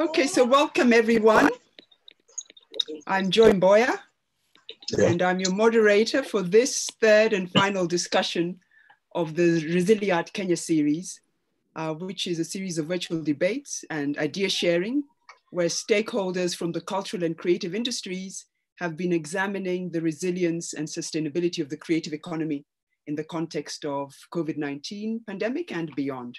Okay, so welcome everyone. I'm Joy Mboya, yeah. and I'm your moderator for this third and final discussion of the ResiliArt Kenya series, uh, which is a series of virtual debates and idea sharing, where stakeholders from the cultural and creative industries have been examining the resilience and sustainability of the creative economy in the context of COVID-19 pandemic and beyond.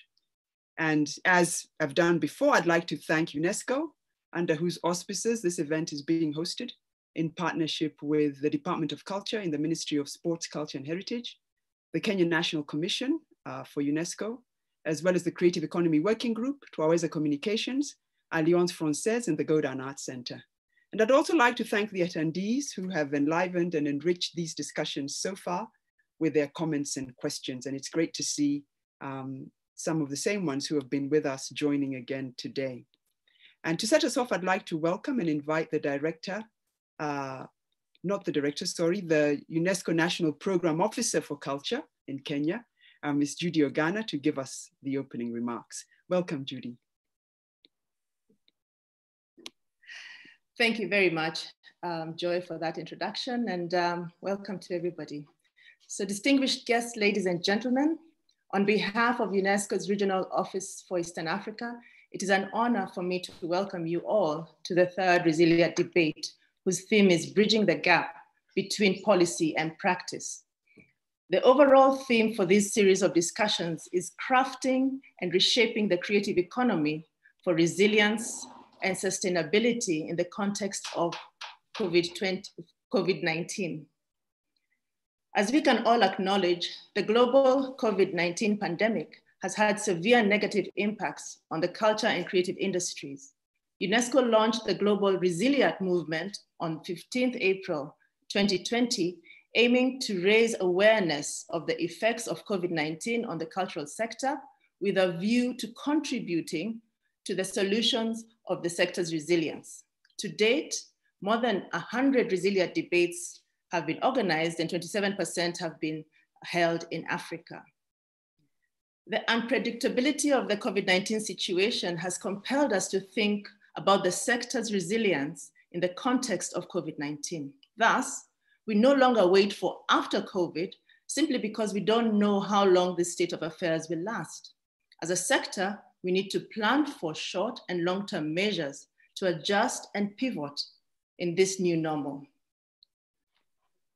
And as I've done before, I'd like to thank UNESCO, under whose auspices this event is being hosted in partnership with the Department of Culture in the Ministry of Sports, Culture and Heritage, the Kenya National Commission uh, for UNESCO, as well as the Creative Economy Working Group, Twaweza Communications, Alliance Francaise, and the Godown Arts Center. And I'd also like to thank the attendees who have enlivened and enriched these discussions so far with their comments and questions. And it's great to see um, some of the same ones who have been with us joining again today. And to set us off, I'd like to welcome and invite the director, uh, not the director, sorry, the UNESCO National Program Officer for Culture in Kenya, uh, Ms. Judy Ogana, to give us the opening remarks. Welcome, Judy. Thank you very much, um, Joy, for that introduction, and um, welcome to everybody. So distinguished guests, ladies and gentlemen, on behalf of UNESCO's Regional Office for Eastern Africa, it is an honor for me to welcome you all to the third ResiliArt debate, whose theme is bridging the gap between policy and practice. The overall theme for this series of discussions is crafting and reshaping the creative economy for resilience and sustainability in the context of COVID-19. As we can all acknowledge, the global COVID-19 pandemic has had severe negative impacts on the culture and creative industries. UNESCO launched the Global ResiliArt movement on 15th April 2020, aiming to raise awareness of the effects of COVID-19 on the cultural sector with a view to contributing to the solutions of the sector's resilience. To date, more than 100 ResiliArt debates have been organized and 27% have been held in Africa. The unpredictability of the COVID-19 situation has compelled us to think about the sector's resilience in the context of COVID-19. Thus, we no longer wait for after COVID simply because we don't know how long this state of affairs will last. As a sector, we need to plan for short and long-term measures to adjust and pivot in this new normal.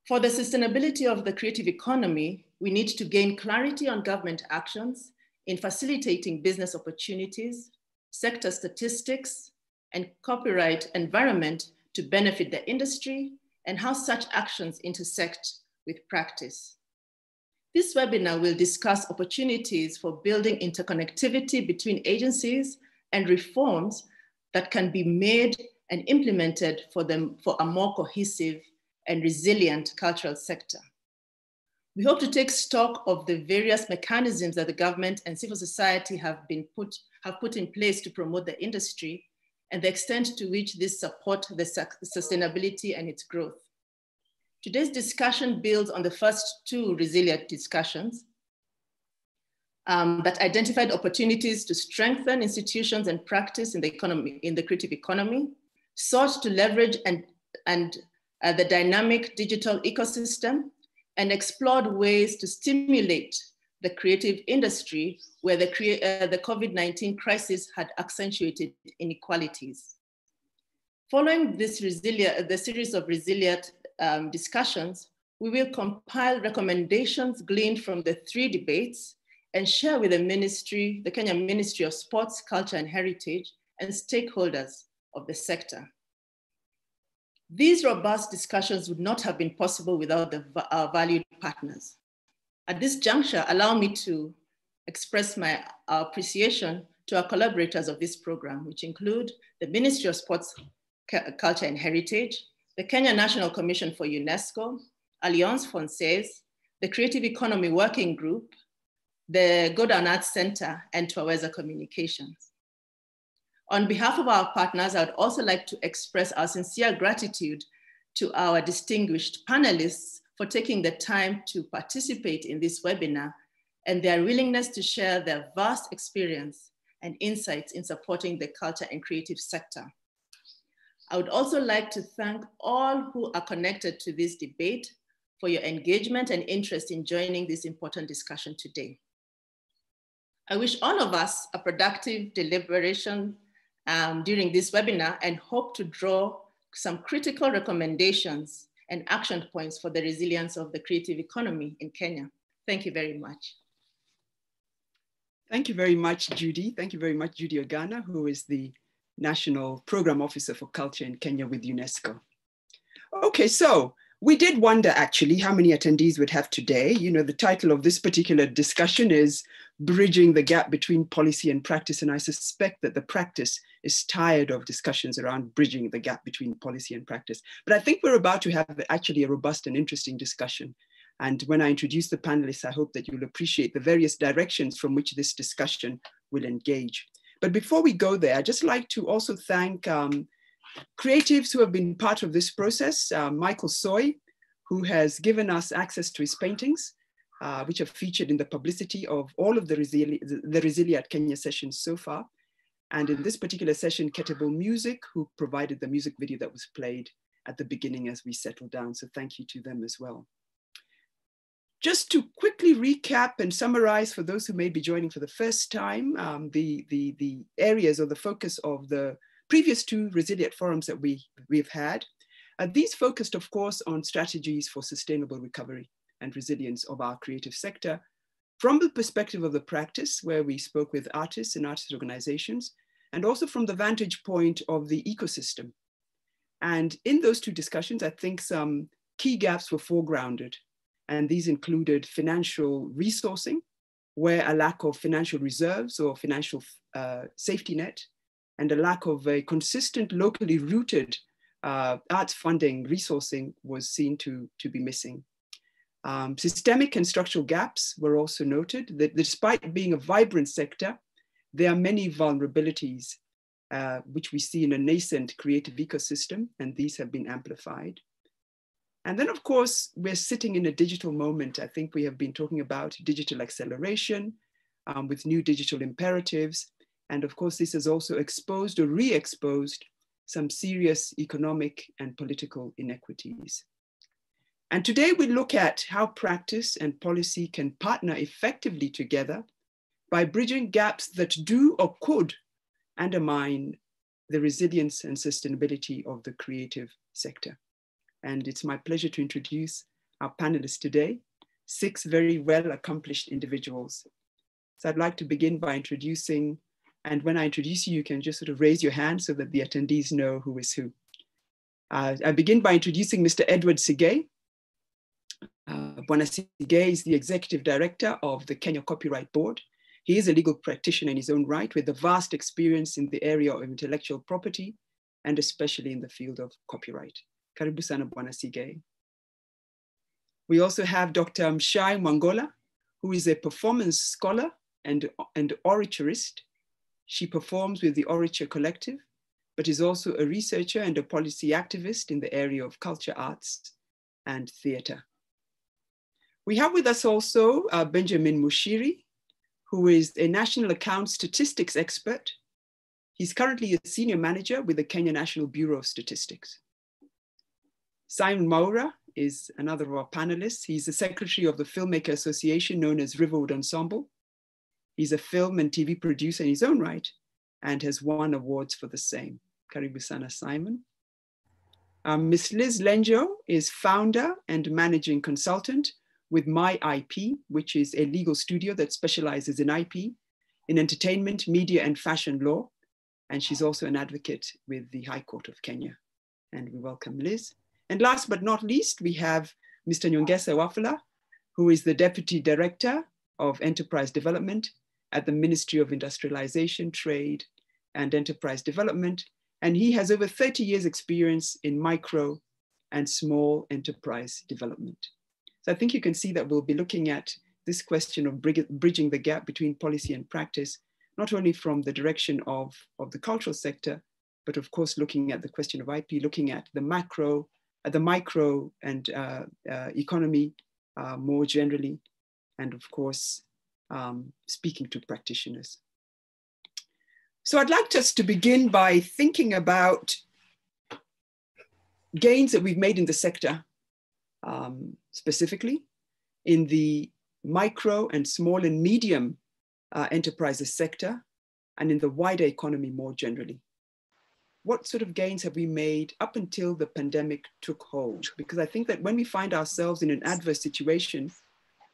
For the sustainability of the creative economy, we need to gain clarity on government actions in facilitating business opportunities, sector statistics, and copyright environment to benefit the industry and how such actions intersect with practice. This webinar will discuss opportunities for building interconnectivity between agencies and reforms that can be made and implemented for, them, for a more cohesive and ResiliArt cultural sector. We hope to take stock of the various mechanisms that the government and civil society have, been put, have put in place to promote the industry and the extent to which this support the sustainability and its growth. Today's discussion builds on the first two resilient discussions um, that identified opportunities to strengthen institutions and practice in the economy, in the creative economy, sought to leverage and, and uh, the dynamic digital ecosystem and explored ways to stimulate the creative industry where the, uh, the COVID-19 crisis had accentuated inequalities. Following this ResiliArt, the series of ResiliArt um, discussions, we will compile recommendations gleaned from the three debates and share with the ministry, the Kenya Ministry of Sports, Culture and Heritage and stakeholders of the sector. These robust discussions would not have been possible without the, our valued partners. At this juncture, allow me to express my appreciation to our collaborators of this program, which include the Ministry of Sports, Culture and Heritage, the Kenya National Commission for UNESCO, Alliance Francaise, the Creative Economy Working Group, the Godown Arts Center, and Twaweza Communications. On behalf of our partners, I would also like to express our sincere gratitude to our distinguished panelists for taking the time to participate in this webinar and their willingness to share their vast experience and insights in supporting the culture and creative sector. I would also like to thank all who are connected to this debate for your engagement and interest in joining this important discussion today. I wish all of us a productive deliberation um, during this webinar and hope to draw some critical recommendations and action points for the resilience of the creative economy in Kenya. Thank you very much. Thank you very much, Judy. Thank you very much, Judy Ogana, who is the National Program Officer for Culture in Kenya with UNESCO. Okay, so we did wonder actually how many attendees we'd have today. You know, the title of this particular discussion is Bridging the Gap Between Policy and Practice. And I suspect that the practice is tired of discussions around bridging the gap between policy and practice. But I think we're about to have actually a robust and interesting discussion. And when I introduce the panelists, I hope that you'll appreciate the various directions from which this discussion will engage. But before we go there, I'd just like to also thank um, creatives who have been part of this process. Uh, Michael Soi, who has given us access to his paintings, uh, which have featured in the publicity of all of the, Resili the ResiliArt Kenya sessions so far. And in this particular session, Ketable Music, who provided the music video that was played at the beginning as we settled down. So thank you to them as well. Just to quickly recap and summarize for those who may be joining for the first time, um, the, the, the areas or the focus of the previous two ResiliArt forums that we, we've had. Uh, these focused, of course, on strategies for sustainable recovery and resilience of our creative sector from the perspective of the practice, where we spoke with artists and artist organizations, and also from the vantage point of the ecosystem. And in those two discussions, I think some key gaps were foregrounded and these included financial resourcing, where a lack of financial reserves or financial uh, safety net, and a lack of a consistent, locally rooted uh, arts funding resourcing was seen to, to be missing. Um, systemic and structural gaps were also noted that despite being a vibrant sector, there are many vulnerabilities uh, which we see in a nascent creative ecosystem, and these have been amplified. And then, of course, we're sitting in a digital moment. I think we have been talking about digital acceleration um, with new digital imperatives. And of course, this has also exposed or re exposed some serious economic and political inequities. And today we look at how practice and policy can partner effectively together by bridging gaps that do or could undermine the resilience and sustainability of the creative sector and it's my pleasure to introduce our panelists today, six very well accomplished individuals. So I'd like to begin by introducing, and when I introduce you, you can just sort of raise your hand so that the attendees know who is who. Uh, I begin by introducing Mr. Edward Sigei. Uh, Bwana Sigei is the executive director of the Kenya Copyright Board. He is a legal practitioner in his own right with a vast experience in the area of intellectual property and especially in the field of copyright. Karibu sana Bwana Sigei. We also have Dr. Mshai Mwangola, who is a performance scholar and, and oraturist. She performs with the Orature Collective, but is also a researcher and a policy activist in the area of culture arts and theater. We have with us also uh, Benjamin Mushiri, who is a national account statistics expert. He's currently a senior manager with the Kenya National Bureau of Statistics. Simon Mwaura is another of our panelists. He's the secretary of the Filmmaker Association known as Riverwood Ensemble. He's a film and TV producer in his own right and has won awards for the same. Karibu sana, Simon. Um, Ms. Liz Lenjo is founder and managing consultant with My IP, which is a legal studio that specializes in IP, in entertainment, media, and fashion law. And she's also an advocate with the High Court of Kenya. And we welcome Liz. And last but not least, we have Mr. Nyongesa Wafula, who is the Deputy Director of Enterprise Development at the Ministry of Industrialization, Trade, and Enterprise Development. And he has over 30 years experience in micro and small enterprise development. So I think you can see that we'll be looking at this question of bridging the gap between policy and practice, not only from the direction of, of the cultural sector, but of course, looking at the question of IP, looking at the macro the micro and uh, uh, economy uh, more generally, and of course, um, speaking to practitioners. So I'd like us to begin by thinking about gains that we've made in the sector, um, specifically in the micro and small and medium uh, enterprises sector, and in the wider economy more generally. What sort of gains have we made up until the pandemic took hold? Because I think that when we find ourselves in an adverse situation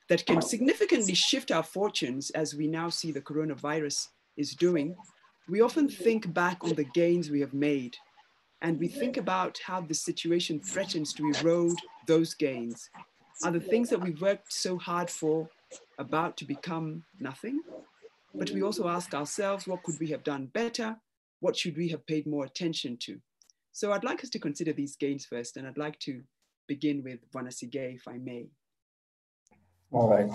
that can significantly shift our fortunes, as we now see the coronavirus is doing, we often think back on the gains we have made and we think about how the situation threatens to erode those gains. Are the things that we've worked so hard for about to become nothing? But we also ask ourselves, what could we have done better? What should we have paid more attention to? So I'd like us to consider these gains first, and I'd like to begin with Bwana Sigeya, if I may. All right.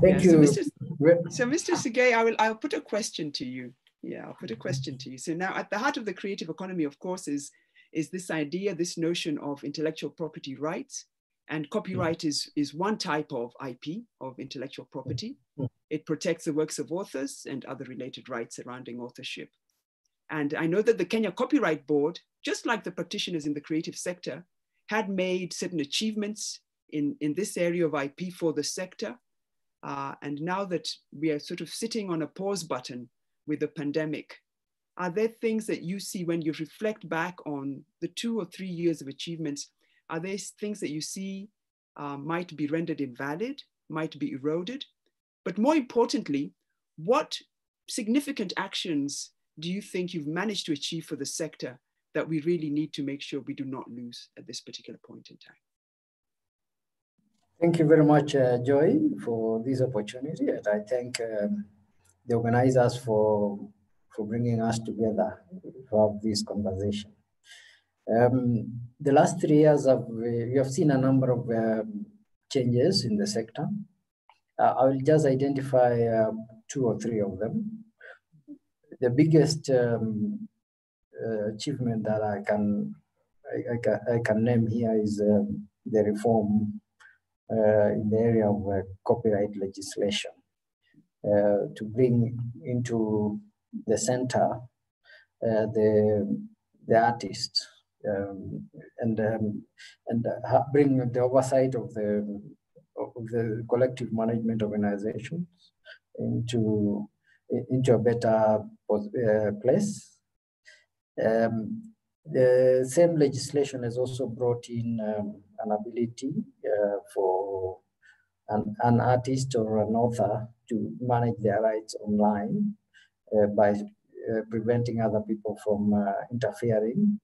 Thank yeah, you. So Mr. So Mr. I will I'll put a question to you. Yeah, I'll put a question to you. So now at the heart of the creative economy, of course, is, is this idea, this notion of intellectual property rights. And copyright mm. is, is one type of IP, of intellectual property. Mm. It protects the works of authors and other related rights surrounding authorship. And I know that the Kenya Copyright Board, just like the practitioners in the creative sector, had made certain achievements in, in this area of IP for the sector. Uh, and now that we are sort of sitting on a pause button with the pandemic, are there things that you see when you reflect back on the two or three years of achievements? Are there things that you see uh, might be rendered invalid, might be eroded? But more importantly, what significant actions do you think you've managed to achieve for the sector that we really need to make sure we do not lose at this particular point in time? Thank you very much, uh, Joy, for this opportunity. And I thank um, the organizers for, for bringing us together to have this conversation. Um, the last three years, have, we have seen a number of um, changes in the sector. Uh, I will just identify uh, two or three of them. The biggest um, uh, achievement that I can, I, I, can, I can name here is um, the reform uh, in the area of uh, copyright legislation. Uh, to bring into the center uh, the the artist um, and um, and bring the oversight of the of the collective management organizations into into a better uh, place. Um, the same legislation has also brought in um, an ability uh, for an, an artist or an author to manage their rights online uh, by uh, preventing other people from uh, interfering.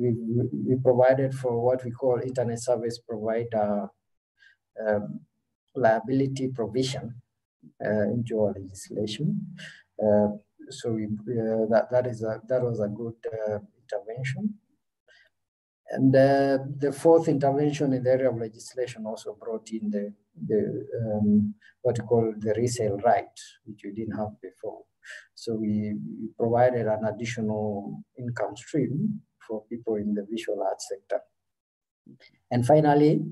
We, we provided for what we call internet service provider um, liability provision into our legislation. So we, that, that, is a, that was a good intervention. And uh, the fourth intervention in the area of legislation also brought in the, the um, what you call the resale right, which we didn't have before. So we, provided an additional income stream for people in the visual arts sector. And finally,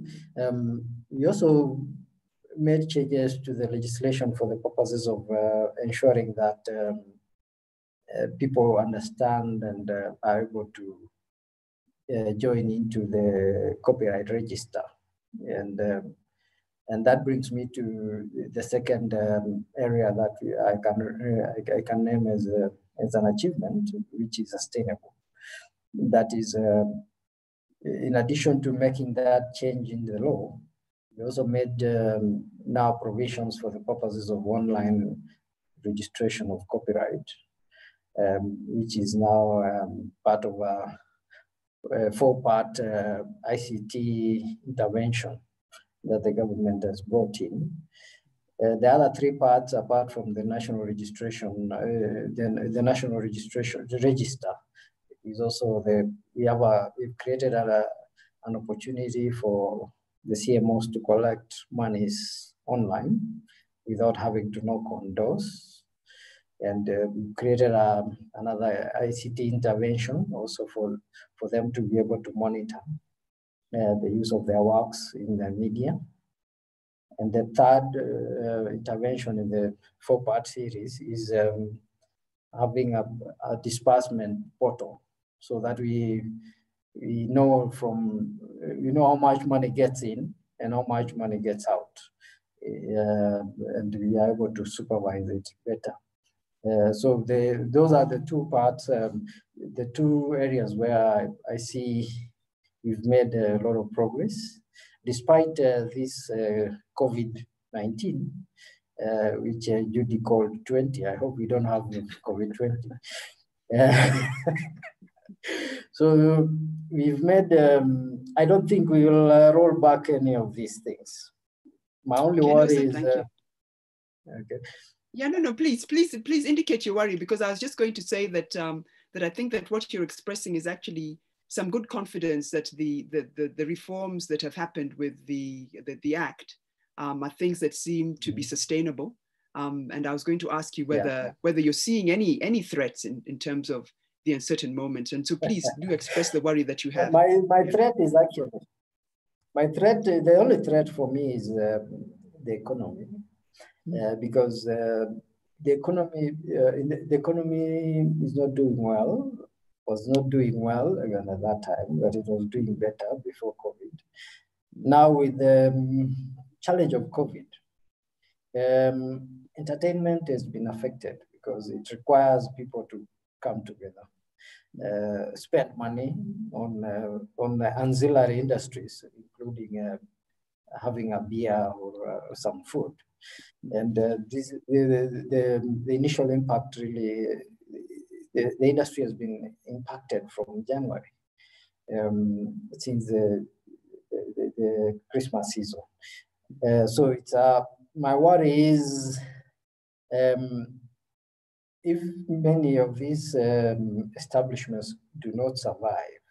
um, we also made changes to the legislation for the purposes of uh, ensuring that um, uh, people understand and uh, are able to uh, join into the copyright register. And, um, and that brings me to the second um, area that I can, uh, I can name as, a, as an achievement, which is sustainable. That is, uh, in addition to making that change in the law, we also made um, now provisions for the purposes of online registration of copyright, um, which is now um, part of uh, four-part uh, ICT intervention that the government has brought in. Uh, the other three parts, apart from the national registration, uh, the, the national registration the register, is also the we have a we've created a, an opportunity for the CMOs to collect monies online without having to knock on doors and uh, created a, um, another ICT intervention also for, for them to be able to monitor uh, the use of their works in the media. And the third uh, intervention in the four-part series is um, having a, a disbursement portal so that we we know from you know how much money gets in and how much money gets out uh, and we are able to supervise it better uh, so the, those are the two parts um, the two areas where I, I, see we've made a lot of progress despite uh, this uh, covid-19 uh, which uh, Judy called 20 i hope we don't have covid-20 so we've made, um, I don't think we will uh, roll back any of these things. My only okay, worry no, is, uh, okay. Yeah, no, no, please, please, please indicate your worry because I was just going to say that um, that I think that what you're expressing is actually some good confidence that the the, the, the reforms that have happened with the the, the act um, are things that seem to be mm-hmm. sustainable. Um, and I was going to ask you whether yeah. whether you're seeing any any threats in, in terms of the uncertain moment. And so please do express the worry that you have. My, my threat is actually, my threat, the only threat for me is uh, the economy. Uh, because uh, the economy, uh, the, the, economy is not doing well, was not doing well again at that time, but it was doing better before COVID. Now with the um, challenge of COVID, um, entertainment has been affected because it requires people to come together uh, spend money on uh, on ancillary industries, including uh, having a beer or some food. And this, the, the, the initial impact really, the, the industry has been impacted from January um, since the, the, the, Christmas season. Uh, so it's uh, my worry is um, if many of these um, establishments do not survive,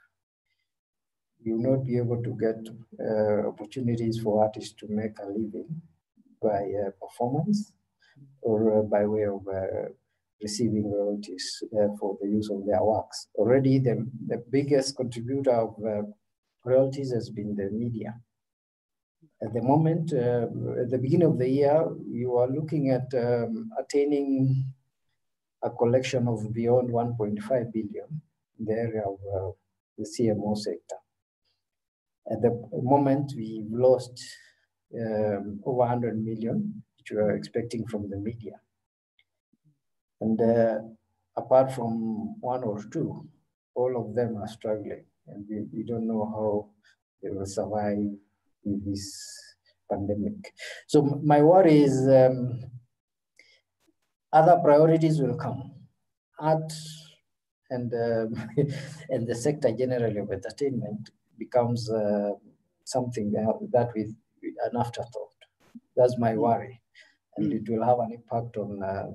you will not be able to get uh, opportunities for artists to make a living by uh, performance or uh, by way of uh, receiving royalties for the use of their works. Already the, the biggest contributor of royalties has been the media. At the moment, at the beginning of the year, you are looking at um, attaining a collection of beyond 1.5 billion in the area of uh, the CMO sector. At the moment, we've lost um, over 100 million, which we are expecting from the media. And uh, apart from one or two, all of them are struggling, and we, we don't know how they will survive with this pandemic. So my worry is um, other priorities will come. Art and, um, and the sector generally of entertainment becomes uh, something that with an afterthought. That's my worry. And mm. it will have an impact on, uh,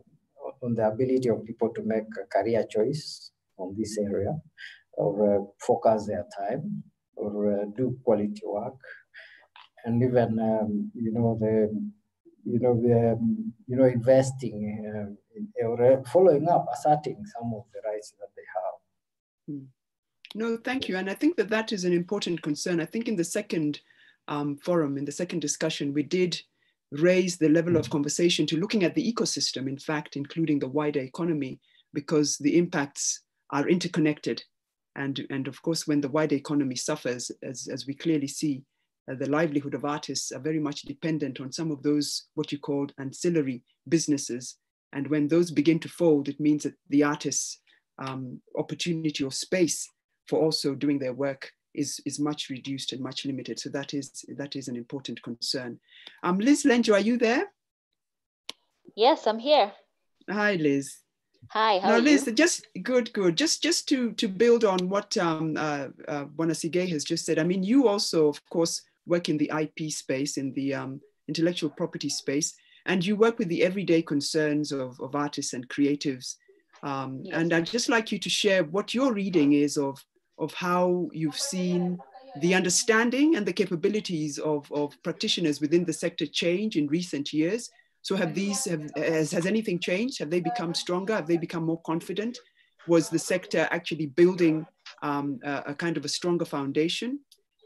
on the ability of people to make a career choice on this area or uh, focus their time or uh, do quality work. And even, um, you know, the you know, um, you know, investing uh, in, or following up, asserting some of the rights that they have. Hmm. No, thank you. And I think that that is an important concern. I think in the second um, forum, in the second discussion, we did raise the level of hmm. conversation to looking at the ecosystem, in fact, including the wider economy, because the impacts are interconnected. And, and of course, when the wider economy suffers, as, as we clearly see, uh, the livelihood of artists are very much dependent on some of those, what you called ancillary businesses. And when those begin to fold, it means that the artist's um, opportunity or space for also doing their work is, is much reduced and much limited. So that is, that is an important concern. Um, Liz Lenjo, are you there? Yes, I'm here. Hi, Liz. Hi, how now, Liz, you? just good, good. Just just to to build on what um, uh, uh, Bwana Sigei has just said. I mean, you also, of course, work in the IP space, in the um, intellectual property space, and you work with the everyday concerns of, of artists and creatives. Um, yes. And I'd just like you to share what your reading is of, of how you've seen the understanding and the capabilities of, of practitioners within the sector change in recent years. So have these, have, has, has anything changed? Have they become stronger? Have they become more confident? Was the sector actually building um, a, a, kind of a stronger foundation?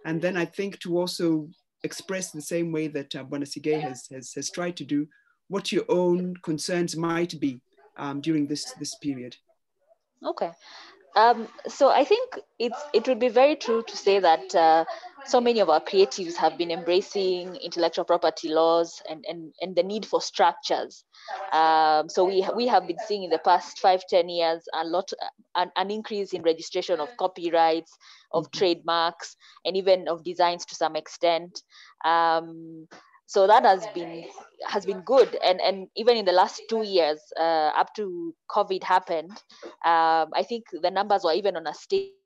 And then I think to also express the same way that uh, Bwana Sigei has, has, has tried to do, what your own concerns might be um, during this, this period? Okay. Um, so I think it's it would be very true to say that uh, so many of our creatives have been embracing intellectual property laws and, and, and the need for structures. Um, so we, we have been seeing in the past five ten years a lot, an, an increase in registration of copyrights, of mm-hmm. trademarks, and even of designs to some extent. Um, so that has been has been good. And and even in the last two years uh, up to covid happened um, i think the numbers were even on a stable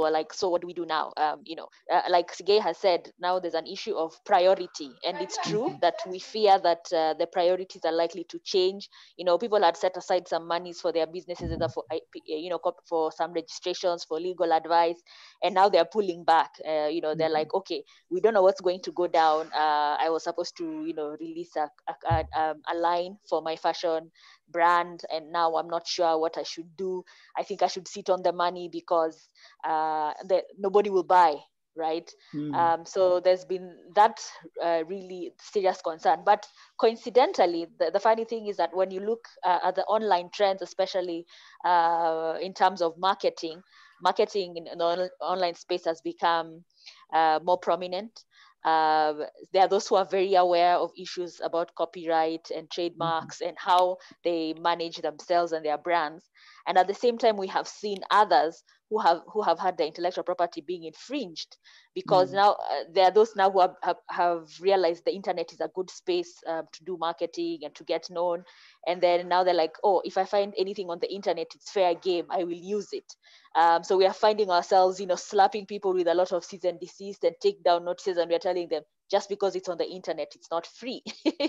were like, so what do we do now? Um, you know, uh, like Sigei has said, now there's an issue of priority, and it's true that we fear that uh, the priorities are likely to change. You know, people had set aside some monies for their businesses, either for you know for some registrations, for legal advice, and now they're pulling back. Uh, you know, they're mm-hmm. like, okay, we don't know what's going to go down. Uh, I was supposed to, you know, release a, a, a, um, a line for my fashion brand and now i'm not sure what i should do. I think i should sit on the money because uh, the, nobody will buy right? Mm. um, so there's been that uh, really serious concern. But coincidentally the, the, funny thing is that when you look uh, at the online trends especially uh, in terms of marketing marketing in the online space has become uh, more prominent uh, there are those who are very aware of issues about copyright and trademarks mm-hmm. and how they manage themselves and their brands. And at the same time, we have seen others who have who have had their intellectual property being infringed because mm. now uh, there are those now who have, have, have, realized the internet is a good space um, to do marketing and to get known and then now they're like oh if i find anything on the internet it's fair game i will use it um, so we are finding ourselves you know slapping people with a lot of cease and desist and take down notices and we're telling them just because it's on the internet it's not free.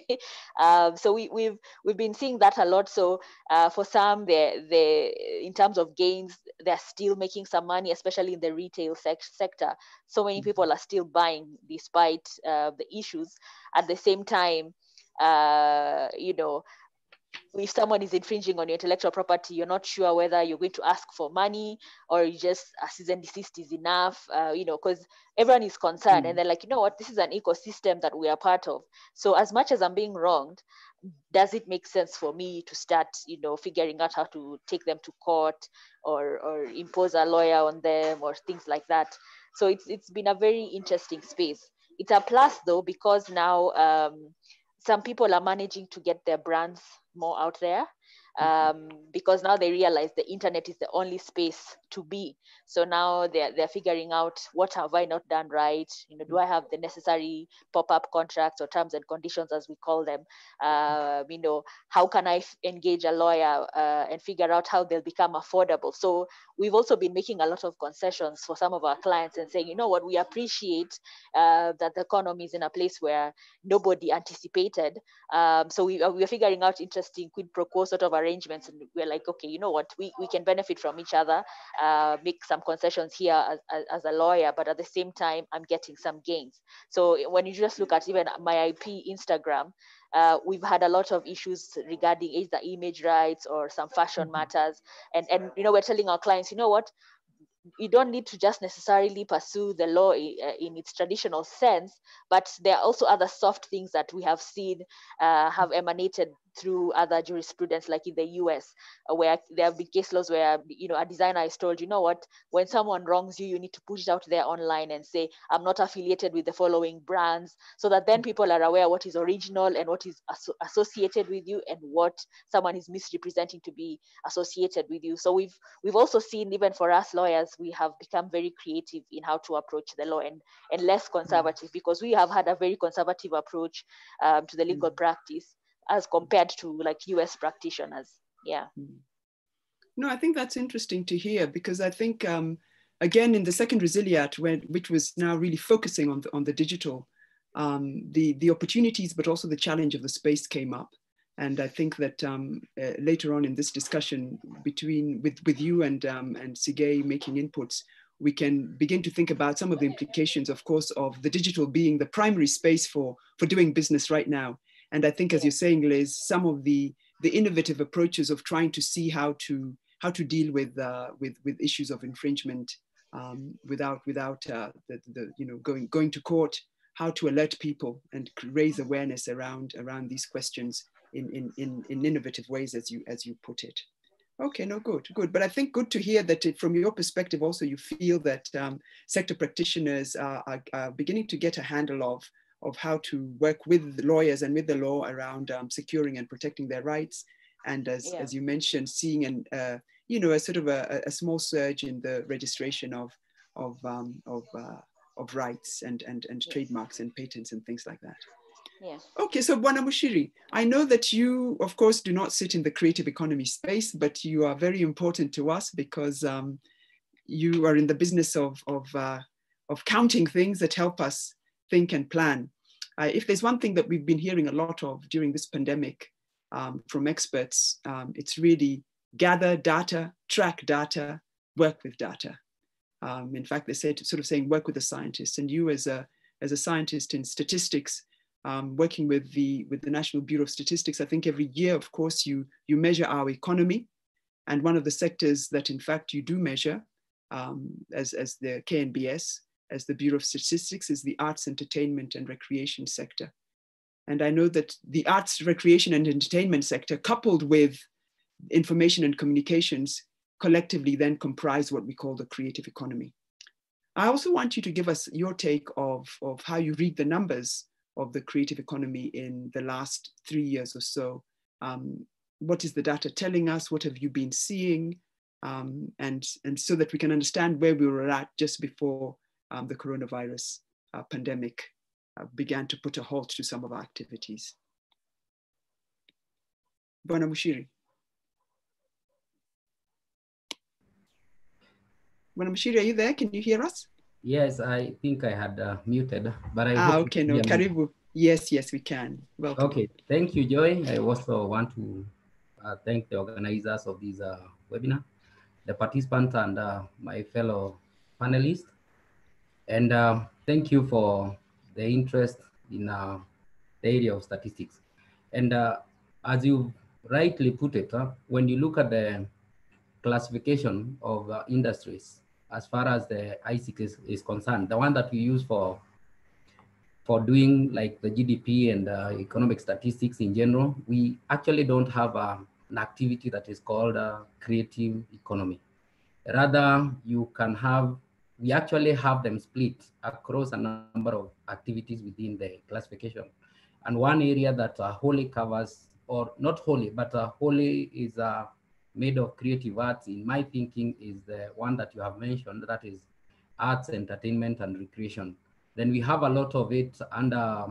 Um, so we, we've we've been seeing that a lot. So uh, for some they they in terms of gains they're still making some money especially in the retail sec- sector. So many mm-hmm. people are still buying despite uh, the issues. At the same time uh, you know if someone is infringing on your intellectual property, you're not sure whether you're going to ask for money or you just a cease and desist is enough, uh, you know, because everyone is concerned mm. and they're like, you know what, this is an ecosystem that we are part of. So as much as I'm being wronged, does it make sense for me to start, you know, figuring out how to take them to court or or impose a lawyer on them or things like that? So it's it's been a very interesting space. It's a plus though because now um, some people are managing to get their brands more out there. Um, because now they realize the internet is the only space to be. So now they're, they're figuring out what have I not done right? You know, do I have the necessary pop-up contracts or terms and conditions as we call them? Uh, you know, how can I f- engage a lawyer uh, and figure out how they'll become affordable? So we've also been making a lot of concessions for some of our clients and saying, you know what, we appreciate uh, that the economy is in a place where nobody anticipated. Um, so we, we're figuring out interesting quid pro quo sort of arrangements and we're like okay you know what? We, we can benefit from each other uh, make some concessions here as, as, as, a lawyer but at the same time i'm getting some gains. So when you just look at even my ip instagram uh, we've had a lot of issues regarding either image rights or some fashion mm-hmm. matters. And and you know we're telling our clients you know what? You don't need to just necessarily pursue the law uh, in its traditional sense, but there are also other soft things that we have seen uh, have emanated through other jurisprudence, like in the US, uh, where there have been case laws where you know a designer is told, you know what, when someone wrongs you, you need to push it out there online and say, I'm not affiliated with the following brands, so that then people are aware what is original and what is aso- associated with you and what someone is misrepresenting to be associated with you. So we've we've also seen even for us lawyers, we have become very creative in how to approach the law and and less conservative mm. because we have had a very conservative approach um, to the legal mm. practice as compared to like US practitioners. Yeah. No, I think that's interesting to hear because I think um, again in the second ResiliArt, which was now really focusing on the, on the digital, um, the the opportunities but also the challenge of the space came up, and I think that um, uh, later on in this discussion between with with you and um, and Sigei making inputs, we can begin to think about some of the implications, of course, of the digital being the primary space for for doing business right now and I think, as you're saying, Liz, some of the the innovative approaches of trying to see how to how to deal with uh, with with issues of infringement um, without without uh, the, the you know going going to court, how to alert people and raise awareness around around these questions in, in, in, in innovative ways as you as you put it. Okay, no, good, good. But I think good to hear that it, from your perspective also you feel that um, sector practitioners are, are, are, beginning to get a handle of, of how to work with lawyers and with the law around um, securing and protecting their rights. And as, yeah. as you mentioned, seeing an, uh, you know, a sort of a, a, small surge in the registration of, of, um, of, uh, of rights and, and, and yes. trademarks and patents and things like that. Yes. Okay, so Bwana Mushiri, I know that you, of course, do not sit in the creative economy space, but you are very important to us because um, you are in the business of, of, uh, of counting things that help us think and plan. Uh, if there's one thing that we've been hearing a lot of during this pandemic um, from experts, um, it's really gather data, track data, work with data. Um, in fact, they said sort of saying work with the scientists, and you as a as a scientist in statistics um, working with the with the National Bureau of Statistics, I think every year, of course, you you measure our economy, and one of the sectors that, in fact, you do measure um, as as the KNBS, as the Bureau of Statistics, is the arts, entertainment, and recreation sector. And I know that the arts, recreation, and entertainment sector, coupled with information and communications, collectively then comprise what we call the creative economy. I also want you to give us your take of, of how you read the numbers of the creative economy in the last three years or so. Um, what is the data telling us? What have you been seeing? Um, and, and so that we can understand where we were at just before um, the coronavirus uh, pandemic uh, began to put a halt to some of our activities. Bwana Mushiri. Bwana Mushiri, are you there? Can you hear us? Yes, I think I had uh, muted, but I. Ah, okay, no, Karibu. Yes, yes, we can. Welcome. Okay, thank you, Joy. I also want to uh, thank the organizers of this uh, webinar, the participants, and uh, my fellow panelists. And uh, thank you for the interest in uh, the area of statistics. And as you rightly put it, when you look at the classification of industries, as far as the ISIC is, is concerned, the one that we use for for doing like the GDP and uh, economic statistics in general, we actually don't have uh, an activity that is called a creative economy. Rather, you can have, we actually have them split across a number of activities within the classification. And one area that uh, wholly covers, or not wholly, but uh, wholly is uh, made of creative arts, in my thinking, is the one that you have mentioned, that is arts, entertainment, and recreation. Then we have a lot of it under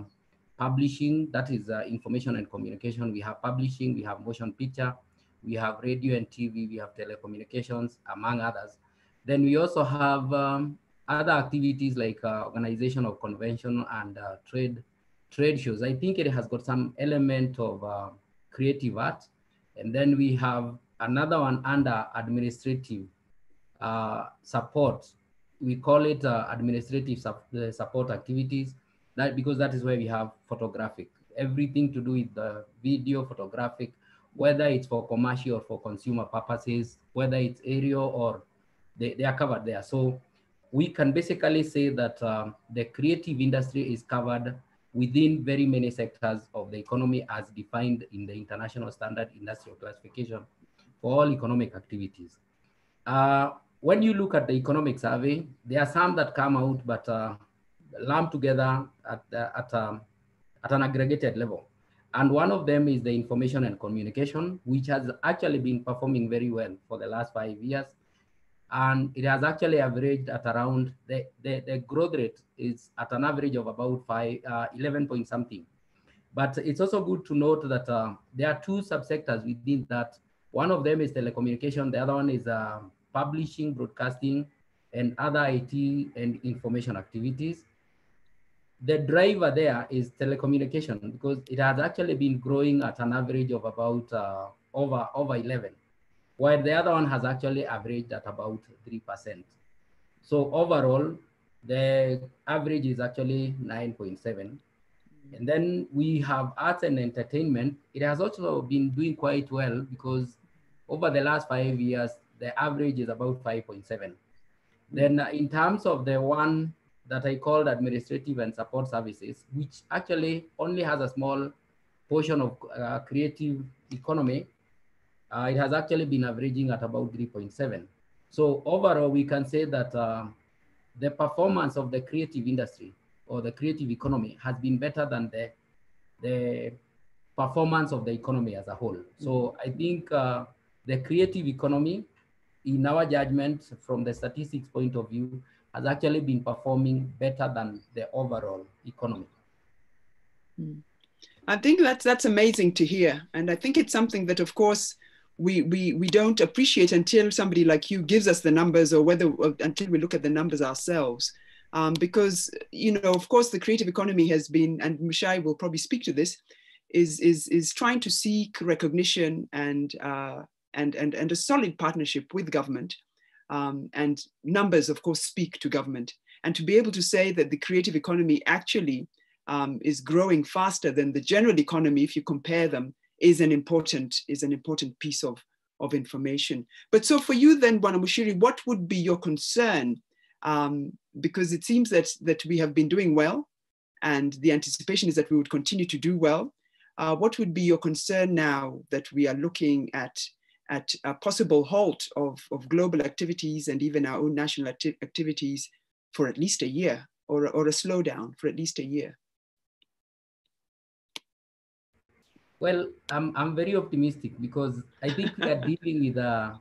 publishing, that is uh, information and communication. We have publishing, we have motion picture, we have radio and TV, we have telecommunications, among others. Then we also have um, other activities like uh, organization of convention and uh, trade trade shows. I think it has got some element of uh, creative art. And then we have another one under administrative uh, support. We call it uh, administrative su support activities, that because that is where we have photographic, everything to do with the video photographic, whether it's for commercial or for consumer purposes, whether it's aerial or they, they are covered there. So we can basically say that um, the creative industry is covered within very many sectors of the economy as defined in the International Standard Industrial Classification for all economic activities. Uh, when you look at the economic survey, there are some that come out but uh, lumped together at, uh, at, um, at an aggregated level. And one of them is the information and communication, which has actually been performing very well for the last five years. And it has actually averaged at around, the, the, the growth rate is at an average of about five, uh, 11 point something. But it's also good to note that uh, there are two subsectors within that one of them is telecommunication. The other one is uh, publishing, broadcasting, and other IT and information activities. The driver there is telecommunication because it has actually been growing at an average of about uh, over, over 11, while the other one has actually averaged at about 3%. So overall, the average is actually 9.7. And then we have arts and entertainment. It has also been doing quite well because over the last five years, the average is about 5.7. Then in terms of the one that I called administrative and support services, which actually only has a small portion of uh, creative economy, uh, it has actually been averaging at about 3.7. So overall, we can say that uh, the performance of the creative industry or the creative economy has been better than the, the performance of the economy as a whole. So I think uh, the creative economy, in our judgment, from the statistics point of view, has actually been performing better than the overall economy. Hmm. I think that's that's amazing to hear, and I think it's something that, of course, we we we don't appreciate until somebody like you gives us the numbers, or whether or until we look at the numbers ourselves. Um, because you know, of course, the creative economy has been, and Mshai will probably speak to this, is is is trying to seek recognition and uh, and and and a solid partnership with government um, and numbers, of course, speak to government. And to be able to say that the creative economy actually um, is growing faster than the general economy, if you compare them, is an important is an important piece of of information. But so for you then, Bwana what would be your concern? Um, because it seems that that we have been doing well, and the anticipation is that we would continue to do well. Uh, what would be your concern now that we are looking at at a possible halt of, of global activities and even our own national acti activities for at least a year or, or a slowdown for at least a year? Well, I'm, I'm very optimistic because I think we are dealing with a,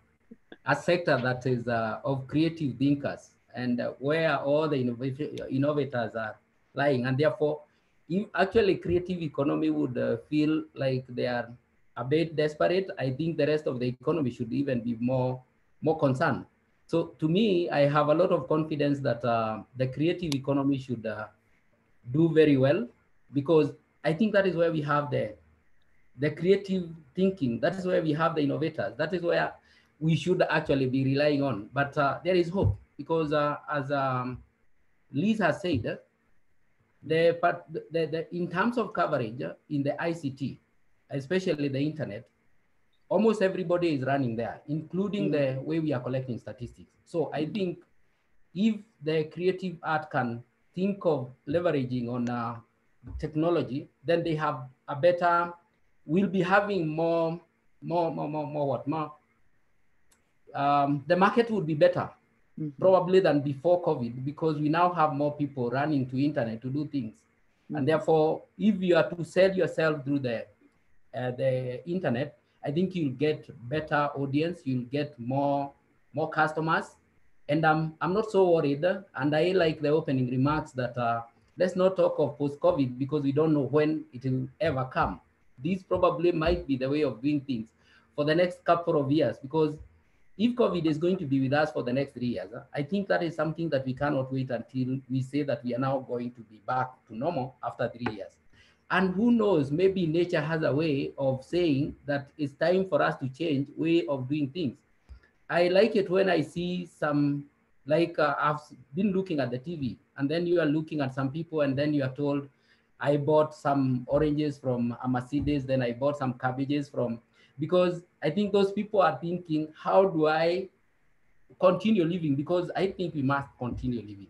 a sector that is uh, of creative thinkers and uh, where all the innovators are lying. And therefore, if actually creative economy would uh, feel like they are a bit desperate, I think the rest of the economy should even be more, more concerned. So to me, I have a lot of confidence that uh, the creative economy should uh, do very well because I think that is where we have the, the creative thinking. That is where we have the innovators. That is where we should actually be relying on. But uh, there is hope because uh, as um, Liz has said, the, the, the, in terms of coverage in the ICT, especially the internet, almost everybody is running there, including mm. the way we are collecting statistics. So I think if the creative art can think of leveraging on uh, technology, then they have a better, we'll be having more, more, more, more, more what, more, um, the market would be better mm -hmm. probably than before COVID because we now have more people running to internet to do things. Mm -hmm. And therefore, if you are to sell yourself through the uh, the internet, I think you'll get better audience, you'll get more more customers. And I'm, I'm not so worried. And I like the opening remarks that uh, let's not talk of post-COVID because we don't know when it will ever come. This probably might be the way of doing things for the next couple of years because if COVID is going to be with us for the next three years, I think that is something that we cannot wait until we say that we are now going to be back to normal after three years. And who knows, maybe nature has a way of saying that it's time for us to change way of doing things. I like it when I see some, like uh, I've been looking at the TV and then you are looking at some people and then you are told, I bought some oranges from Mercedes, then I bought some cabbages from, because I think those people are thinking, how do I continue living? Because I think we must continue living.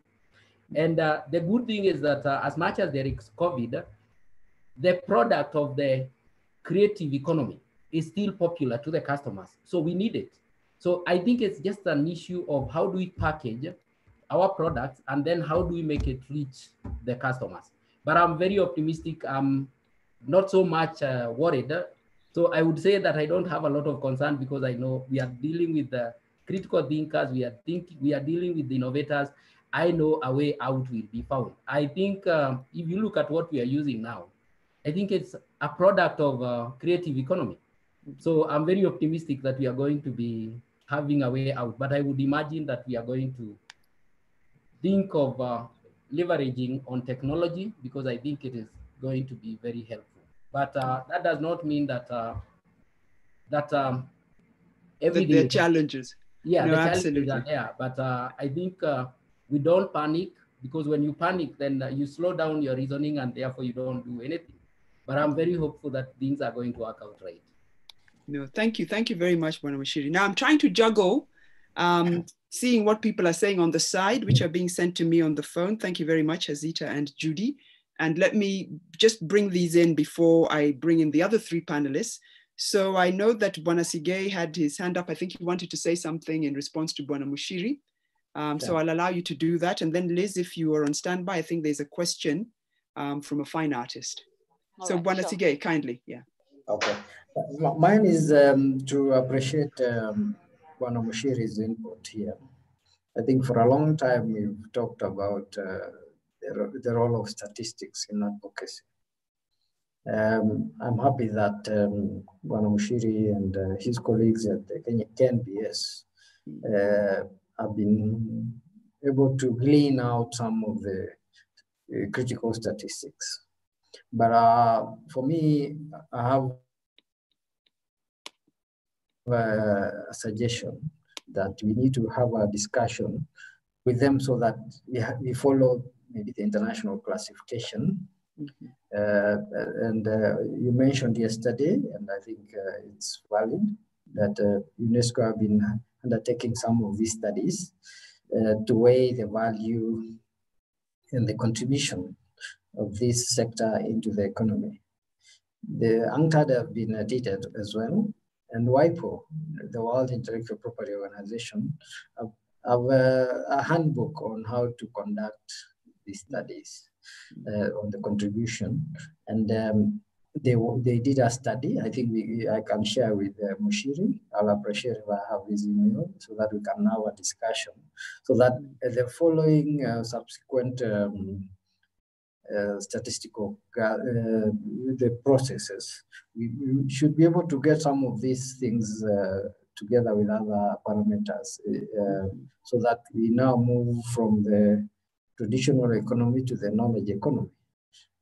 And uh, the good thing is that uh, as much as there is COVID, the product of the creative economy is still popular to the customers. So we need it. So I think it's just an issue of how do we package our products and then how do we make it reach the customers. But I'm very optimistic. I'm not so much uh, worried. So I would say that I don't have a lot of concern because I know we are dealing with the critical thinkers. We are thinking, we are dealing with the innovators. I know a way out will be found. I think uh, if you look at what we are using now, I think it's a product of uh, creative economy. So I'm very optimistic that we are going to be having a way out, but I would imagine that we are going to think of uh, leveraging on technology because I think it is going to be very helpful. But uh, that does not mean that uh, that um, everything. The, the challenges. Yeah, no, the challenges absolutely. are there. But uh, I think uh, we don't panic because when you panic, then you slow down your reasoning and therefore you don't do anything. But I'm very hopeful that things are going to work out right. No, thank you. Thank you very much, Bwana. Now I'm trying to juggle um, seeing what people are saying on the side, which are being sent to me on the phone. Thank you very much, Azita and Judy. And let me just bring these in before I bring in the other three panelists. So I know that Bwana had his hand up. I think he wanted to say something in response to Bwana Muchiri. Um, yeah. So I'll allow you to do that. And then Liz, if you are on standby, I think there's a question um, from a fine artist. All so right, Buana sure. kindly, yeah. Okay. Mine is um, to appreciate um, Bwana Muchiri's input here. I think for a long time we've talked about uh, the, the, role of statistics in advocacy. Um, I'm happy that um, Bwana Muchiri and uh, his colleagues at the Kenya KNBS uh, have been able to glean out some of the uh, critical statistics. But uh, for me, I have a suggestion that we need to have a discussion with them so that we, we follow maybe the international classification. Mm -hmm. uh, and uh, you mentioned yesterday, and I think uh, it's valid, that uh, UNESCO have been undertaking some of these studies uh, to weigh the value and the contribution of this sector into the economy. The UNCTAD have been dated as well, and WIPO, the World Intellectual Property Organization, have, a, a, handbook on how to conduct these studies uh, on the contribution. And um, they, they did a study. I think we, I can share with uh, Muchiri. I'll appreciate if I have his email so that we can have a discussion. So that the following uh, subsequent um, uh, statistical uh, the processes. We, we, should be able to get some of these things uh, together with other parameters so that we now move from the traditional economy to the knowledge economy.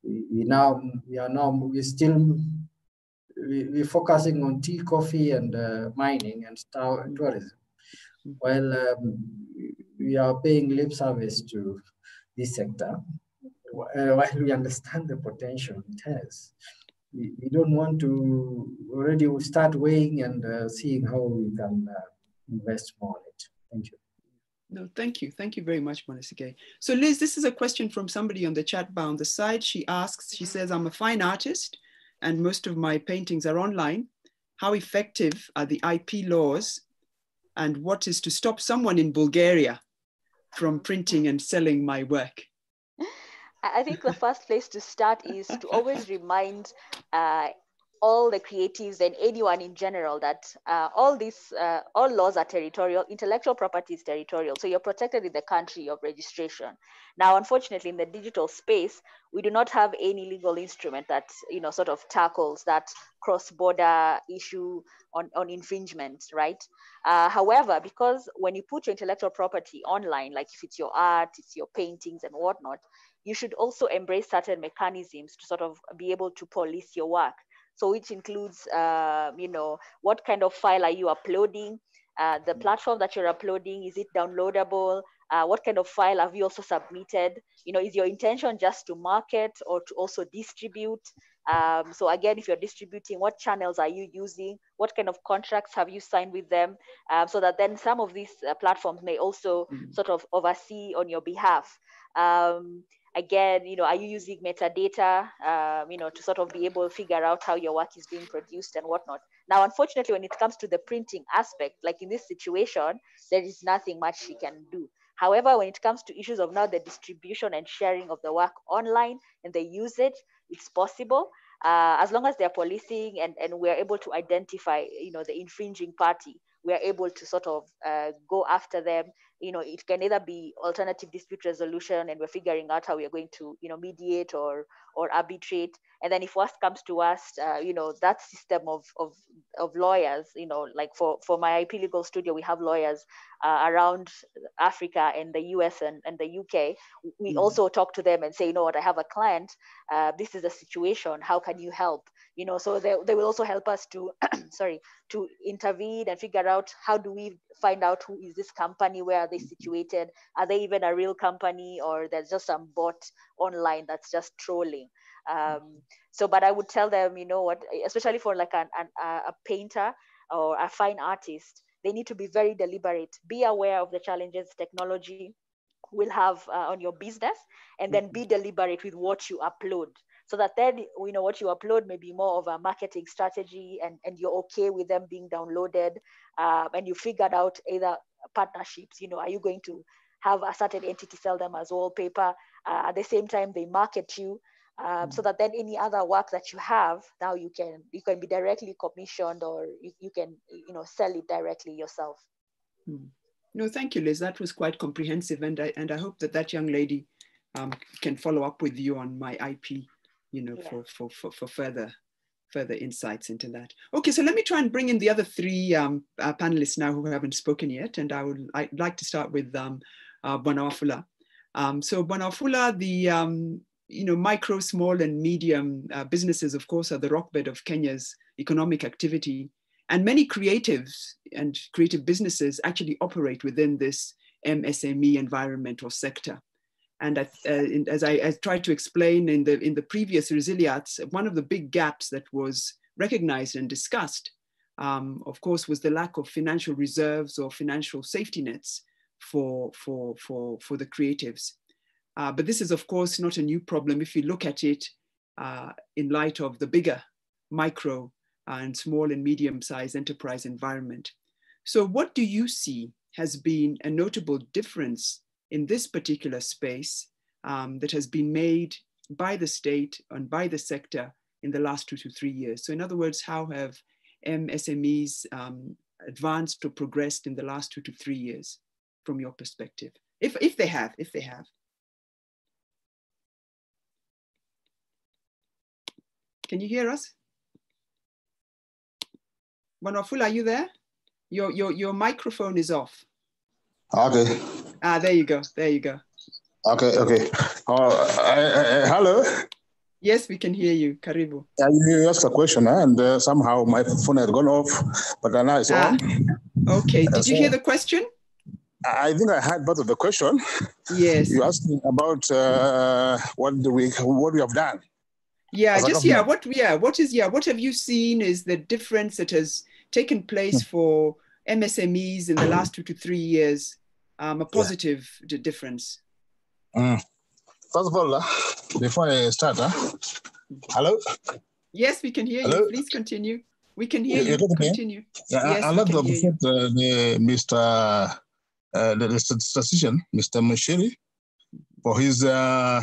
We, we now we are now we still we, we're focusing on tea, coffee, and uh, mining and tourism, while um, we are paying lip service to this sector while we understand the potential it has, we, we don't want to already start weighing and uh, seeing how we can uh, invest more in it. Thank you. No, thank you. Thank you very much, Monisike. So Liz, this is a question from somebody on the chat bar on the side. She asks, she says, I'm a fine artist and most of my paintings are online. How effective are the IP laws and what is to stop someone in Bulgaria from printing and selling my work? I think the first place to start is to always remind uh, all the creatives and anyone in general that uh, all these uh, all laws are territorial intellectual property is territorial so you're protected in the country of registration. Now unfortunately in the digital space we do not have any legal instrument that you know sort of tackles that cross-border issue on, on infringement right? Uh, however because when you put your intellectual property online like if it's your art it's your paintings and whatnot you should also embrace certain mechanisms to sort of be able to police your work. So which includes, uh, you know, what kind of file are you uploading? Uh, the mm. platform that you're uploading, is it downloadable? Uh, what kind of file have you also submitted? You know, is your intention just to market or to also distribute? Um, so again, if you're distributing, what channels are you using? What kind of contracts have you signed with them? Um, so that then some of these uh, platforms may also mm-hmm. sort of oversee on your behalf. Um, again, you know, are you using metadata, um, you know, to sort of be able to figure out how your work is being produced and whatnot. Now, unfortunately, when it comes to the printing aspect, like in this situation, there is nothing much she can do. However, when it comes to issues of now the distribution and sharing of the work online and the usage, it's possible. Uh, as long as they're policing and, and we're able to identify, you know, the infringing party, we're able to sort of uh, go after them you know it can either be alternative dispute resolution and we're figuring out how we're going to you know mediate or or arbitrate. And then if worst comes to worst uh, you know that system of, of of lawyers you know like for for my ip legal studio we have lawyers uh, around africa and the us and, and the uk we mm. also talk to them and say you know what? I have a client. Uh, this is a situation. How can you help? You know so they, they will also help us to sorry to intervene and figure out how do we find out who is this company where are they situated? Are they even a real company or there's just some bot online that's just trolling? Um, so but i would tell them you know what especially for like an, an, a painter or a fine artist they need to be very deliberate. Be aware of the challenges technology will have uh, on your business, and then be deliberate with what you upload so that then you know what you upload may be more of a marketing strategy and, and you're okay with them being downloaded um, and you figured out either partnerships you know are you going to have a certain entity sell them as wallpaper uh, at the same time they market you um, mm. so that then any other work that you have now you can you can be directly commissioned or you, you can you know sell it directly yourself mm. no thank you liz that was quite comprehensive and i and i hope that that young lady um, can follow up with you on my ip you know, yeah. for, for, for, for further further insights into that. Okay, so let me try and bring in the other three um, uh, panelists now who haven't spoken yet, and I would I'd like to start with um, uh. Um, so Bwana Wafula, the um, you know micro, small, and medium uh, businesses, of course, are the rockbed of Kenya's economic activity, and many creatives and creative businesses actually operate within this MSME environment or sector. And I, uh, as I, tried to explain in the, in the previous ResiliArts, one of the big gaps that was recognized and discussed, um, of course, was the lack of financial reserves or financial safety nets for, for, for, for the creatives. Uh, but this is, of course, not a new problem if you look at it uh, in light of the bigger micro and small and medium sized enterprise environment. So, what do you see has been a notable difference in this particular space um, that has been made by the state and by the sector in the last two to three years. So in other words, how have MSMEs um, advanced or progressed in the last two to three years from your perspective? If, if they have, if they have. Can you hear us? Bwana Wafula, are you there? Your, your, your microphone is off. Okay. Ah, there you go. There you go. Okay, okay. Uh, uh, hello. Yes, we can hear you. Karibu. Yeah, you asked a question, huh? and uh, somehow my phone had gone off, but now it's ah, on. Okay. Did you hear the question? I think I had part of the question. Yes. You asked me about uh, what do we what we have done. Yeah, just yeah. What yeah? What is yeah? What have you seen is the difference that has taken place hmm. for MSMEs in the last two to three years um, a positive yeah. difference? Mm. First of all, uh, before I start, uh, hello? Yes, we can hear hello? you. Please continue. We can hear you. you. Continue. Yeah, yes, I, I love the, the, the Mr. Uh, the, the statistician, Mr. Muchiri, for his uh,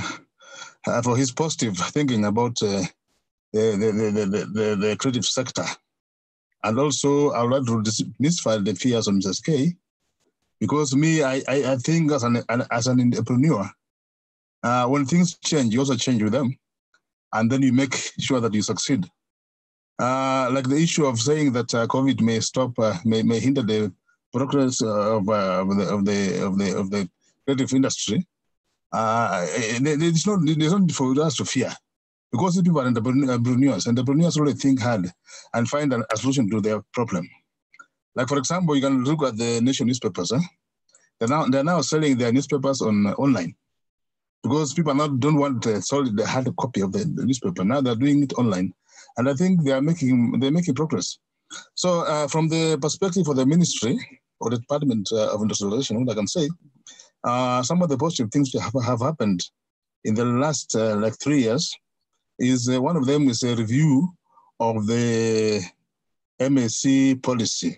uh, for his positive thinking about uh, the, the, the, the, the, creative sector. And also, I would like to demystify the fears of Mrs. K because me, I, I, I think as an, as an entrepreneur, uh, when things change, you also change with them. And then you make sure that you succeed. Uh, like the issue of saying that uh, COVID may stop, uh, may, may hinder the progress of, uh, of, the, of, the, of, the, of the creative industry. Uh, there's, no, there's no for us to fear because people are entrepreneurs. Entrepreneurs really think hard and find a solution to their problem. Like for example, you can look at the national newspapers. Huh? They're now they're now selling their newspapers on uh, online because people now don't want the solid the hard copy of the, the, newspaper. Now they're doing it online, and I think they are making they're making progress. So uh, from the perspective of the ministry or the Department uh, of Industrialization, what I can say, uh, some of the positive things that have, have happened in the last uh, like three years is uh, one of them is a review of the MSE policy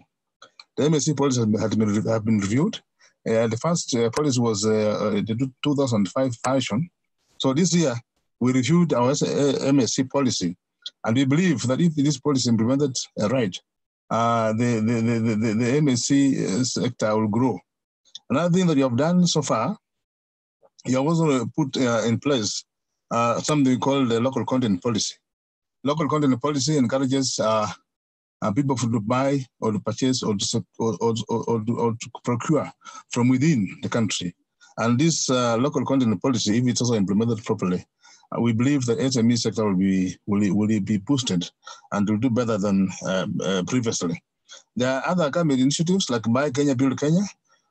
the MSE policy has been, have been reviewed. Uh, the first uh, policy was uh, the 2005 version. So this year, we reviewed our MSE policy, and we believe that if this policy implemented right, uh, the, the, the, the, the MSE sector will grow. Another thing that you have done so far, you have also put uh, in place uh, something called the local content policy. Local content policy encourages uh, people to buy or to purchase or to, or, or, or, or to procure from within the country. And this uh, local content policy, if it's also implemented properly, uh, we believe that SME sector will be will, will be boosted and will do better than uh, uh, previously. There are other government initiatives like Buy Kenya, Build Kenya,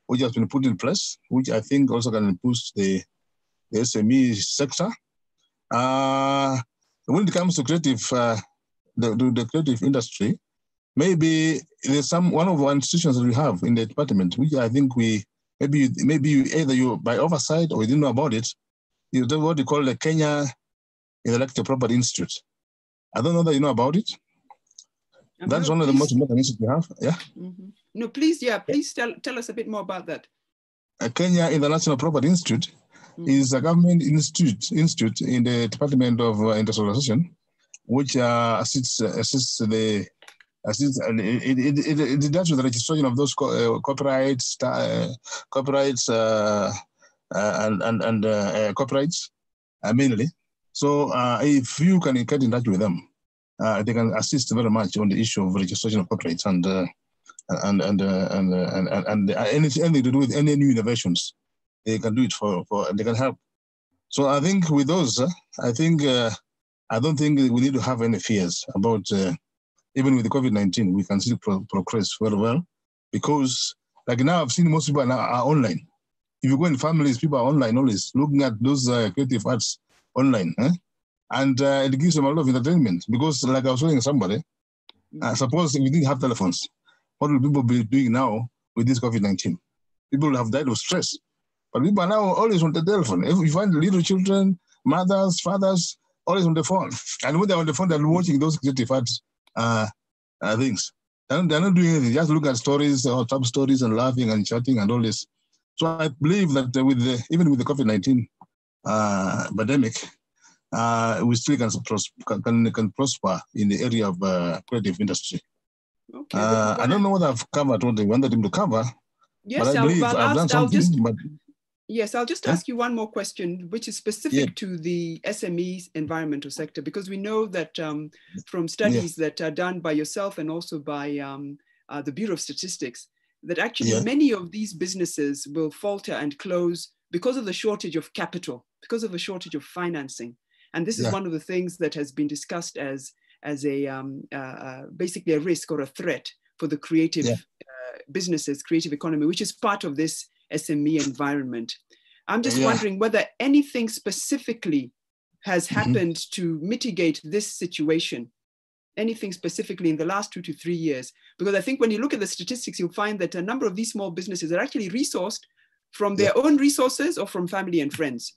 which has been put in place, which I think also can boost the, the SME sector. Uh, when it comes to creative, the, the creative industry, maybe there's some one of our institutions that we have in the department, which I think we maybe maybe you, either you by oversight or you didn't know about it. You do what you call the Kenya Intellectual Property Institute. I don't know that you know about it. That's one of the most important institutes we have. Yeah. Mm-hmm. No, please, yeah, please tell tell us a bit more about that. Uh, Kenya International Property Institute mm-hmm. is a government institute institute in the Department of uh, Industrialization, which uh, assists uh, assists the assists and it, it, it, it, deals with the registration of those co- uh, copyrights uh, copyrights and and and copyrights mainly. So if you can get in touch with them, uh, they can assist very much on the issue of registration of copyrights and uh, and and uh, and, uh, and and anything, anything to do with any new innovations, they can do it for for they can help. So I think with those, uh, I think uh, I don't think we need to have any fears about even with the COVID nineteen, we can still pro- progress very well because like now I've seen most people are, now are online. If you go in families, people are online always looking at those creative arts online. Eh? and uh, it gives them a lot of entertainment because, like I was telling somebody, uh, suppose we didn't have telephones, what will people be doing now with this COVID 19? People will have died of stress. But people are now always on the telephone. If you find little children, mothers, fathers, always on the phone. And when they're on the phone, they're watching those creative arts uh, uh, things. They're not, they're not doing anything, just look at stories or top stories and laughing and chatting and all this. So I believe that with the, even with the COVID 19 uh, pandemic, uh, we still can, can, can prosper in the area of uh, creative industry. Okay. Uh, I don't know whether I've covered what they wanted him to cover. Yes, but I believe I'll, I've done something. Just, but, yes, I'll just ask you one more question, which is specific yeah. to the SMEs environmental sector, because we know that um, from studies yeah. that are done by yourself and also by um, uh, the Bureau of Statistics, that actually yeah. many of these businesses will falter and close because of the shortage of capital, because of a shortage of financing. And this is one of the things that has been discussed as, as a um, uh, uh, basically a risk or a threat for the creative uh, businesses, creative economy, which is part of this SME environment. I'm just yeah. wondering whether anything specifically has mm-hmm. happened mm-hmm. to mitigate this situation anything specifically in the last two to three years? Because I think when you look at the statistics, you'll find that a number of these small businesses are actually resourced from their yeah. own resources or from family and friends.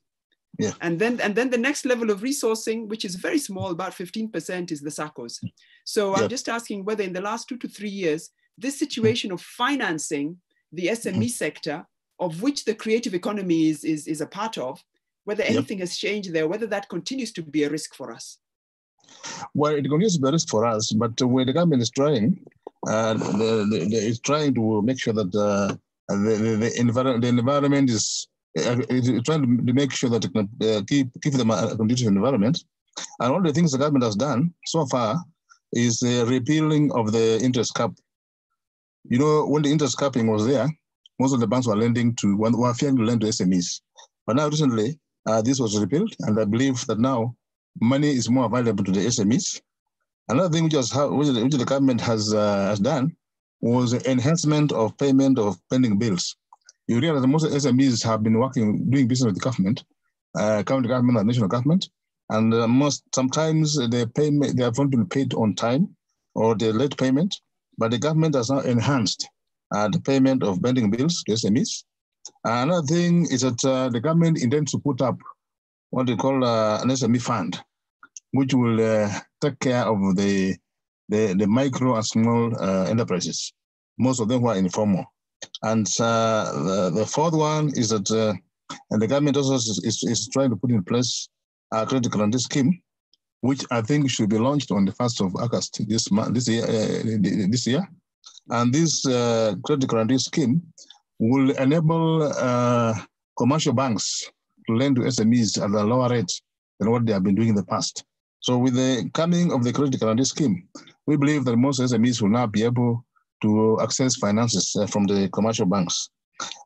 Yeah. And then and then the next level of resourcing, which is very small, about 15%, is the SACCOs. So yeah. I'm just asking whether in the last two to three years, this situation of financing the SME mm-hmm. sector, of which the creative economy is, is, is a part of, whether anything yep. has changed there, whether that continues to be a risk for us. Well, it continues to be a risk for us, but where the government is trying, uh, the, the, the, is trying to make sure that uh, the, the, the, envir- the environment is uh, trying to make sure that it can uh, keep, keep them a conducive environment. And one of the things the government has done so far is the repealing of the interest cap. You know, when the interest capping was there, most of the banks were lending to, were fearing to lend to SMEs. But now recently, uh, this was repealed, and I believe that now money is more available to the SMEs. Another thing which, was, which, the, which the government has, uh, has done was enhancement of payment of pending bills you realize that most SMEs have been working, doing business with the government, uh, county government and national government, and uh, most sometimes the payment they have not been paid on time or the late payment, but the government has now enhanced the payment of pending bills to SMEs. Another thing is that uh, the government intends to put up what they call uh, an SME fund, which will uh, take care of the, the, the micro and small enterprises, most of them were informal. And uh, the, the fourth one is that uh, and the government also is, is, is, trying to put in place a credit guarantee scheme, which I think should be launched on the 1st of August this month, this year. Uh, this year. And this uh, credit guarantee scheme will enable uh, commercial banks to lend to SMEs at a lower rate than what they have been doing in the past. So with the coming of the credit guarantee scheme, we believe that most SMEs will now be able to access finances uh, from the commercial banks.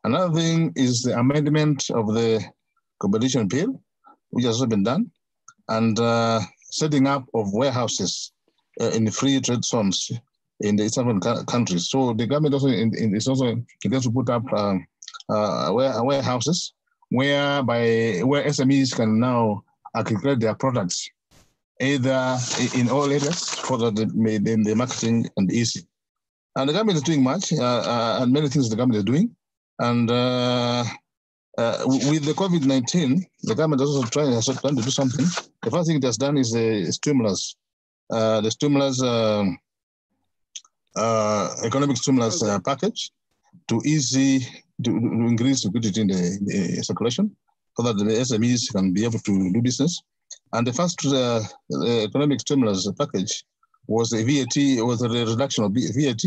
Another thing is the amendment of the competition bill, which has also been done, and uh, setting up of warehouses uh, in free trade zones in the Eastern countries. So the government also in, in, is also going to put up um, uh, warehouses whereby where SMEs can now aggregate their products either in all areas for in the marketing and easy. And the government is doing much, uh, uh, and many things the government is doing. And uh, uh with the COVID-19, the government is also trying, has trying to do something. The first thing it has done is the stimulus. Uh, the stimulus, um, uh, economic stimulus package to easy, to, to, increase liquidity in the, the circulation so that the SMEs can be able to do business. And the first uh, economic stimulus package was a VAT, was a reduction of VAT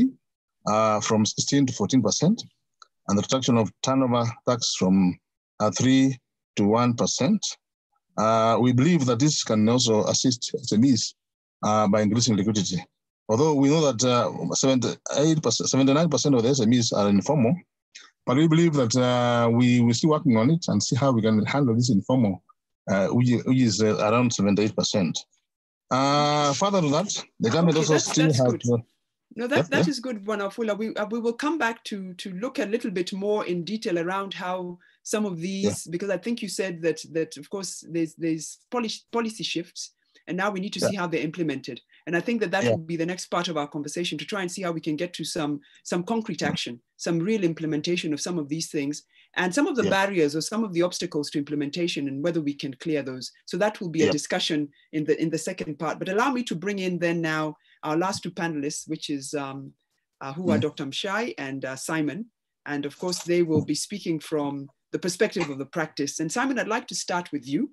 uh, from 16 to 14 percent, and the reduction of turnover tax from uh, 3 to 1 percent. Uh, we believe that this can also assist SMEs uh, by increasing liquidity. Although we know that 78%, uh, 79% of the SMEs are informal, but we believe that uh, we, we're still working on it and see how we can handle this informal, uh, which, is uh, around 78%. Uh, further to that, the government okay, also that's, still that's has. no, that, yeah, yeah. is good, Wanafula. We, uh, we will come back to, to look a little bit more in detail around how some of these, yeah. because I think you said that, that of course, there's, there's policy, policy shifts, and now we need to see how they're implemented. And I think that that yeah. will be the next part of our conversation to try and see how we can get to some, some concrete action, some real implementation of some of these things and some of the yeah. barriers or some of the obstacles to implementation and whether we can clear those. So that will be yeah. a discussion in the, in the second part. But allow me to bring in then now our last two panelists, which is um, uh, who are. Dr. Mshai and uh, Simon. And of course, they will be speaking from the perspective of the practice. And Simon, I'd like to start with you.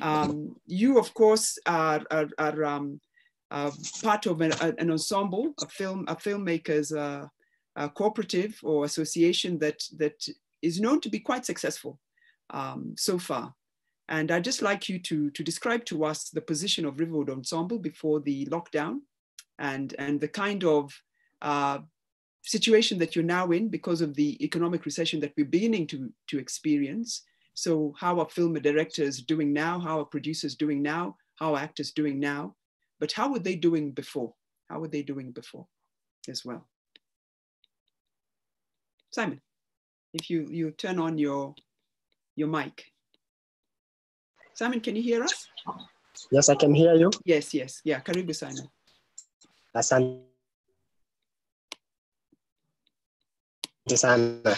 Um, you, of course, are, are, are um, uh, part of an, an, ensemble, a film, a filmmakers uh, a cooperative or association that that is known to be quite successful um, so far. And I'd just like you to, to describe to us the position of Riverwood Ensemble before the lockdown and, and the kind of uh, situation that you're now in because of the economic recession that we're beginning to, to experience. So how are film directors doing now? How are producers doing now? How are actors doing now? But how were they doing before? How were they doing before as well? Simon, if you, you turn on your, your mic. Simon, can you hear us? Yes, I can hear you. Yes, yes. Yeah, karibu Simon. Asante sana. Uh,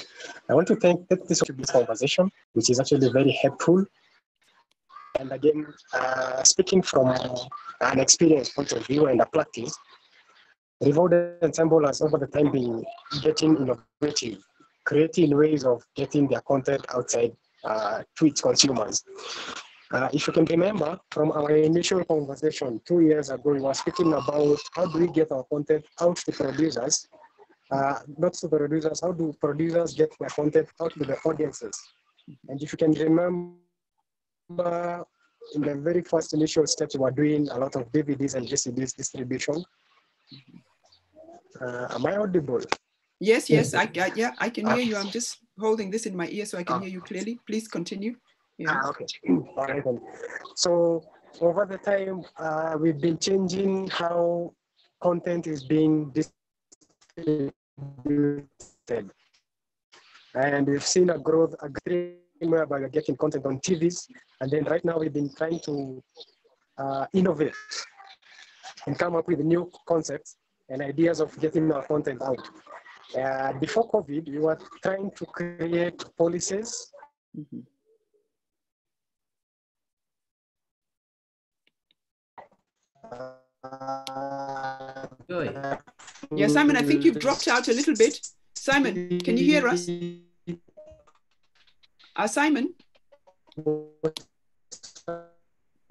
I want to thank this conversation, which is actually very helpful and again, uh, speaking from an experience point of view and a practice, Riverwood Ensemble has over the time been getting innovative, creating ways of getting their content outside uh, to its consumers. Uh, if you can remember from our initial conversation two years ago, we were speaking about how do we get our content out to producers, uh, not to the producers, how do producers get their content out to the audiences? And if you can remember, in the very first initial steps, we were doing a lot of DVDs and VCDs distribution. Uh, am I audible? Yes, yes, I, I, yeah, I can hear you. I'm just holding this in my ear so I can hear you clearly. Please continue. Yeah. Ah, okay. All right then. So over the time, uh, we've been changing how content is being distributed, and we've seen a growth, a great whereby we're getting content on TVs. And then right now we've been trying to uh, innovate and come up with new concepts and ideas of getting our content out. Uh, before COVID, we were trying to create policies. Mm-hmm. yeah, Simon, I think you've dropped out a little bit. Simon, can you hear us? Uh, Simon?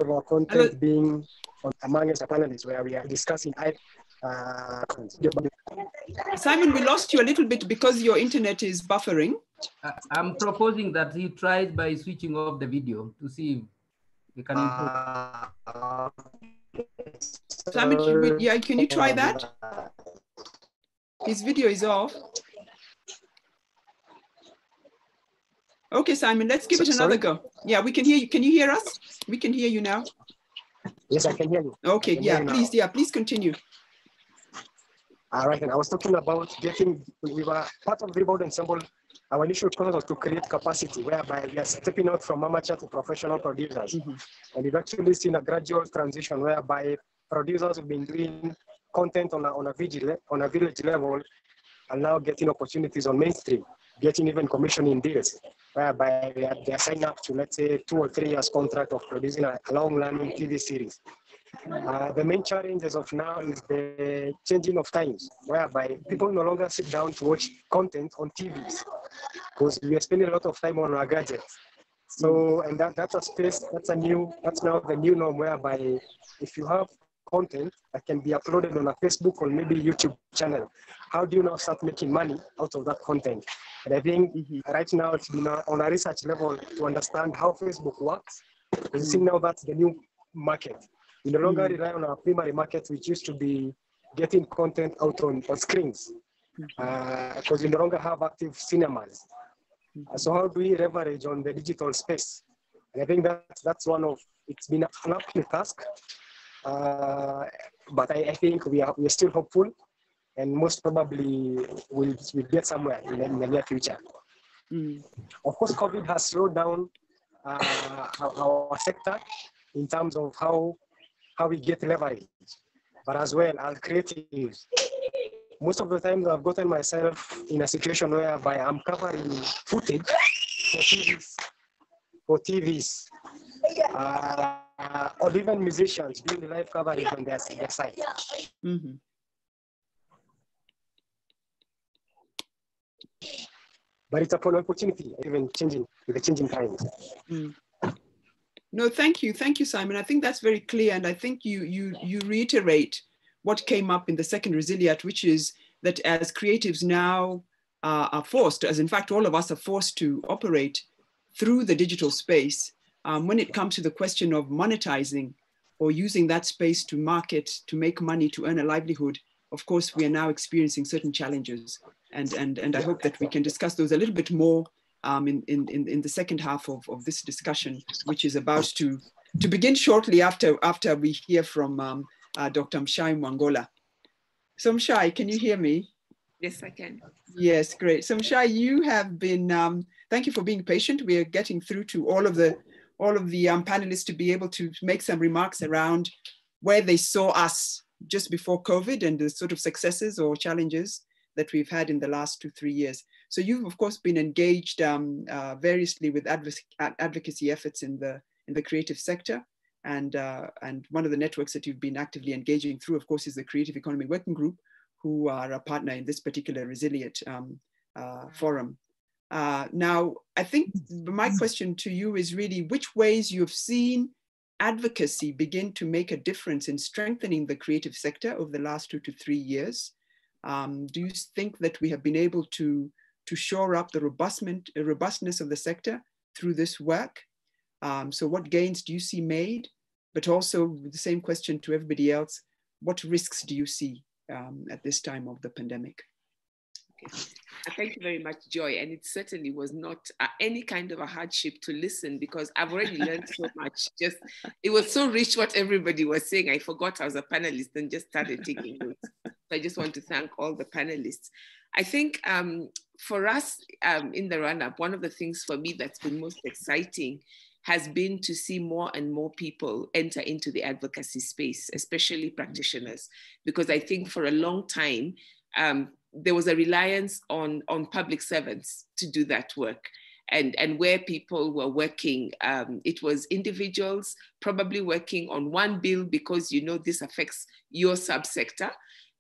Our content Hello. being among us panelists where we are discussing uh, Simon, we lost you a little bit because your internet is buffering. I'm proposing that he tries by switching off the video to see if we can improve. Uh, Simon, yeah, can you try that? His video is off. Okay, Simon, let's give so, it another sorry? go. Yeah, we can hear you. Can you hear us? We can hear you now. Yes, I can hear you. Okay, yeah, please, yeah, please continue. All right, and I was talking about getting, we were part of the Riverwood Ensemble our initial process was to create capacity whereby we are stepping out from amateur to professional producers. Mm -hmm. And we've actually seen a gradual transition whereby producers have been doing content on a, on a, vigil, on a village level and now getting opportunities on mainstream, getting even commissioning deals whereby they are, they are signing up to, let's say, two or three years contract of producing a long-running TV series. Uh, the main challenge as of now is the changing of times, whereby people no longer sit down to watch content on TVs because we are spending a lot of time on our gadgets. So, and that, that's a space, that's a new, that's now the new norm whereby if you have content that can be uploaded on a Facebook or maybe YouTube channel, how do you now start making money out of that content? And I think mm-hmm. right now it's been on a research level to understand how Facebook works. We see now that's the new market. We no longer mm. rely on our primary market, which used to be getting content out on, on screens, because uh, we no longer have active cinemas. Uh, so how do we leverage on the digital space? And I think that that's one of, it's been an uphill task, uh, but I, I, think we are, we are still hopeful and most probably we'll, we'll get somewhere in the, in the near future. Mm. Of course, COVID has slowed down uh, our, our sector in terms of how how we get leverage, but as well as creatives. Most of the times I've gotten myself in a situation whereby I'm covering footage for TVs, for TVs, uh, or even musicians doing live coverage on their, their site. Mm-hmm. But it's an opportunity, even changing with the changing times. Mm. No, thank you. Thank you, Simon. I think that's very clear. And I think you, you, you reiterate what came up in the second ResiliArt, which is that as creatives now uh, are forced, as in fact all of us are forced to operate through the digital space, um, when it comes to the question of monetizing or using that space to market, to make money, to earn a livelihood, of course, we are now experiencing certain challenges. And, and, and I hope that we can discuss those a little bit more um, in, in, in the second half of, of this discussion, which is about to, to begin shortly after, after we hear from um, uh, Dr. Mshai Mwangola. So Mshai, can you hear me? Yes, I can. Yes, great. So Mshai, you have been, um, thank you for being patient. We are getting through to all of the, all of the um, panelists to be able to make some remarks around where they saw us just before COVID and the sort of successes or challenges that we've had in the last two, three years. So you've of course been engaged um, uh, variously with advocacy efforts in the in the creative sector, and uh, and one of the networks that you've been actively engaging through, of course, is the Creative Economy Working Group, who are a partner in this particular ResiliArt um, uh, forum. Uh, now, I think my question to you is really which ways you've seen advocacy begin to make a difference in strengthening the creative sector over the last two to three years. Um, do you think that we have been able to to shore up the robustness of the sector through this work. Um, so what gains do you see made? But also the same question to everybody else, what risks do you see um, at this time of the pandemic? Okay. Thank you very much, Joy. And it certainly was not uh, any kind of a hardship to listen because I've already learned so much. Just it was so rich what everybody was saying. I forgot I was a panelist and just started taking notes. So I just want to thank all the panelists. I think um, for us um, in the run up, one of the things for me that's been most exciting has been to see more and more people enter into the advocacy space, especially practitioners, because I think for a long time, um, there was a reliance on, on public servants to do that work. And, and where people were working, um, it was individuals probably working on one bill because you know this affects your subsector.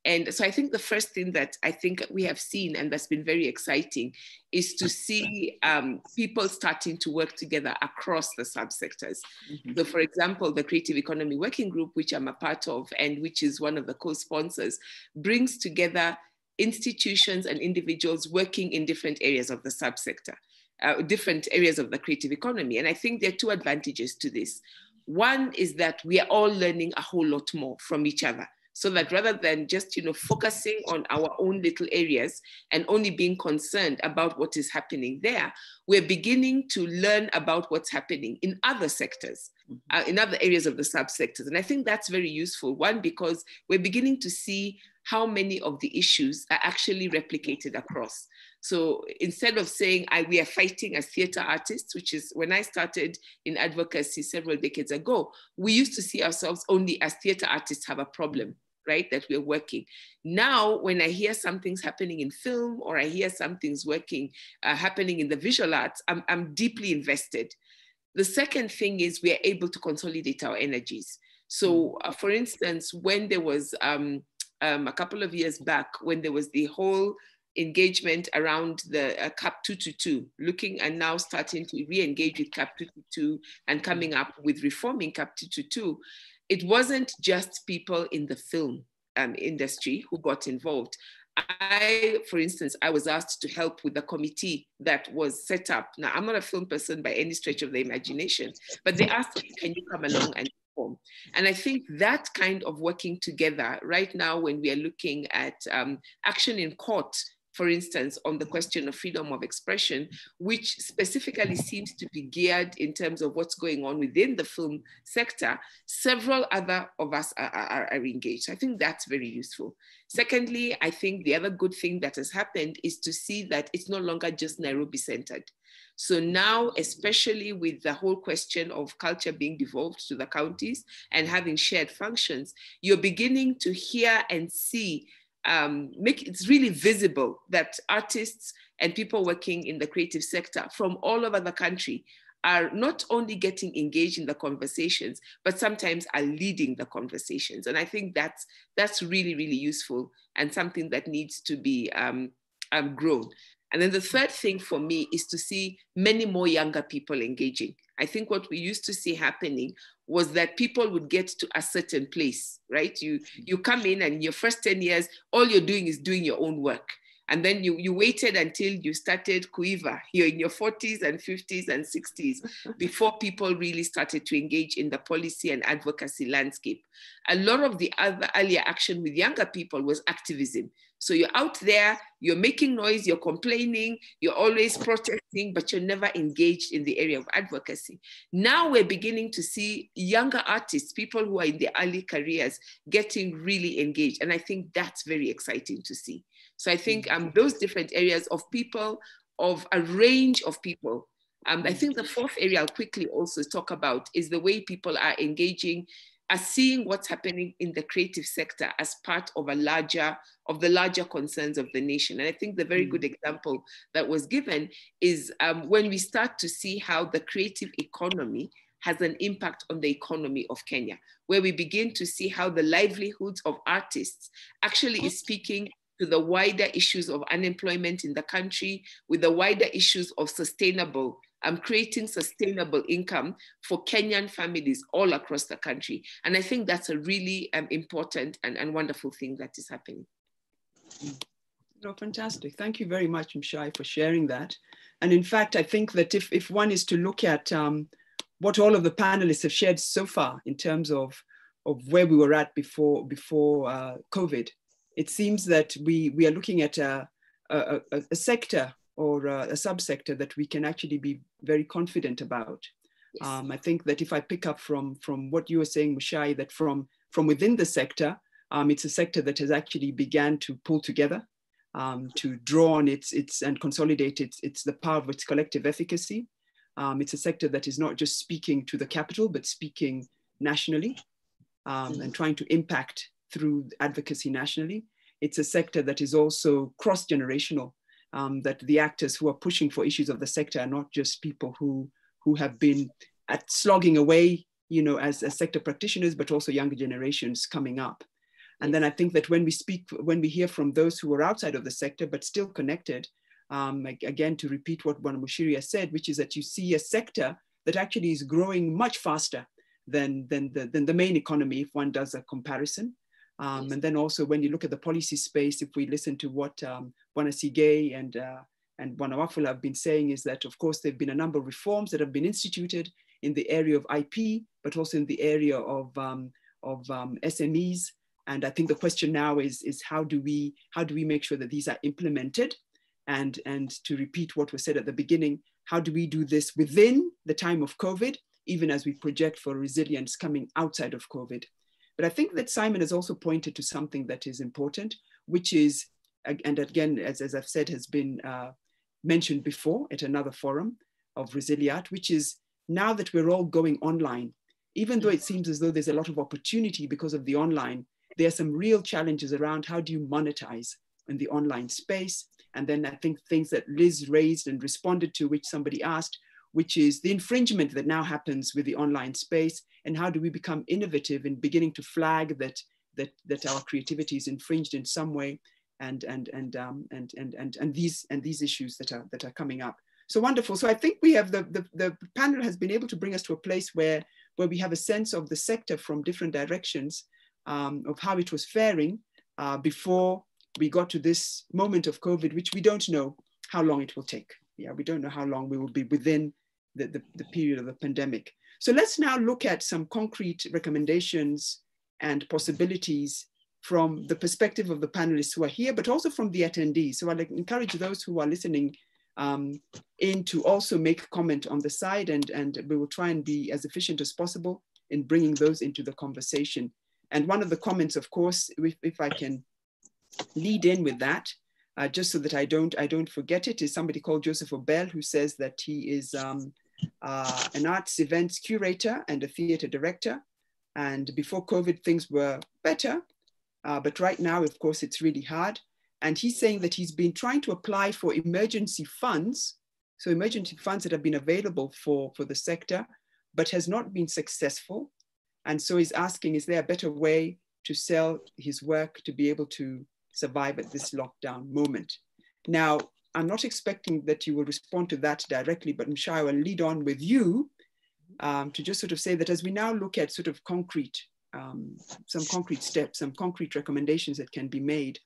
And so I think the first thing that I think we have seen and that's been very exciting is to see um, people starting to work together across the subsectors. Mm-hmm. So for example, the Creative Economy Working Group, which I'm a part of and which is one of the co-sponsors, brings together institutions and individuals working in different areas of the subsector, uh, different areas of the creative economy. And I think there are two advantages to this. One is that we are all learning a whole lot more from each other so that rather than just you know focusing on our own little areas and only being concerned about what is happening there we're beginning to learn about what's happening in other sectors mm-hmm. uh, in other areas of the subsectors and i think that's very useful one because we're beginning to see how many of the issues are actually replicated across. So instead of saying I, we are fighting as theater artists, which is when I started in advocacy several decades ago, we used to see ourselves only as theater artists have a problem right that we're working. Now when i hear something's happening in film or i hear something's working uh, happening in the visual arts I'm, I'm deeply invested. The second thing is we are able to consolidate our energies. So uh, for instance when there was um, um, a couple of years back when there was the whole engagement around the uh, CAP 222, looking and now starting to re-engage with CAP 222 and coming up with reforming CAP 222, it wasn't just people in the film um, industry who got involved. I, for instance, I was asked to help with the committee that was set up. Now, I'm not a film person by any stretch of the imagination, but they asked me, can you come along and perform? And I think that kind of working together right now, when we are looking at um, action in court for instance, on the question of freedom of expression, which specifically seems to be geared in terms of what's going on within the film sector, several other of us are, are, are engaged. I think that's very useful. Secondly, I think the other good thing that has happened is to see that it's no longer just Nairobi centered. So now, especially with the whole question of culture being devolved to the counties and having shared functions, you're beginning to hear and see um, make it's really visible that artists and people working in the creative sector from all over the country are not only getting engaged in the conversations, but sometimes are leading the conversations. And I think that's that's really, really useful and something that needs to be um, um, grown. And then the third thing for me is to see many more younger people engaging. I think what we used to see happening was that people would get to a certain place, right? You you come in and your first 10 years, all you're doing is doing your own work. And then you, you waited until you started Kuiva. You're in your 40s and 50s and 60s before people really started to engage in the policy and advocacy landscape. A lot of the other earlier action with younger people was activism. So you're out there, you're making noise, you're complaining, you're always protesting, but you're never engaged in the area of advocacy. Now we're beginning to see younger artists, people who are in the early careers, getting really engaged. And I think that's very exciting to see. So I think um, those different areas of people, of a range of people. Um, I think the fourth area I'll quickly also talk about is the way people are engaging are seeing what's happening in the creative sector as part of a larger of the larger concerns of the nation and i think the very mm. good example that was given is um, when we start to see how the creative economy has an impact on the economy of Kenya, where we begin to see how the livelihoods of artists actually is speaking to the wider issues of unemployment in the country, with the wider issues of sustainable um, creating sustainable income for Kenyan families all across the country. And I think that's a really um, important and, and wonderful thing that is happening. Oh, fantastic. Thank you very much, Mshai, for sharing that. And in fact, I think that if, if one is to look at um, what all of the panelists have shared so far in terms of, of where we were at before, before uh, COVID, it seems that we, we are looking at a, a, a sector or uh, a subsector that we can actually be very confident about. Yes. Um, I think that if I pick up from, from what you were saying, Mshai, that from, from within the sector, um, it's a sector that has actually began to pull together, um, to draw on its, its and consolidate its, its the power of its collective efficacy. Um, it's a sector that is not just speaking to the capital, but speaking nationally um, and trying to impact through advocacy nationally. It's a sector that is also cross-generational um, that the actors who are pushing for issues of the sector are not just people who, who have been at slogging away, you know, as, as sector practitioners, but also younger generations coming up. And then I think that when we speak, when we hear from those who are outside of the sector, but still connected, um, again, to repeat what Bwana Muchiri said, which is that you see a sector that actually is growing much faster than, than, the, than the main economy if one does a comparison. Um. And then also when you look at the policy space, if we listen to what um, Sigei and, uh, and Bwana Wafula have been saying is that of course there have been a number of reforms that have been instituted in the area of IP, but also in the area of, um, of um, SMEs. And I think the question now is, is how, do we, how do we make sure that these are implemented? And, and to repeat what was said at the beginning, how do we do this within the time of COVID, even as we project for resilience coming outside of COVID? But I think that Simon has also pointed to something that is important, which is, and again, as, as I've said, has been uh, mentioned before at another forum of ResiliArt, which is now that we're all going online, even though it seems as though there's a lot of opportunity because of the online, there are some real challenges around how do you monetize in the online space. And then I think things that Liz raised and responded to, which somebody asked, which is the infringement that now happens with the online space and how do we become innovative in beginning to flag that that that our creativity is infringed in some way and and and um, and, and and and these and these issues that are that are coming up. So wonderful. So i think we have the, the the panel has been able to bring us to a place where where we have a sense of the sector from different directions um, of how it was faring uh, before we got to this moment of covid which we don't know how long it will take. Yeah we don't know how long we will be within the, the, the period of the pandemic so let's now look at some concrete recommendations and possibilities from the perspective of the panelists who are here, but also from the attendees. So I'd encourage those who are listening um, in to also make comment on the side and, and we will try and be as efficient as possible in bringing those into the conversation. And one of the comments, of course, if, if I can lead in with that, uh, just so that I don't, I don't forget it, is somebody called Joseph Obel who says that he is um, uh, an arts events curator and a theater director. And before COVID, things were better. Uh, but right now, of course, it's really hard. And he's saying that he's been trying to apply for emergency funds, so emergency funds that have been available for, for the sector, but has not been successful. And so he's asking, is there a better way to sell his work to be able to survive at this lockdown moment? Now, I'm not expecting that you will respond to that directly, but I'm I will lead on with you um, to just sort of say that as we now look at sort of concrete, um, some concrete steps, some concrete recommendations that can be made.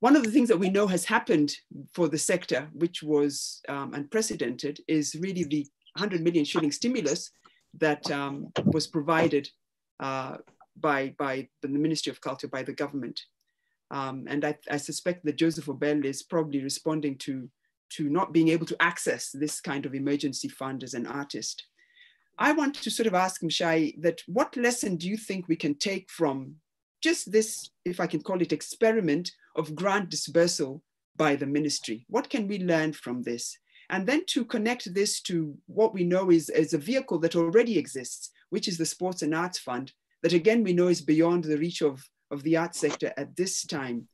One of the things that we know has happened for the sector, which was um, unprecedented, is really the 100 million shilling stimulus that um, was provided uh, by, by the Ministry of Culture, by the government. Um, and I, I, suspect that Joseph Obel is probably responding to, to not being able to access this kind of emergency fund as an artist. I want to sort of ask Mshai that what lesson do you think we can take from just this, if I can call it experiment of grant dispersal by the ministry? What can we learn from this? And then to connect this to what we know is, is a vehicle that already exists, which is the Sports and Arts Fund, that again we know is beyond the reach of of the art sector at this time.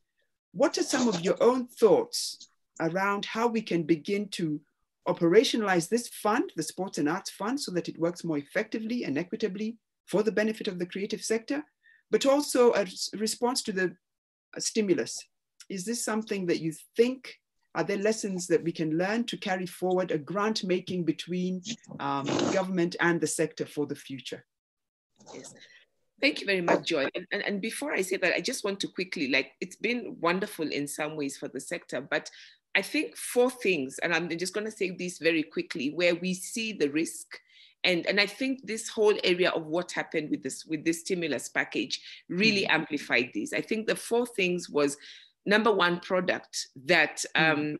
What are some of your own thoughts around how we can begin to operationalize this fund, the Sports and Arts Fund, so that it works more effectively and equitably for the benefit of the creative sector, but also a response to the stimulus? Is this something that you think are there lessons that we can learn to carry forward a grant making between um, government and the sector for the future? Yes. Thank you very much, Joy. And, and, and, before I say that, I just want to quickly, like, it's been wonderful in some ways for the sector, but I think four things, and I'm just going to say these very quickly, where we see the risk. And, and I think this whole area of what happened with this with this stimulus package really mm-hmm. amplified these. I think the four things was number one, product that mm-hmm. um, mm-hmm.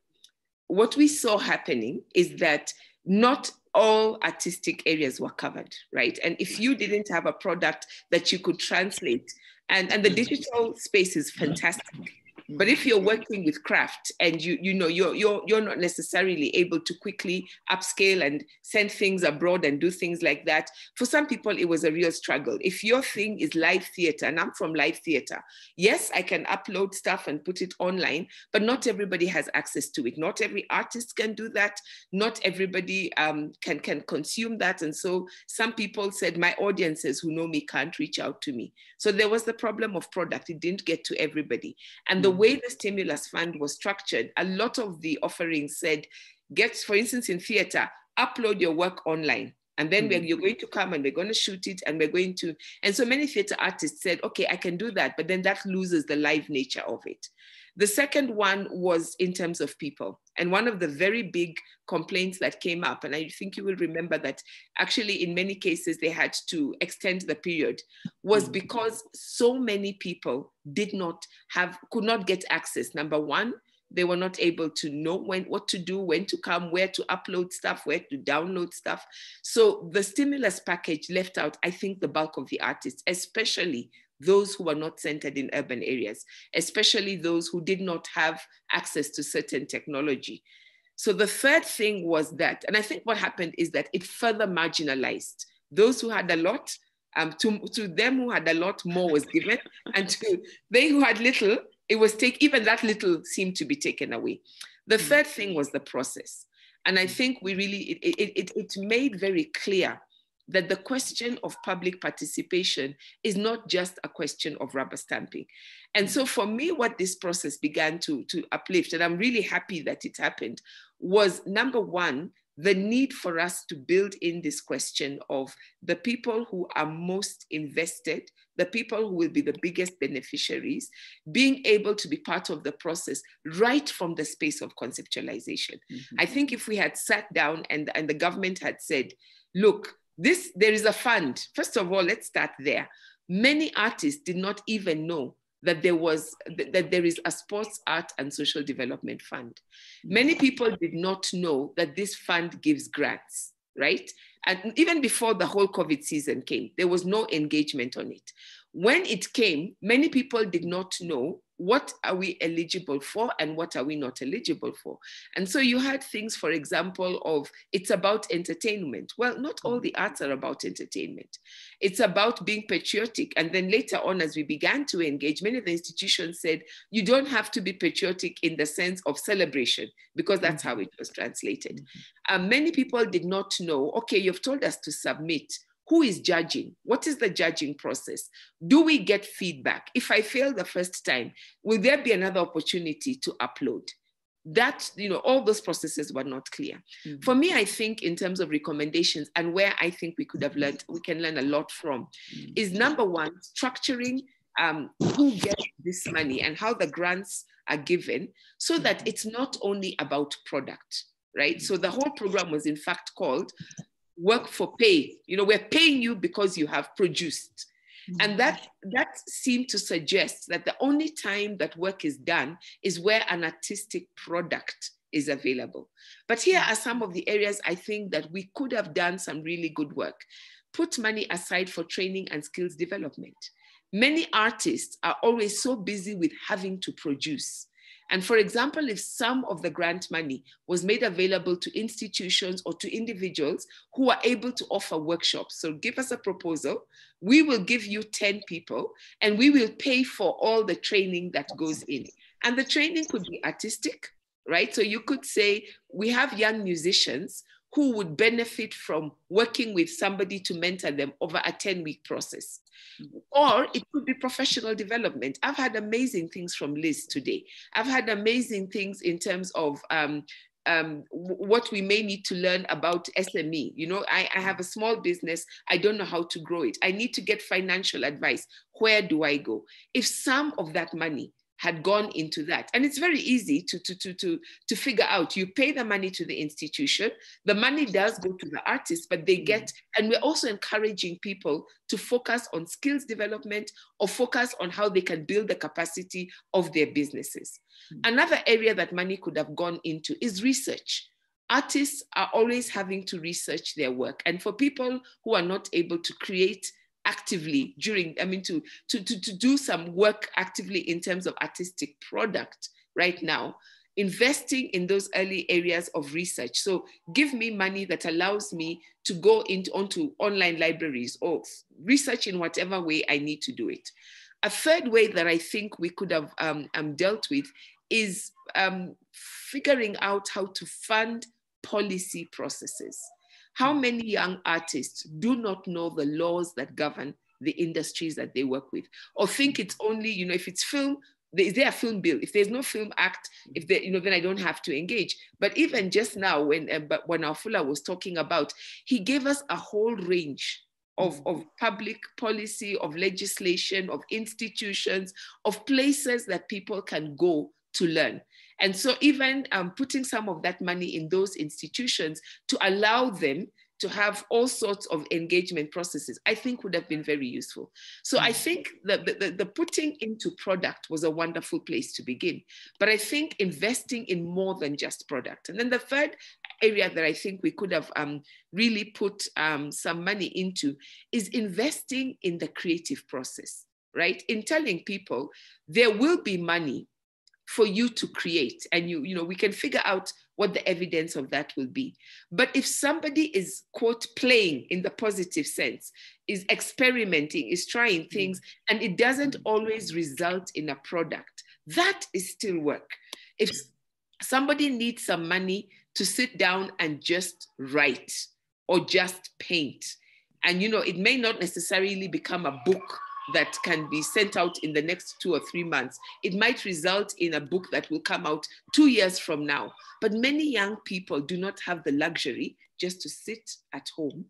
what we saw happening is that not all artistic areas were covered, right? And if you didn't have a product that you could translate, and, and the digital space is fantastic but if you're working with craft and you you know you're you're you're not necessarily able to quickly upscale and send things abroad and do things like that, for some people it was a real struggle. If your thing is live theater, and I'm from live theater, yes, I can upload stuff and put it online, but not everybody has access to it. Not every artist can do that. Not everybody um, can can consume that. And so some people said my audiences who know me can't reach out to me. So there was the problem of product. It didn't get to everybody. And the way the stimulus fund was structured, a lot of the offerings said, get, for instance, in theater, upload your work online. And then mm-hmm. you're going to come and we're going to shoot it and we're going to. And so many theater artists said, okay, I can do that, but then that loses the live nature of it. The second one was in terms of people. And one of the very big complaints that came up, and I think you will remember that actually in many cases they had to extend the period, was mm. because so many people did not have, could not get access, number one, They were not able to know when what to do, when to come, where to upload stuff, where to download stuff. So the stimulus package left out, I think, the bulk of the artists, especially those who were not centered in urban areas, especially those who did not have access to certain technology. So the third thing was that, and I think what happened is that it further marginalized those who had a lot. Um, to, to them who had a lot more was given, and to they who had little, it was take even that little seemed to be taken away. The mm. third thing was the process, and I think we really it, it, it made very clear that the question of public participation is not just a question of rubber stamping. And so for me, what this process began to, to uplift, and I'm really happy that it happened, was number one, the need for us to build in this question of the people who are most invested, the people who will be the biggest beneficiaries, being able to be part of the process right from the space of conceptualization. Mm-hmm. I think if we had sat down and, and the government had said, look, this there is a fund. First of all, let's start there. Many artists did not even know that there was that there is a sports art and social development fund many people did not know that this fund gives grants right and even before the whole covid season came there was no engagement on it when it came many people did not know what are we eligible for and what are we not eligible for? And so you had things, for example, of it's about entertainment. Well, not all the arts are about entertainment. It's about being patriotic. And then later on, as we began to engage, many of the institutions said, you don't have to be patriotic in the sense of celebration, because that's how it was translated. Mm-hmm. Uh, many people did not know, okay, you've told us to submit who is judging? What is the judging process? Do we get feedback? If I fail the first time, will there be another opportunity to upload? That, you know, all those processes were not clear. Mm-hmm. For me, I think in terms of recommendations and where I think we could have learned, we can learn a lot from, mm-hmm. is number one, structuring um, who gets this money and how the grants are given so that mm-hmm. it's not only about product right? So the whole program was in fact called work for pay. You know, we're paying you because you have produced. Mm-hmm. And that that seemed to suggest that the only time that work is done is where an artistic product is available. But here are some of the areas I think that we could have done some really good work. Put money aside for training and skills development. Many artists are always so busy with having to produce and for example, if some of the grant money was made available to institutions or to individuals who are able to offer workshops, so give us a proposal, we will give you 10 people and we will pay for all the training that goes in. And the training could be artistic, right? So you could say, we have young musicians who would benefit from working with somebody to mentor them over a 10 week process. Or it could be professional development. I've had amazing things from Liz today. I've had amazing things in terms of um, um, what we may need to learn about SME. You know, I, I, have a small business. I don't know how to grow it. I need to get financial advice. Where do I go? If some of that money had gone into that. And it's very easy to, to, to, to, to figure out. You pay the money to the institution, the money does go to the artist, but they get, and we're also encouraging people to focus on skills development or focus on how they can build the capacity of their businesses. Mm-hmm. Another area that money could have gone into is research artists are always having to research their work. And for people who are not able to create actively during, I mean, to, to, to, to do some work actively in terms of artistic product right now, investing in those early areas of research. So give me money that allows me to go into onto online libraries or research in whatever way I need to do it. A third way that I think we could have um, um, dealt with is um, figuring out how to fund policy processes. How many young artists do not know the laws that govern the industries that they work with, or think it's only, you know, if it's film, is there a film bill? If there's no film act, if there, you know, then I don't have to engage. But even just now, when uh, when Wafula was talking about, he gave us a whole range of, of public policy, of legislation, of institutions, of places that people can go to learn. And so even um, putting some of that money in those institutions to allow them to have all sorts of engagement processes, I think would have been very useful. So I think that the, the, the, putting into product was a wonderful place to begin. But I think investing in more than just product. And then the third area that I think we could have um, really put um, some money into is investing in the creative process, right? In telling people there will be money for you to create and you you know we can figure out what the evidence of that will be. But if somebody is quote playing in the positive sense is experimenting is trying mm. things and it doesn't always result in a product that is still work. If somebody needs some money to sit down and just write or just paint and you know it may not necessarily become a book that can be sent out in the next two or three months. It might result in a book that will come out two years from now. But many young people do not have the luxury just to sit at home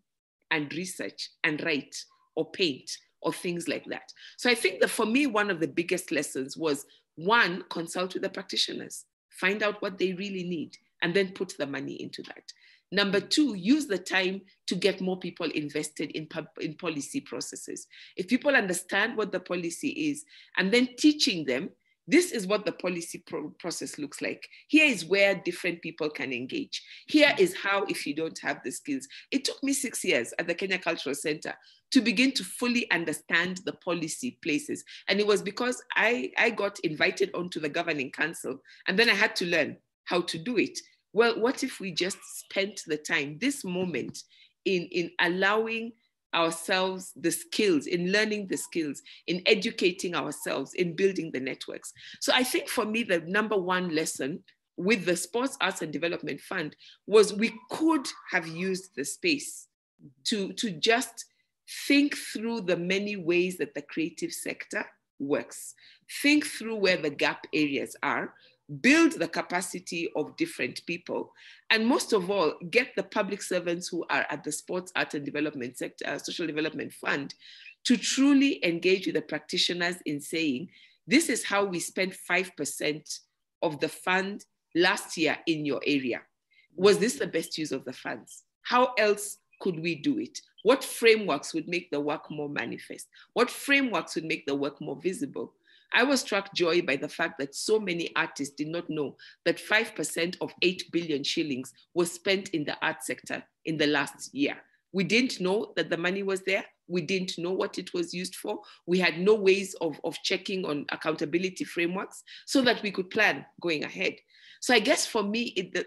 and research and write or paint or things like that. So I think that for me, one of the biggest lessons was one, consult with the practitioners, find out what they really need, and then put the money into that. Number two, use the time to get more people invested in, in policy processes. If people understand what the policy is and then teaching them, this is what the policy pro process looks like. Here is where different people can engage. Here is how, if you don't have the skills, it took me six years at the Kenya Cultural Center to begin to fully understand the policy places. And it was because I, I got invited onto the governing council and then I had to learn how to do it. Well, what if we just spent the time, this moment, in, in allowing ourselves the skills, in learning the skills, in educating ourselves, in building the networks? So I think for me, the number one lesson with the Sports Arts and Development Fund was we could have used the space to, to just think through the many ways that the creative sector works. Think through where the gap areas are, build the capacity of different people, and most of all, get the public servants who are at the Sports, Art and Development Sector, uh, Social Development Fund, to truly engage with the practitioners in saying, this is how we spent 5% of the fund last year in your area. Was this the best use of the funds? How else could we do it? What frameworks would make the work more manifest? What frameworks would make the work more visible? I was struck joy by the fact that so many artists did not know that 5% of 8 billion shillings was spent in the art sector in the last year. We didn't know that the money was there. We didn't know what it was used for. We had no ways of, of checking on accountability frameworks so that we could plan going ahead. So I guess for me, it, the,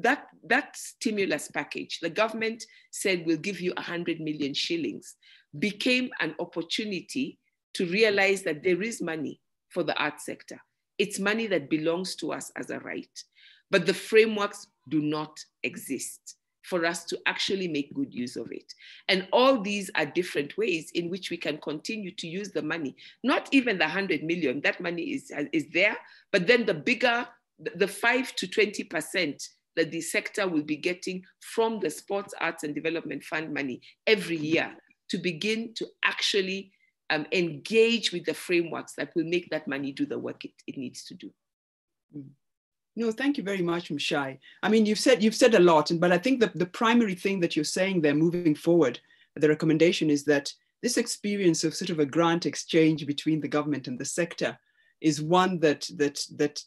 that, that stimulus package, the government said we'll give you 100 million shillings, became an opportunity to realize that there is money for the art sector. It's money that belongs to us as a right, but the frameworks do not exist for us to actually make good use of it. And all these are different ways in which we can continue to use the money. Not even the 100 million, that money is, is there, but then the bigger, the 5 to 20% that the sector will be getting from the Sports, Arts and Development Fund money every year to begin to actually um, engage with the frameworks that will make that money do the work it, it needs to do. Mm. No, thank you very much, Mshai. I mean, you've said you've said a lot, but I think that the primary thing that you're saying there moving forward, the recommendation is that this experience of sort of a grant exchange between the government and the sector is one that that that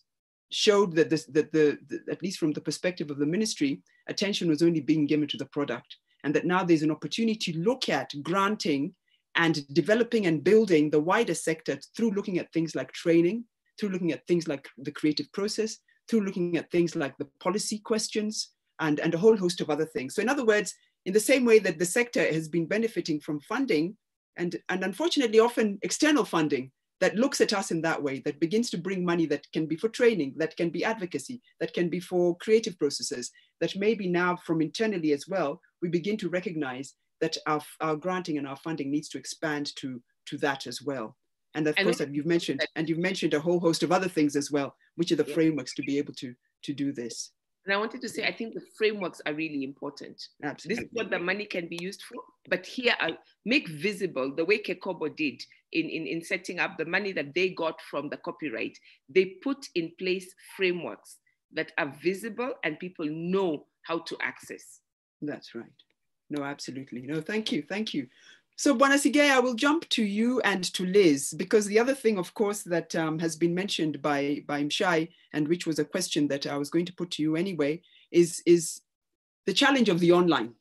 showed that this that the, the at least from the perspective of the ministry, attention was only being given to the product, and that now there's an opportunity to look at granting and developing and building the wider sector through looking at things like training, through looking at things like the creative process, through looking at things like the policy questions, and, and a whole host of other things. So in other words, in the same way that the sector has been benefiting from funding, and, and unfortunately often external funding that looks at us in that way, that begins to bring money that can be for training, that can be advocacy, that can be for creative processes, that maybe now from internally as well, we begin to recognize that our, our granting and our funding needs to expand to, to that as well. And of and course, you've mentioned, and you've mentioned a whole host of other things as well, which are the yeah. frameworks to be able to, to do this. And I wanted to say, I think the frameworks are really important. Absolutely. This is what the money can be used for. But here, I make visible the way KECOBO did in, in, in setting up the money that they got from the copyright. They put in place frameworks that are visible and people know how to access. That's right. No, absolutely. No, thank you, thank you. So Bwana Sigei, I will jump to you and to Liz, because the other thing, of course, that um, has been mentioned by, by Mshai, and which was a question that I was going to put to you anyway, is, is the challenge of the online.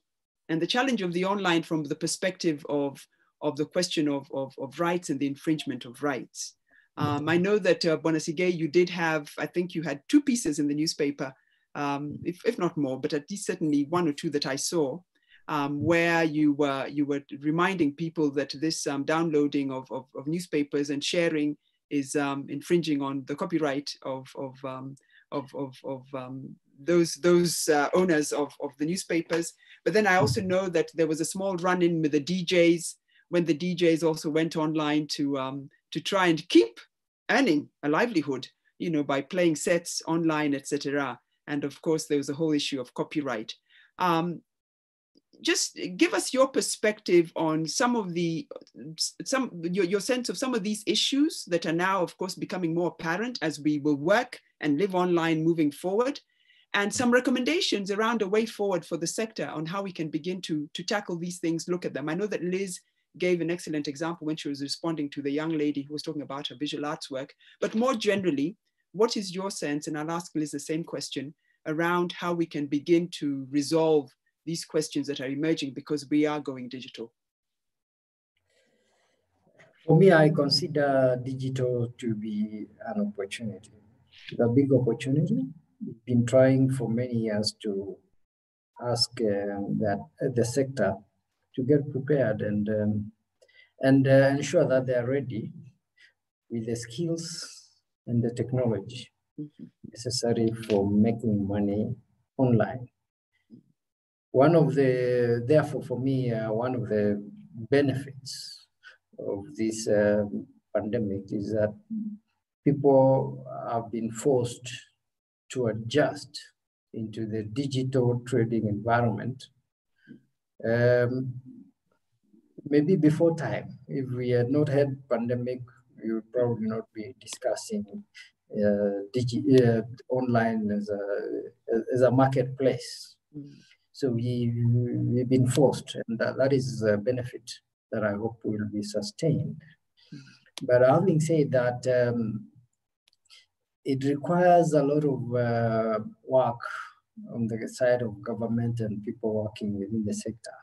And the challenge of the online from the perspective of, of the question of, of, of rights and the infringement of rights. Um, I know that uh, Bwana Sigei, you did have, I think you had two pieces in the newspaper, um, if, if not more, but at least certainly one or two that I saw, um, where you were you were reminding people that this um, downloading of, of, of, newspapers and sharing is um, infringing on the copyright of of um, of, of, of um, those those uh, owners of, of the newspapers. But then I also know that there was a small run-in with the DJs when the DJs also went online to um, to try and keep earning a livelihood, you know, by playing sets online, etc. And of course, there was a whole issue of copyright. Um, just give us your perspective on some of the some your, your sense of some of these issues that are now of course becoming more apparent as we will work and live online moving forward and some recommendations around a way forward for the sector on how we can begin to, to tackle these things, look at them. I know that Liz gave an excellent example when she was responding to the young lady who was talking about her visual arts work, but more generally, what is your sense, and I'll ask Liz the same question, around how we can begin to resolve these questions that are emerging because we are going digital? For me, I consider digital to be an opportunity, a big opportunity. We've been trying for many years to ask uh, that uh, the sector to get prepared and um, and uh, ensure that they are ready with the skills and the technology mm-hmm. necessary for making money online one of the, therefore for me, uh, one of the benefits of this uh, pandemic is that people have been forced to adjust into the digital trading environment. Um, maybe before time, if we had not had pandemic, we would probably not be discussing uh, digi- uh, online as a, as a marketplace. Mm. So we, we've been forced, and that, that is a benefit that I hope will be sustained. But having said that, um, it requires a lot of uh, work on the side of government and people working within the sector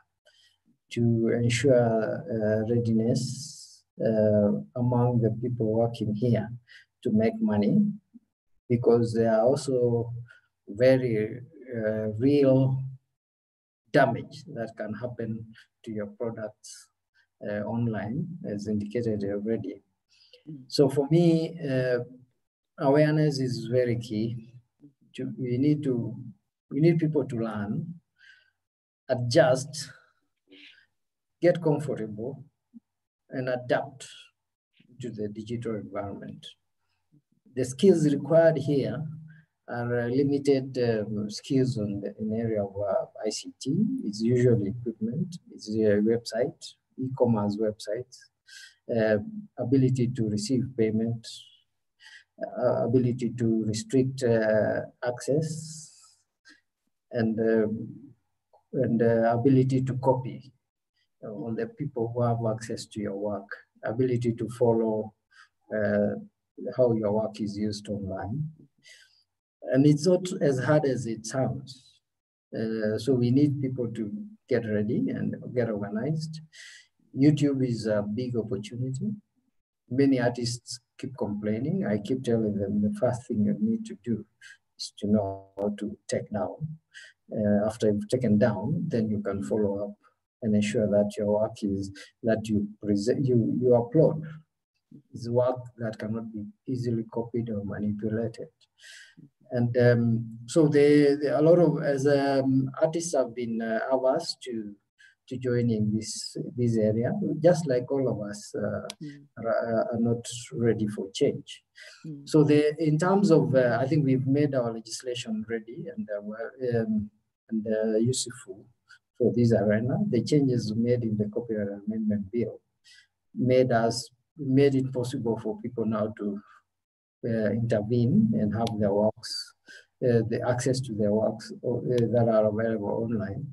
to ensure uh, readiness uh, among the people working here to make money because there are also very uh, real damage that can happen to your products uh, online, as indicated already. So for me, uh, awareness is very key. To, we need to, we need people to learn, adjust, get comfortable, and adapt to the digital environment. The skills required here are limited um, skills on the in area of uh, ICT. It's usually equipment, it's a website, e-commerce websites, uh, ability to receive payment, uh, ability to restrict uh, access, and um, and ability to copy on the people who have access to your work, ability to follow uh, how your work is used online and it's not as hard as it sounds. Uh, so we need people to get ready and get organized. YouTube is a big opportunity. Many artists keep complaining. I keep telling them the first thing you need to do is to know how to take down. Uh, after you've taken down, then you can follow up and ensure that your work is that you present you you upload is work that cannot be easily copied or manipulated. And um, so they, they, a lot of as um, artists have been uh, asked to to join in this this area, just like all of us uh, mm. are, are, not ready for change. Mm. So they, in terms of, uh, I think we've made our legislation ready and uh, um, and uh, useful for this arena. The changes made in the Copyright Amendment Bill made us made it possible for people now to uh, intervene and have their works, uh, the access to their works uh, that are available online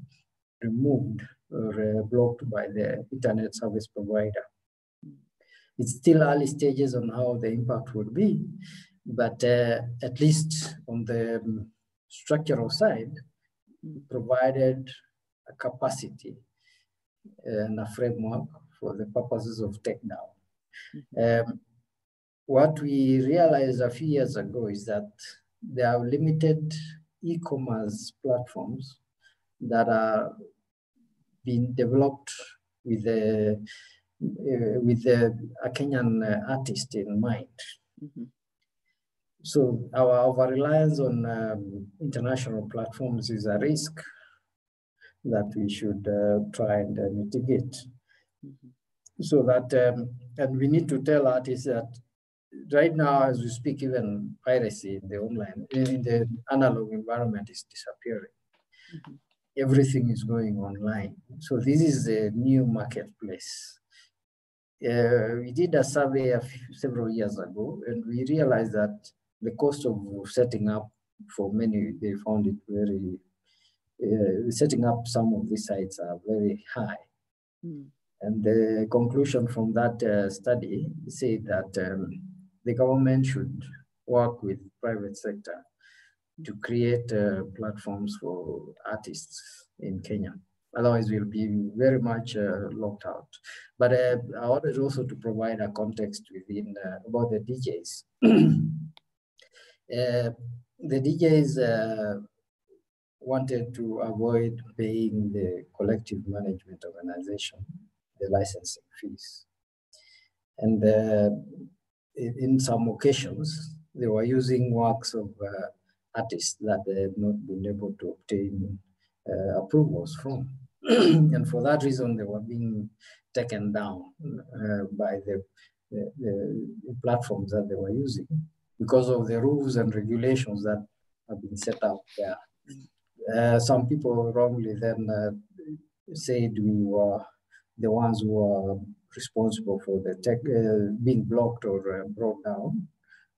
removed or uh, blocked by the internet service provider. It's still early stages on how the impact would be, but uh, at least on the um, structural side, provided a capacity and a framework for the purposes of takedown. Um, what we realized a few years ago is that there are limited e-commerce platforms that are being developed with a uh, with a, a Kenyan artist in mind. Mm -hmm. So our over reliance on um, international platforms is a risk that we should uh, try and uh, mitigate. Mm -hmm. So that, um, and we need to tell artists that right now, as we speak, even piracy in the online, in the analog environment is disappearing. Mm -hmm everything is going online. So this is a new marketplace. Uh, we did a survey a few, several years ago, and we realized that the cost of setting up for many, they found it very, uh, setting up some of these sites are very high. Mm. And the conclusion from that uh, study said that um, the government should work with private sector to create uh, platforms for artists in Kenya. Otherwise, we'll be very much uh, locked out. But uh, I wanted also to provide a context within uh, about the DJs. Uh, the DJs uh, wanted to avoid paying the collective management organization the licensing fees. And in some occasions, they were using works of artists that they had not been able to obtain uh, approvals from. and for that reason, they were being taken down uh, by the, the, the, platforms that they were using because of the rules and regulations that have been set up there. Uh, some people wrongly then uh, said we were the ones who were responsible for the tech uh, being blocked or uh, brought down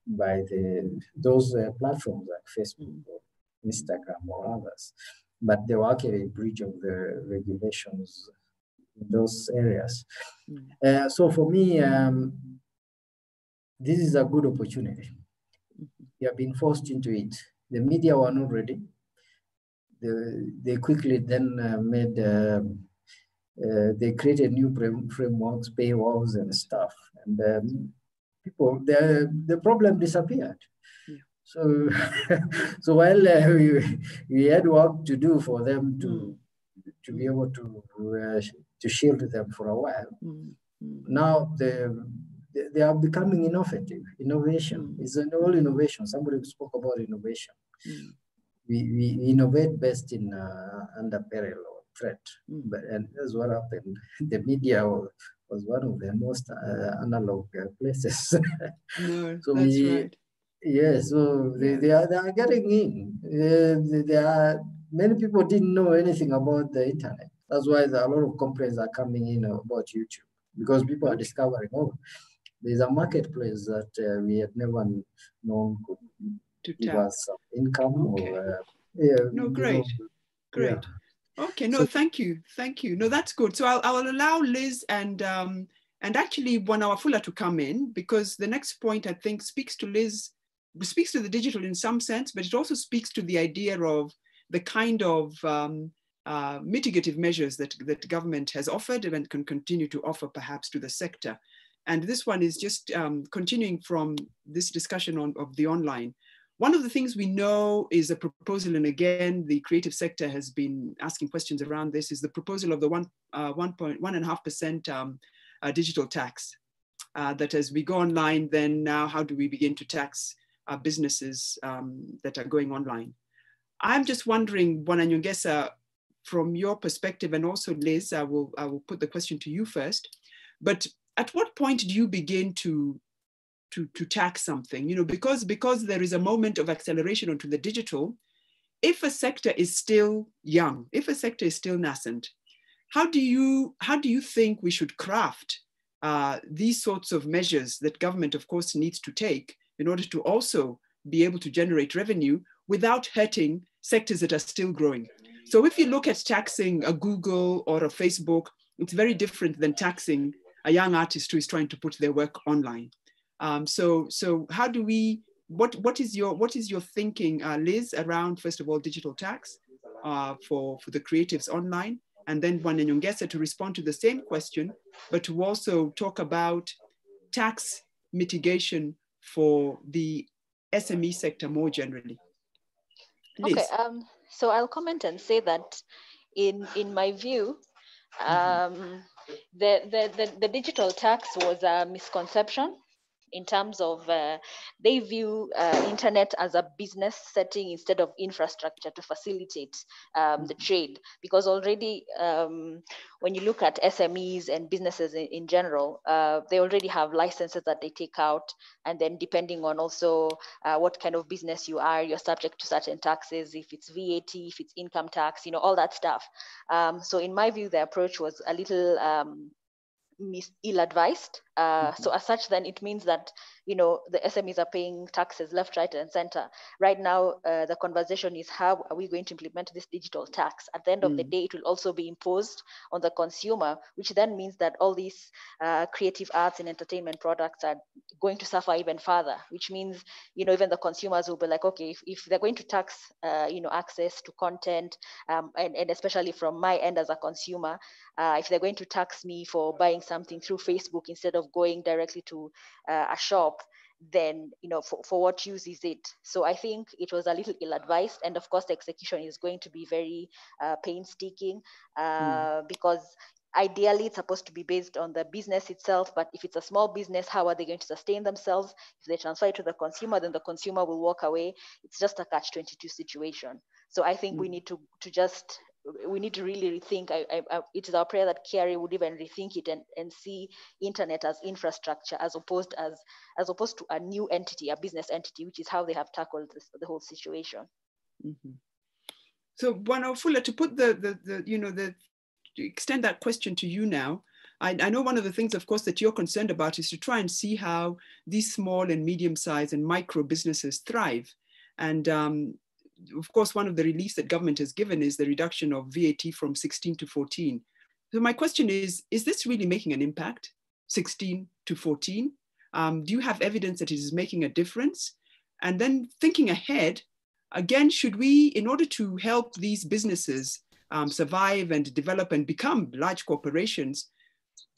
by the those uh, platforms like Facebook or Instagram or others, but they were actually a breach of the regulations in those areas. Mm. Uh, so for me, um, this is a good opportunity. We have been forced into it. The media were not ready. The, they quickly then uh, made, um, uh, they created new frameworks, paywalls and stuff. And um, people, the, the problem disappeared. So, so while uh, we, we had work to do for them to, mm. to be able to, uh, to shield them for a while, mm. now they, they are becoming innovative. Innovation mm. is an all innovation. Somebody spoke about innovation. Mm. We, we innovate best in uh, under peril or threat. Mm. But, and that's what happened. The media was one of the most uh, analog uh, places. no, so that's we, right. Yes, so they, they, are, they are getting in. Uh, they are, many people didn't know anything about the internet. That's why there are a lot of complaints are coming in about YouTube because people are discovering, oh, there's a marketplace that uh, we had never known could to give tap. us some income okay. or uh, yeah, no great know, great yeah. Okay, no, so, thank you, thank you. No, that's good. So I'll, I'll allow Liz and um, and actually Bwana to come in because the next point I think speaks to Liz, speaks to the digital in some sense, but it also speaks to the idea of the kind of um, uh, mitigative measures that, that government has offered and can continue to offer perhaps to the sector. And this one is just um, continuing from this discussion on, of the online. One of the things we know is a proposal, and again, the creative sector has been asking questions around this, is the proposal of the one, uh, 1.1.5% um, uh, digital tax. Uh, that as we go online, then now how do we begin to tax uh, businesses um, that are going online? I'm just wondering, Bwana from your perspective, and also Liz, I will, I will put the question to you first, but at what point do you begin to to, to tax something, you know, because, because there is a moment of acceleration onto the digital, if a sector is still young, if a sector is still nascent, how do you, how do you think we should craft uh, these sorts of measures that government, of course, needs to take in order to also be able to generate revenue without hurting sectors that are still growing? So if you look at taxing a Google or a Facebook, it's very different than taxing a young artist who is trying to put their work online. Um, so, so how do we, what, what is your, what is your thinking, uh, Liz, around, first of all, digital tax uh, for, for the creatives online? And then Bwana Nyongesa to respond to the same question, but to also talk about tax mitigation for the SME sector more generally. Liz. Okay, um, so I'll comment and say that in, in my view, mm-hmm. um, the, the, the, the digital tax was a misconception in terms of uh, they view uh, internet as a business setting instead of infrastructure to facilitate um, the mm-hmm. trade because already um, when you look at SMEs and businesses in, in general, uh, they already have licenses that they take out. And then depending on also uh, what kind of business you are, you're subject to certain taxes, if it's VAT, if it's income tax, you know, all that stuff. Um, so in my view, the approach was a little um, mis- ill-advised. Uh, mm-hmm. So as such, then it means that you know the SMEs are paying taxes left, right, and center. Right now, uh, the conversation is how are we going to implement this digital tax? At the end of mm. the day, it will also be imposed on the consumer, which then means that all these uh, creative arts and entertainment products are going to suffer even further. Which means you know even the consumers will be like, okay, if, if they're going to tax uh, you know access to content, um, and, and especially from my end as a consumer, uh, if they're going to tax me for buying something through Facebook instead of going directly to uh, a shop, then you know for, for what use is it? So i think it was a little ill-advised. And of course the execution is going to be very uh, painstaking uh, mm. because ideally it's supposed to be based on the business itself. But if it's a small business how are they going to sustain themselves? If they transfer it to the consumer then the consumer will walk away. It's just a catch 22 situation. So i think mm. we need to to just we need to really rethink. I, I, I, it is our prayer that KRA would even rethink it and, and see internet as infrastructure as opposed as as opposed to a new entity, a business entity, which is how they have tackled this, the whole situation. Mm-hmm. So, Bwana to put the, the, the you know the extend that question to you now. I, I know one of the things, of course, that you're concerned about is to try and see how these small and medium-sized and micro businesses thrive. And um, of course, one of the reliefs that government has given is the reduction of VAT from 16 to 14. So my question is, is this really making an impact, 16 to 14? Um, do you have evidence that it is making a difference? And then thinking ahead, again, should we, in order to help these businesses um, survive and develop and become large corporations,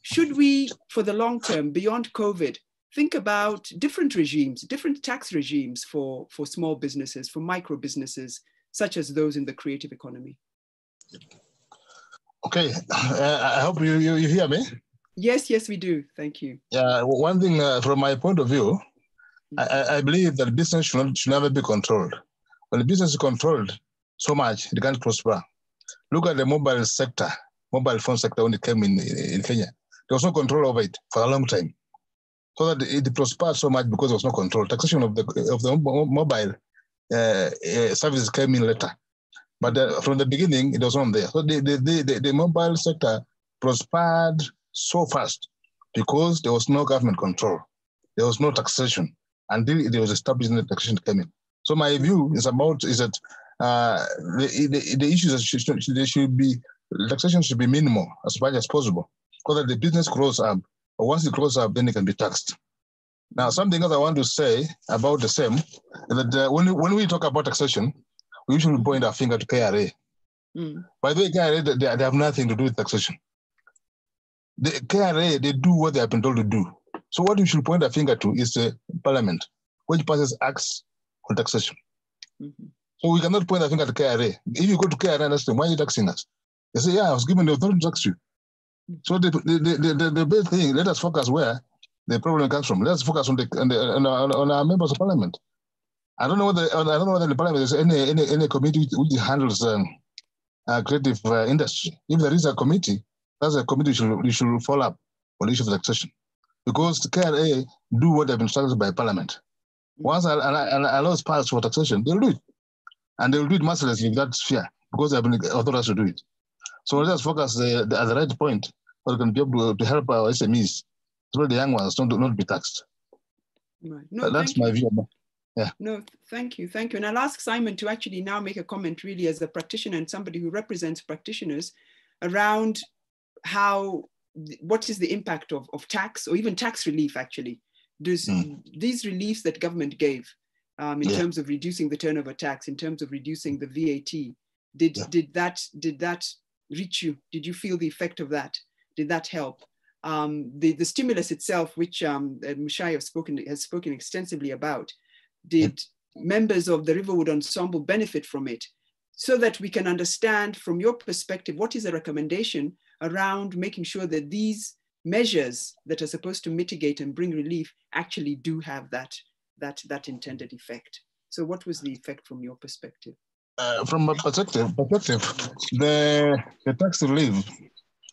should we, for the long term, beyond COVID, think about different regimes, different tax regimes for, for small businesses, for micro businesses, such as those in the creative economy. Okay, uh, I hope you, you, you, hear me. Yes, yes, we do. Thank you. Yeah, one thing uh, from my point of view, I, I, believe that business should, not, should never be controlled. When the business is controlled so much, it can't prosper. Look at the mobile sector, mobile phone sector when it came in, in Kenya. There was no control over it for a long time so that it prospered so much because there was no control. Taxation of the of the mobile uh, uh, services came in later, but the, from the beginning it was not there. So the the, the the mobile sector prospered so fast because there was no government control, there was no taxation until there was established the taxation came in. So my view is about is that uh, the, the the issues that should, should, they should be taxation should be minimal as much as possible, so that the business grows up but once it grows up, then it can be taxed. Now, something else I want to say about the same is that uh, when, when we talk about taxation, we usually point our finger to KRA. Mm. By the way, KRA, they, they have nothing to do with taxation. The KRA, they do what they have been told to do. So what we should point our finger to is the parliament, which passes acts on taxation. Mm-hmm. So we cannot point our finger to KRA. If you go to KRA and ask them, why are you taxing us? They say, yeah, I was given the authority to tax you. So the, the, the, the, big thing, let us focus where the problem comes from. Let's focus on the on, our, members of parliament. I don't know whether I don't know whether the parliament is any any, any committee which handles um, uh, creative uh, industry. If there is a committee, that's a committee should you should follow up on the issue of taxation, because the KRA do what they've been instructed by parliament. Once an, an, an law passed for taxation, they'll do it, and they'll do it mercilessly in that sphere because they've been authorized to do it. So let us focus the, the, at the right point we can be able to help our SMEs, especially the young ones, not, not be taxed. Right. No, That's my view. Yeah. No, thank you, thank you. And I'll ask Simon to actually now make a comment, really, as a practitioner and somebody who represents practitioners around how what is the impact of, of tax or even tax relief actually does mm. these reliefs that government gave um, in yeah. terms of reducing the turnover tax in terms of reducing the vat did yeah. did that did that reach you did you feel the effect of that did that help um, the, the stimulus itself which um, Muchai have spoken, has spoken extensively about did members of the riverwood ensemble benefit from it so that we can understand from your perspective what is a recommendation around making sure that these measures that are supposed to mitigate and bring relief actually do have that, that, that intended effect. So what was the effect from your perspective? Uh, from my perspective, perspective, the, the tax relief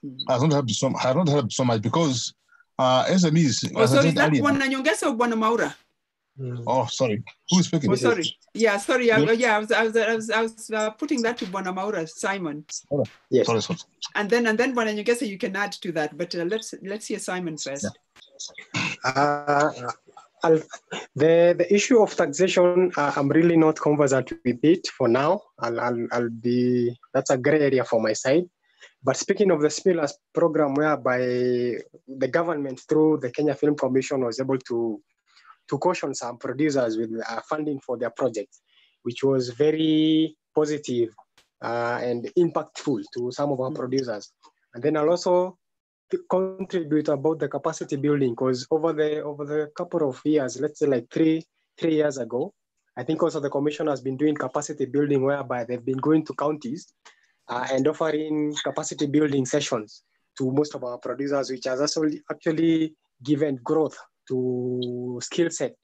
mm. has not helped so, has not helped so much because uh, SMEs. Oh, so is that Bwana Nyongesa or Bwana Mwaura? Mm. Oh, sorry. Who is speaking? Oh, sorry. Yeah, sorry. Yeah, I, yeah, I was, I was, I was, I was uh, putting that to Bwana Mwaura, Simon. Oh, yes. Sorry, sorry. And then, and then, Bwana Nyongesa, you can add to that. But uh, let's let's hear Simon first. Yeah. Uh, the the issue of taxation, uh, I'm really not conversant with it for now. I'll, I'll, I'll be that's a gray area for my side. But speaking of the stimulus program, whereby the government through the Kenya Film Commission was able to to caution some producers with uh, funding for their projects, which was very positive uh, and impactful to some of our producers. And then I'll also contribute about the capacity building because over the over the couple of years, let's say like three three years ago, I think also the commission has been doing capacity building whereby they've been going to counties uh, and offering capacity building sessions to most of our producers, which has actually actually given growth to skill set,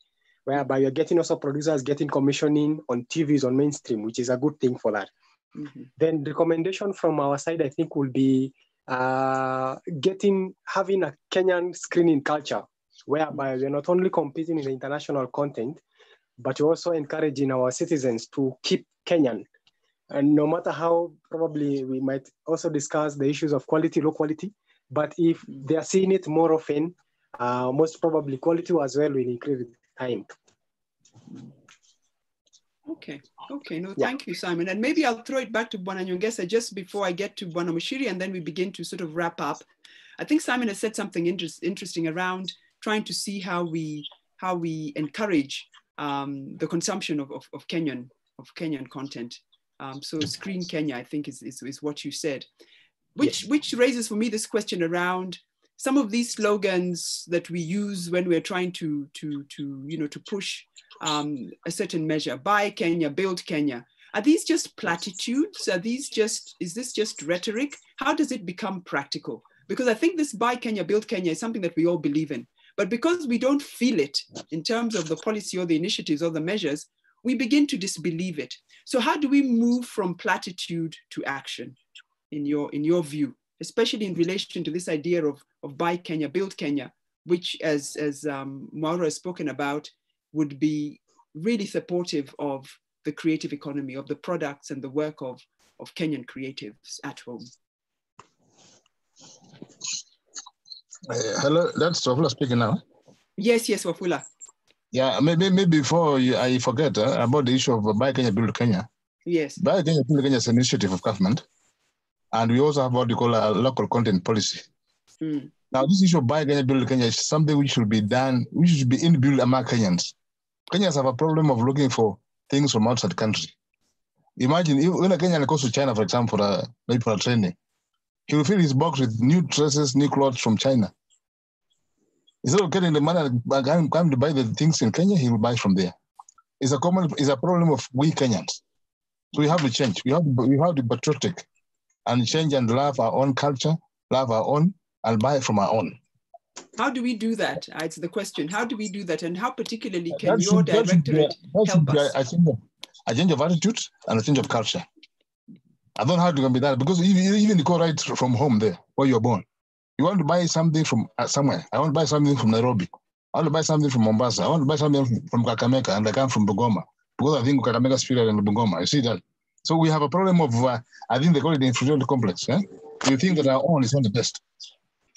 whereby you're getting also producers getting commissioning on TVs on mainstream, which is a good thing for that. Mm-hmm. Then recommendation from our side, I think, will be uh, getting having a Kenyan screening culture, whereby we're not only competing in the international content, but we're also encouraging our citizens to keep Kenyan. And no matter how probably we might also discuss the issues of quality, low quality, but if they are seeing it more often, uh, most probably quality as well will increase with time. Okay, okay, no, yeah. thank you, Simon. And maybe I'll throw it back to Bwana Nyongesa just before I get to Bwana Muchiri and then we begin to sort of wrap up. I think Simon has said something inter interesting around trying to see how we how we encourage um, the consumption of, of, of, Kenyan of Kenyan content. Um, so Screen Kenya, I think, is, is, is what you said, which yes. which raises for me this question around some of these slogans that we use when we're trying to, to, to, you know, to push um, a certain measure, buy Kenya, build Kenya, are these just platitudes? Are these just, is this just rhetoric? How does it become practical? Because I think this buy Kenya, build Kenya is something that we all believe in. But because we don't feel it in terms of the policy or the initiatives or the measures, we begin to disbelieve it. So how do we move from platitude to action in your, in your view? Especially in relation to this idea of, of buy Kenya, build Kenya, which as, as um, Mwaura has spoken about, would be really supportive of the creative economy, of the products and the work of, of Kenyan creatives at home. Uh, hello, that's Wafula speaking now. Yes, yes, Wafula. Yeah, maybe maybe before I forget uh, about the issue of Buy Kenya, Build Kenya. Yes. Buy Kenya, Build Kenya is an initiative of government and we also have what you call a local content policy. Mm. Now, this issue of buy Kenya, build Kenya is something which should be done, which should be inbuilt among Kenyans. Kenyans have a problem of looking for things from outside the country. Imagine if, when a Kenyan goes to China, for example, for a, maybe for a training, he will fill his box with new dresses, new clothes from China. Instead of getting the money and coming to buy the things in Kenya, he will buy from there. It's a common, it's a problem of we Kenyans. So we have to change. We have, we have to be patriotic and change and love our own culture, love our own, and buy from our own. How do we do that? Uh, it's the question. How do we do that? And how particularly can that your directorate be, help us? I think a change of attitude and a change of culture. I don't know how to be that because even, even you go right from home there where you're born. You want to buy something from uh, somewhere. I want to buy something from Nairobi. I want to buy something from Mombasa. I want to buy something from, from Kakamega and I come from Bungoma because I think Kakamega is superior than Bungoma. You see that? So we have a problem of, uh, I think they call it the inferiority complex. Eh? We think that our own is not the best.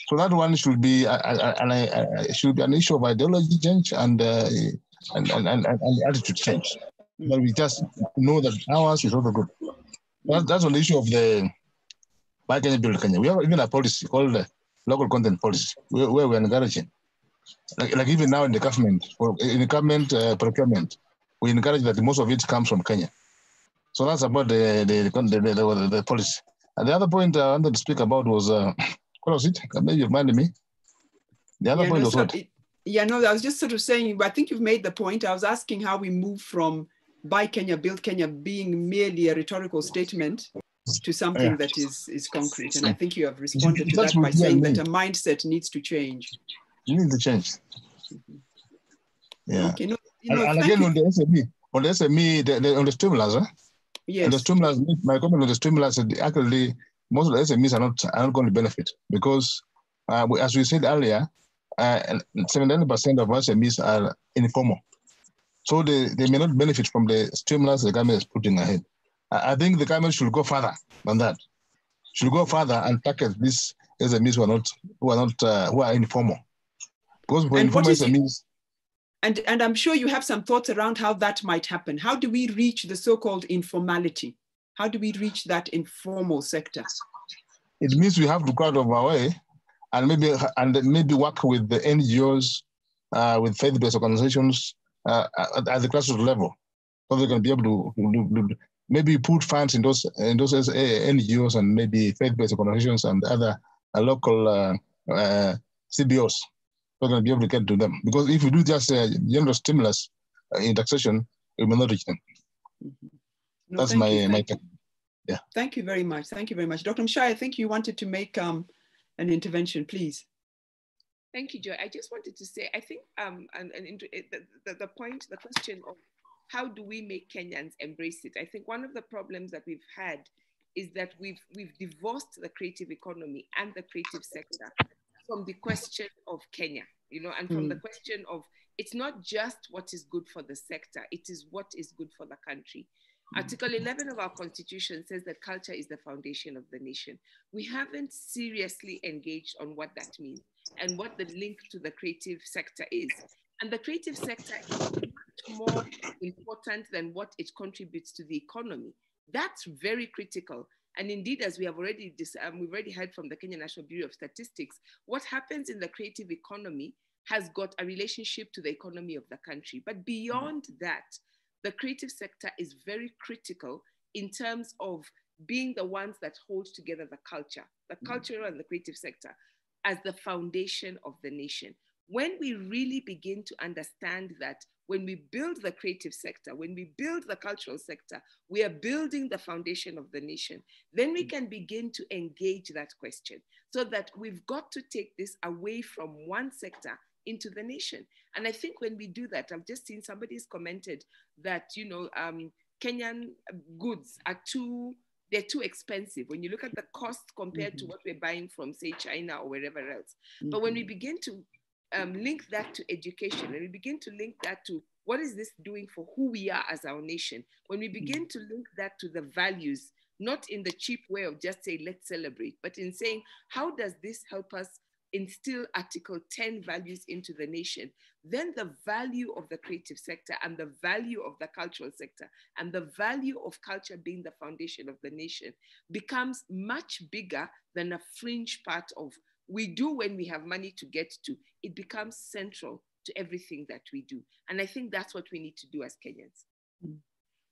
So that one should be, uh, uh, uh, uh should be an issue of ideology change and uh, and, and, and, and attitude change. But we just know that ours is also good. That, that's on the issue of the Buy Kenya Build Kenya. We have even a policy called the local content policy, where, where we're encouraging. Like, like even now in the government, or in the government uh, procurement, we encourage that most of it comes from Kenya. So that's about the the, the, the, the, the policy. And the other point I wanted to speak about was, uh, what was it? Maybe you reminded me. The other yeah, point no, was so what? it- yeah, no, I was just sort of saying, I think you've made the point. I was asking how we move from buy Kenya, build Kenya being merely a rhetorical statement to something Yeah. that is, is concrete. And I think you have responded to that by what we are saying that a mindset needs to change. You need to change. Yeah. Okay, no, you And, know, and thank again, you. on the SME, on the SME, the, the, on the stimulus, huh? And the Yes. stimulus, my comment on the stimulus, is actually, most of the SMEs are not, are not going to benefit because, uh, we- as we said earlier, uh, 79% of SMEs are informal. So they, they may not benefit from the stimulus the government is putting ahead. I, I think the government should go further than that. Should go further and target these SMEs who are not, who are not, uh, who are informal. Because for And informal SMEs, And, and I'm sure you have some thoughts around how that might happen. How do we reach the so-called informality? How do we reach that informal sector? it means we have to go out of our way and maybe and maybe work with the NGOs, uh, with faith-based organizations uh, at, at the grassroots level, so they can be able to, to- to- maybe put funds in those in those NGOs and maybe faith-based organizations and other uh, local uh, uh, CBOs. We're going to be able to get to them because if you do just uh, general stimulus uh, in taxation, we will not reach them. No, That's my you, my thank take. you. Thank you very much. Thank you very much. Dr. Mshai, I think you wanted to make um, an intervention, please. Thank you, Joy. I just wanted to say, I think, um, and, and into the, the, the point, the question of how do we make Kenyans embrace it? I think one of the problems that we've had is that we've we've divorced the creative economy and the creative sector from the question of Kenya, you know, and from the hmm. question of it's not just what is good for the sector, it is what is good for the country. Hmm. Article 11 of our constitution says that culture is the foundation of the nation. We haven't seriously engaged on what that means and what the link to the creative sector is. And the creative sector is much more important than what it contributes to the economy. That's very critical. And indeed, as we have already dis- um, we've already heard from the Kenya National Bureau of Statistics, what happens in the creative economy has got a relationship to the economy of the country. But beyond that, the creative sector is very critical in terms of being the ones that hold together the culture, the cultural and the creative sector as the foundation of the nation. When we really begin to understand that when we build the creative sector, when we build the cultural sector, we are building the foundation of the nation, then we mm. can begin to engage that question so that we've got to take this away from one sector into the nation. And I think when we do that, I've just seen somebody's commented that, you know, um, Kenyan goods are too, they're too expensive. When you look at the cost compared to mm-hmm. what we're buying from, say, China or wherever else. But when we mm-hmm. begin to um, link that to education. And we begin to link that to what is this doing for who we are as our nation, when we begin to link that to the values, not in the cheap way of just say, let's celebrate, but in saying, how does this help us instill Article 10 values into the nation, then the value of the creative sector and the value of the cultural sector and the value of culture being the foundation of the nation becomes much bigger than a fringe part of we do when we have money to get to. It becomes central to everything that we do. And I think that's what we need to do as Kenyans.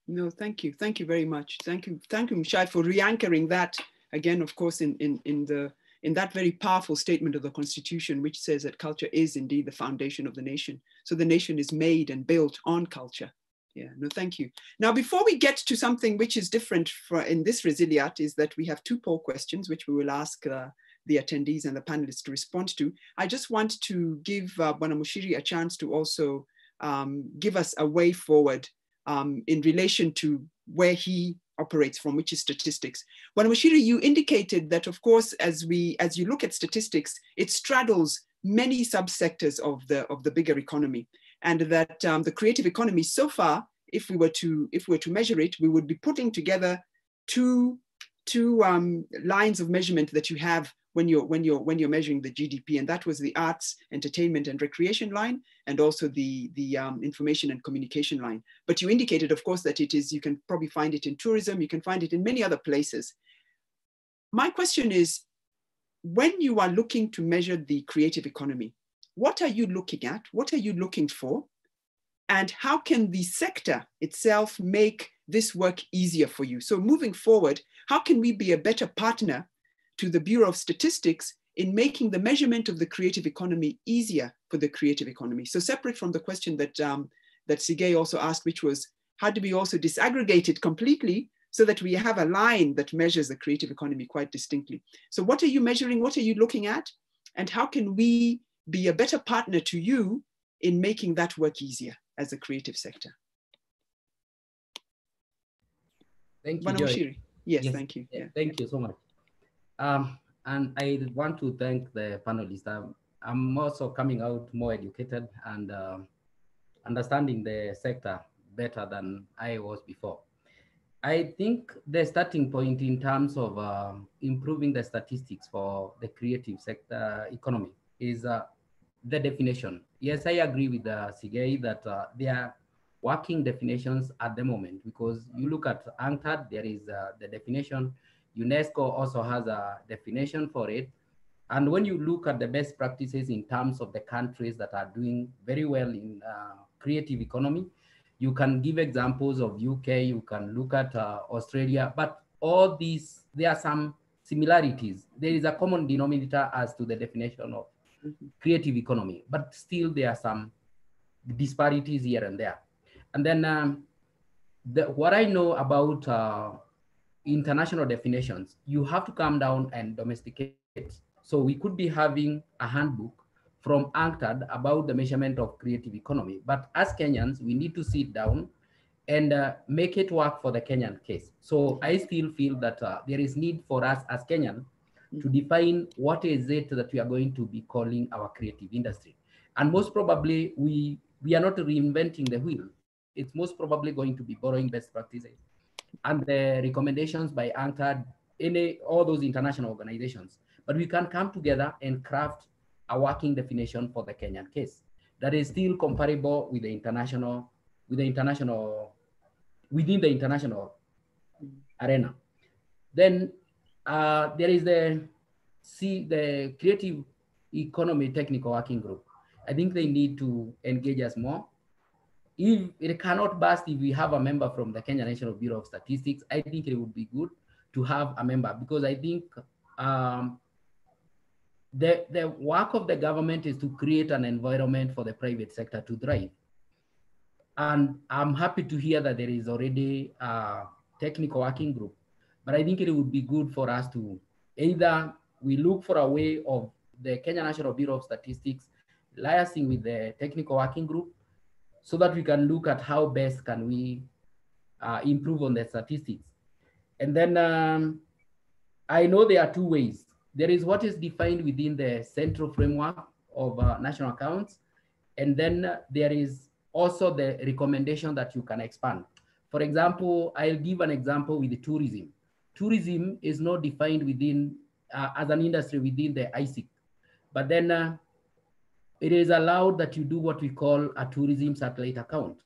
No, thank you. Thank you very much. Thank you. Thank you, Mshai, for re-anchoring that again, of course, in, in, in the in that very powerful statement of the Constitution, which says that culture is indeed the foundation of the nation. So the nation is made and built on culture. Yeah, no, thank you. Now, before we get to something which is different for, in this ResiliArt, is that we have two poll questions, which we will ask uh, the attendees and the panelists to respond to. I just want to give uh, Bwana a chance to also um, give us a way forward um, in relation to where he operates from, which is statistics. When Muchiri, you indicated that, of course, as we as you look at statistics, it straddles many subsectors of the of the bigger economy, and that um, the creative economy so far, if we were to if we were to measure it, we would be putting together two two um, lines of measurement that you have when you're when you're when you're measuring the GDP, and that was the arts, entertainment, and recreation line, and also the the um, information and communication line. But you indicated, of course, that it is. You can probably find it in tourism. You can find it in many other places. My question is, when you are looking to measure the creative economy, what are you looking at? What are you looking for? And how can the sector itself make this work easier for you? So moving forward, how can we be a better partner to the Bureau of Statistics in making the measurement of the creative economy easier for the creative economy. So separate from the question that, um, that Sigei also asked, which was, how do we also disaggregate it completely so that we have a line that measures the creative economy quite distinctly. So what are you measuring? What are you looking at? And how can we be a better partner to you in making that work easier as a creative sector? Thank you. Yes, yes, thank you. Yeah. Thank you so much. Um, and I want to thank the panelists. I'm, I'm also coming out more educated and uh, understanding the sector better than I was before. I think the starting point in terms of uh, improving the statistics for the creative sector economy is uh, the definition. Yes, I agree with uh, Sigei that uh, there are working definitions at the moment because you look at UNCTAD, there is uh, the definition UNESCO also has a definition for it. And when you look at the best practices in terms of the countries that are doing very well in uh, creative economy, you can give examples of UK, you can look at uh, Australia, but all these, there are some similarities. There is a common denominator as to the definition of creative economy, but still there are some disparities here and there. And then um, the, what I know about uh, international definitions, you have to come down and domesticate. So we could be having a handbook from UNCTAD about the measurement of creative economy. But as Kenyans, we need to sit down and uh, make it work for the Kenyan case. So I still feel that uh, there is need for us as Kenyan to define what is it that we are going to be calling our creative industry. And most probably we, we are not reinventing the wheel. It's most probably going to be borrowing best practices and the recommendations by UNCTAD, any all those international organizations. But we can come together and craft a working definition for the Kenyan case that is still comparable with the international, with the international, within the international arena. Then uh, there is the see the creative economy technical working group. I think they need to engage us more if it cannot bust if we have a member from the Kenya National Bureau of Statistics, I think it would be good to have a member because I think um, the, the work of the government is to create an environment for the private sector to thrive. And I'm happy to hear that there is already a technical working group, but I think it would be good for us to either we look for a way of the Kenya National Bureau of Statistics liaising with the technical working group so that we can look at how best can we uh, improve on the statistics. And then um, I know there are two ways. There is what is defined within the central framework of uh, national accounts. And then there is also the recommendation that you can expand. For example, I'll give an example with tourism. Tourism is not defined within, uh, as an industry within the ISIC. But then uh, it is allowed that you do what we call a tourism satellite account.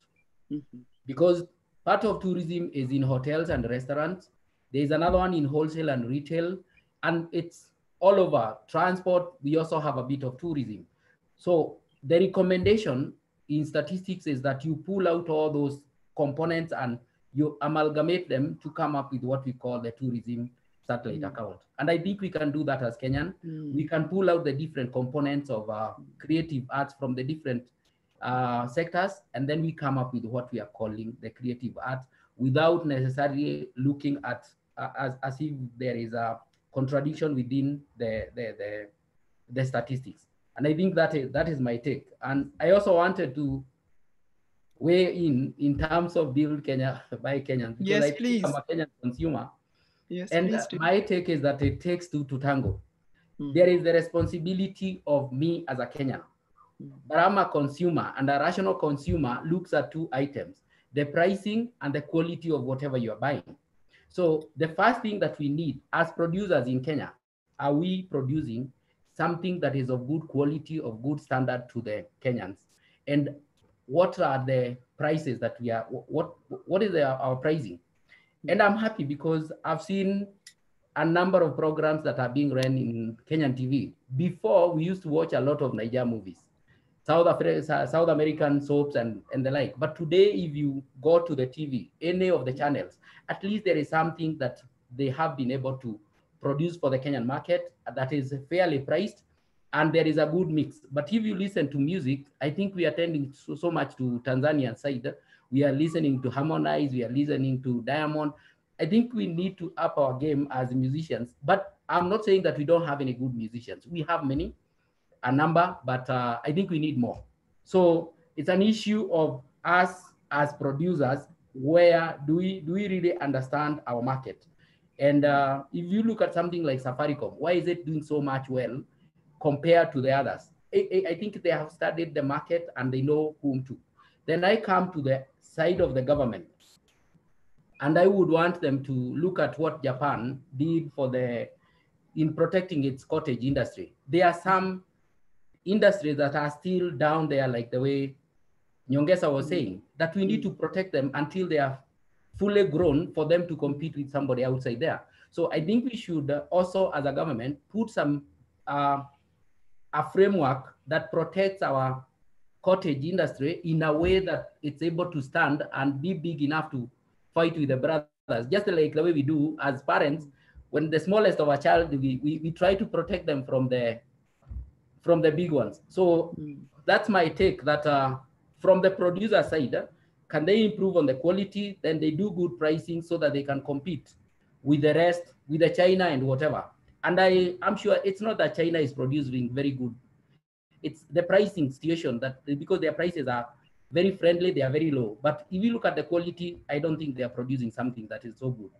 Mm-hmm. Because part of tourism is in hotels and restaurants. There's another one in wholesale and retail, and it's all over. Transport, we also have a bit of tourism. So the recommendation in statistics is that you pull out all those components and you amalgamate them to come up with what we call the tourism satellite mm. account. And I think we can do that as Kenyan. Mm. We can pull out the different components of uh, creative arts from the different uh, sectors, and then we come up with what we are calling the creative arts without necessarily looking at uh, as, as if there is a contradiction within the, the, the, the statistics. And I think that is, that is my take. And I also wanted to weigh in in terms of build Kenya by Kenyans. Yes, I please. I'm a Kenyan consumer. Yes, and my take is that it takes two to tango. Mm. There is the responsibility of me as a Kenyan. Mm. But I'm a consumer, and a rational consumer looks at two items the pricing and the quality of whatever you're buying. So, the first thing that we need as producers in Kenya, are we producing something that is of good quality, of good standard to the Kenyans? And what are the prices that we are, what, what is the, our pricing? And I'm happy because I've seen a number of programs that are being run in Kenyan TV. Before, we used to watch a lot of Niger movies, South, Africa, South American soaps and, and the like. But today, if you go to the TV, any of the channels, at least there is something that they have been able to produce for the Kenyan market that is fairly priced and there is a good mix. But if you listen to music, I think we are tending so, so much to Tanzanian side. We are listening to Harmonize, we are listening to Diamond. I think we need to up our game as musicians, but I'm not saying that we don't have any good musicians. We have many, a number, but uh, I think we need more. So it's an issue of us as producers, where do we, do we really understand our market? And uh, if you look at something like Safaricom, why is it doing so much well compared to the others? I, I think they have studied the market and they know whom to. Then I come to the side of the government. And I would want them to look at what Japan did for the in protecting its cottage industry. There are some industries that are still down there, like the way Nyongesa was saying, that we need to protect them until they are fully grown for them to compete with somebody outside there. So I think we should also, as a government, put some uh, a framework that protects our cottage industry in a way that it's able to stand and be big enough to fight with the brothers, just like the way we do as parents. When the smallest of our child, we, we, we try to protect them from the from the big ones. So mm. that's my take. That uh, from the producer side, can they improve on the quality? Then they do good pricing so that they can compete with the rest, with the China and whatever. And I, I'm sure it's not that China is producing very good. It's the pricing situation that because their prices are very friendly, they are very low. But if you look at the quality, I don't think they are producing something that is so good.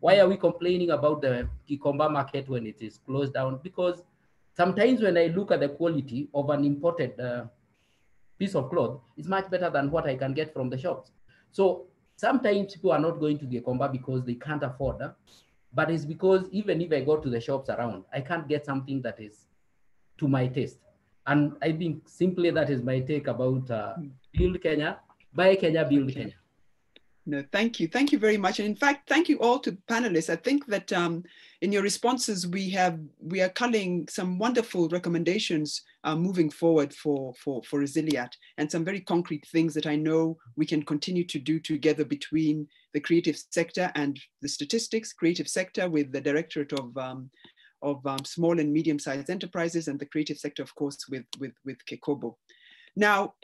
Why are we complaining about the Gikomba market when it is closed down? Because sometimes when I look at the quality of an imported uh, piece of cloth it's much better than what I can get from the shops. So sometimes people are not going to Gikomba because they can't afford, huh? but it's because even if I go to the shops around, I can't get something that is to my taste. And I think simply that is my take about uh, Build Kenya, Buy Kenya, Build Kenya. No, thank you. Thank you very much. And in fact, thank you all to panelists. I think that um, in your responses, we have we are culling some wonderful recommendations uh, moving forward for, for, for ResiliArt and some very concrete things that I know we can continue to do together between the creative sector and the statistics, creative sector with the Directorate of, um, of um, Small and Medium-Sized Enterprises and the creative sector, of course, with, with, with KECOBO. Now,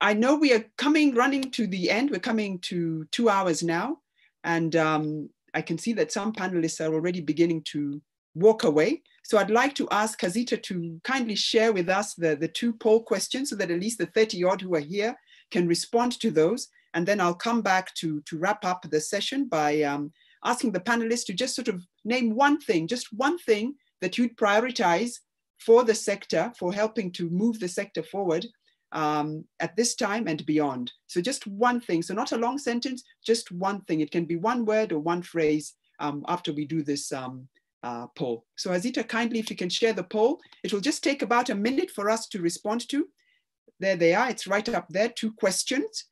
I know we are coming, running to the end. We're coming to two hours now. And um, I can see that some panelists are already beginning to walk away. So I'd like to ask Kazita to kindly share with us the, the two poll questions so that at least the 30 odd who are here can respond to those. And then I'll come back to, to wrap up the session by um, asking the panelists to just sort of name one thing, just one thing that you'd prioritize for the sector, for helping to move the sector forward um, at this time and beyond. So just one thing, so not a long sentence, just one thing. It can be one word or one phrase um, after we do this um, uh, poll. So Azita, kindly, if you can share the poll, it will just take about a minute for us to respond to. There they are, it's right up there, two questions.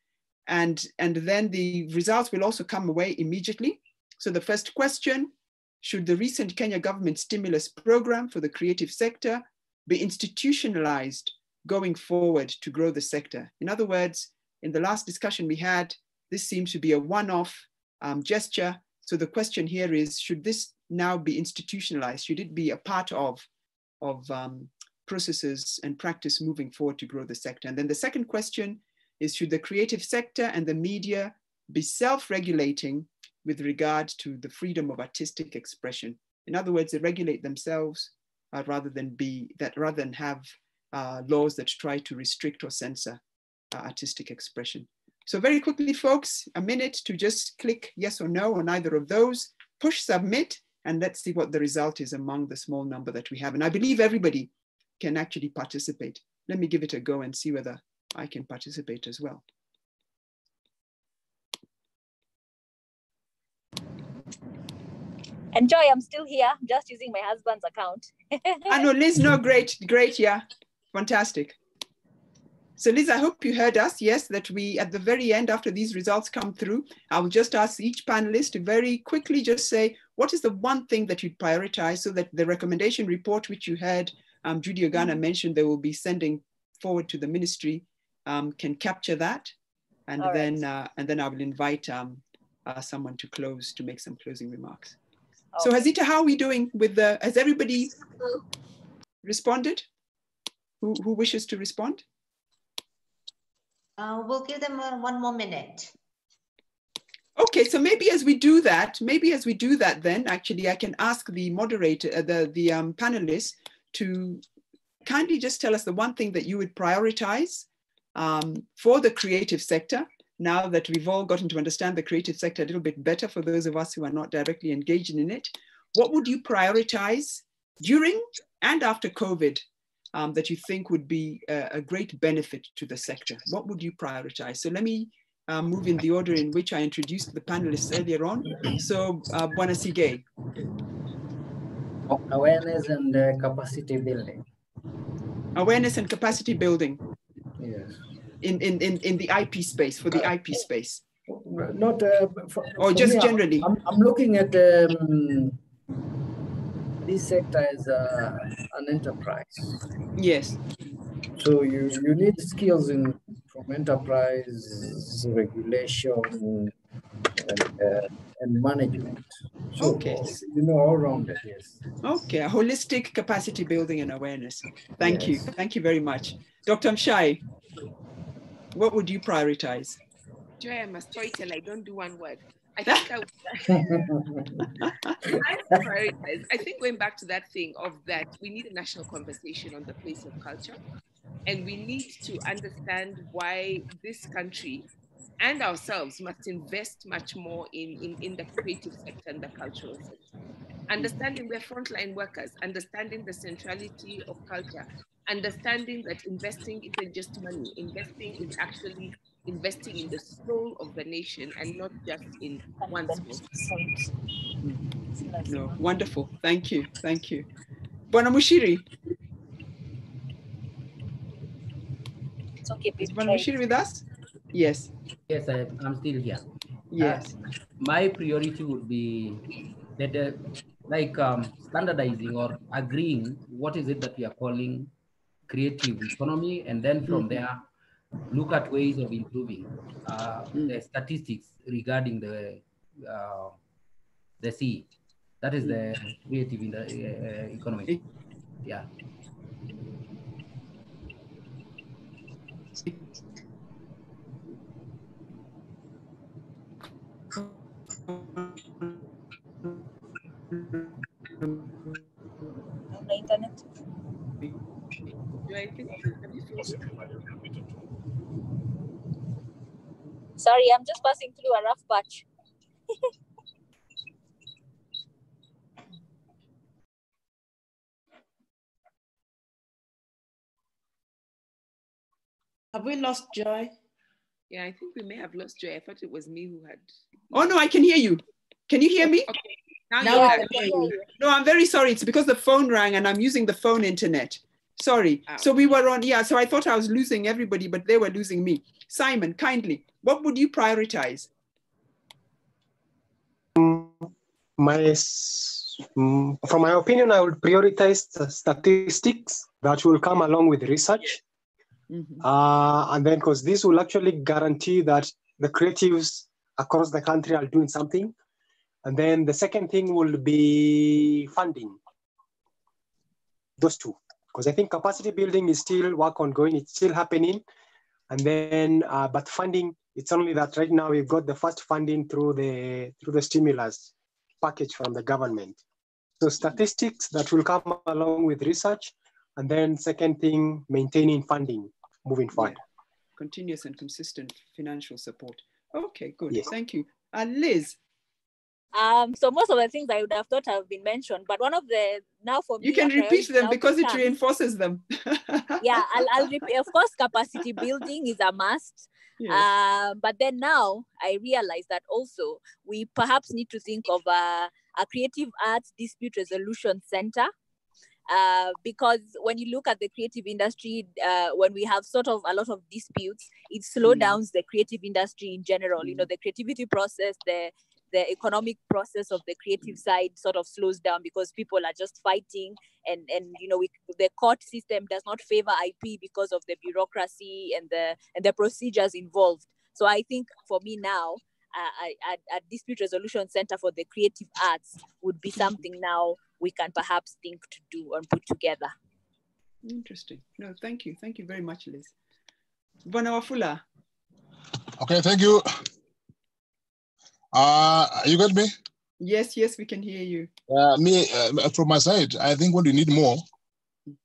And, and then the results will also come away immediately. So the first question, should the recent Kenya government stimulus program for the creative sector be institutionalized going forward to grow the sector. In other words, in the last discussion we had, this seems to be a one-off um, gesture. So the question here is, should this now be institutionalized? Should it be a part of, of um, processes and practice moving forward to grow the sector? And then the second question is, should the creative sector and the media be self-regulating with regard to the freedom of artistic expression? In other words, they regulate themselves uh, rather than be that rather than have uh, laws that try to restrict or censor uh, artistic expression. So very quickly, folks, a minute to just click yes or no on either of those, push submit, and let's see what the result is among the small number that we have. And I believe everybody can actually participate. Let me give it a go and see whether I can participate as well. And Joy, I'm still here, I'm just using my husband's account. I know, Liz, no, great, great, yeah, fantastic. So Liz, I hope you heard us. Yes, that we, at the very end, after these results come through, I will just ask each panelist to very quickly just say, what is the one thing that you'd prioritize so that the recommendation report, which you heard um, Judy Ogana mentioned, they will be sending forward to the ministry, um, can capture that. And All then, right. uh, and then I will invite um, uh, someone to close, to make some closing remarks. So Hazita, how are we doing with the, has everybody responded? Who, who wishes to respond? Uh, we'll give them one more minute. Okay, so maybe as we do that, maybe as we do that, then actually I can ask the moderator, uh, the the um, panelists, to kindly just tell us the one thing that you would prioritize um, for the creative sector. Now that we've all gotten to understand the creative sector a little bit better, for those of us who are not directly engaged in it, what would you prioritize during and after COVID um, that you think would be a, a, great benefit to the sector? What would you prioritize? So let me uh, move in the order in which I introduced the panelists earlier on. So uh, Bwana Sigei. Awareness and uh, capacity building. Awareness and capacity building. Yes. In, in, in, in the IP space, for the IP space. Not, uh, for, or just me, generally. I'm, I'm, looking at um, this sector as uh, an enterprise. Yes. So you, you need skills in from enterprise regulation and, uh, and management. So, okay. You know, all rounded, yes. Okay, a holistic capacity building and awareness. Thank yes. you. Thank you very much. Dr. Mshai, what would you prioritize? Joy, I'm a storyteller. I don't do one word. I think I would. I, I think going back to that thing of that we need a national conversation on the place of culture, and we need to understand why this country and ourselves must invest much more in, in, in the creative sector and the cultural sector. Understanding we're frontline workers, understanding the centrality of culture, understanding that investing isn't just money, investing is actually investing in the soul of the nation and not just in one soul. No, wonderful. Thank you. Thank you. Bwana Muchiri. It's okay, Is Bwana Muchiri with us? Yes. Yes, I, am still here. Yes. Uh, my priority would be that, uh, like um, standardizing or agreeing what is it that we are calling creative economy, and then from mm -hmm. there look at ways of improving uh, mm. the statistics regarding the uh, the sea. That is the creative in the uh, economy. Yeah. On the internet. Sorry, I'm just passing through a rough patch. have we lost Joy? Yeah, I think we may have lost Joy. I thought it was me who had. Oh no, I can hear you. Can you hear me? Okay. Now, now I can hear you. No, I'm very sorry. It's because the phone rang and I'm using the phone internet. Sorry. Oh. So we were on, yeah, so I thought I was losing everybody, but they were losing me. Simon, kindly, what would you prioritize? My, mm, from my opinion, I would prioritize the statistics that will come along with research. Mm-hmm. Uh, and then, because this will actually guarantee that the creatives across the country are doing something. And then the second thing will be funding. Those two because I think capacity building is still work ongoing, it's still happening. And then, uh, but funding, it's only that right now we've got the first funding through the through the stimulus package from the government. So statistics that will come along with research, and then second thing, maintaining funding moving forward. Yeah. Continuous and consistent financial support. Okay, good. Yes. Thank you. Uh, Liz, um, so most of the things I would have thought have been mentioned, but one of the now for you can repeat them because it reinforces them. yeah, I'll, I'll repeat. Of course, capacity building is a must. Yes. Uh, but then now I realize that also we perhaps need to think of a, a creative arts dispute resolution center. Uh, because when you look at the creative industry, uh, when we have sort of a lot of disputes, it slows mm. down the creative industry in general. Mm. You know, the creativity process, the the economic process of the creative side sort of slows down because people are just fighting and and you know we, the court system does not favor ip because of the bureaucracy and the and the procedures involved. So i think for me now uh, a, a dispute resolution center for the creative arts would be something now we can perhaps think to do and put together. Interesting. No thank you. Thank you very much liz. Bwana okay thank you uh, you got me? Yes, yes, we can hear you. Uh, me, uh, from my side, I think what we need more,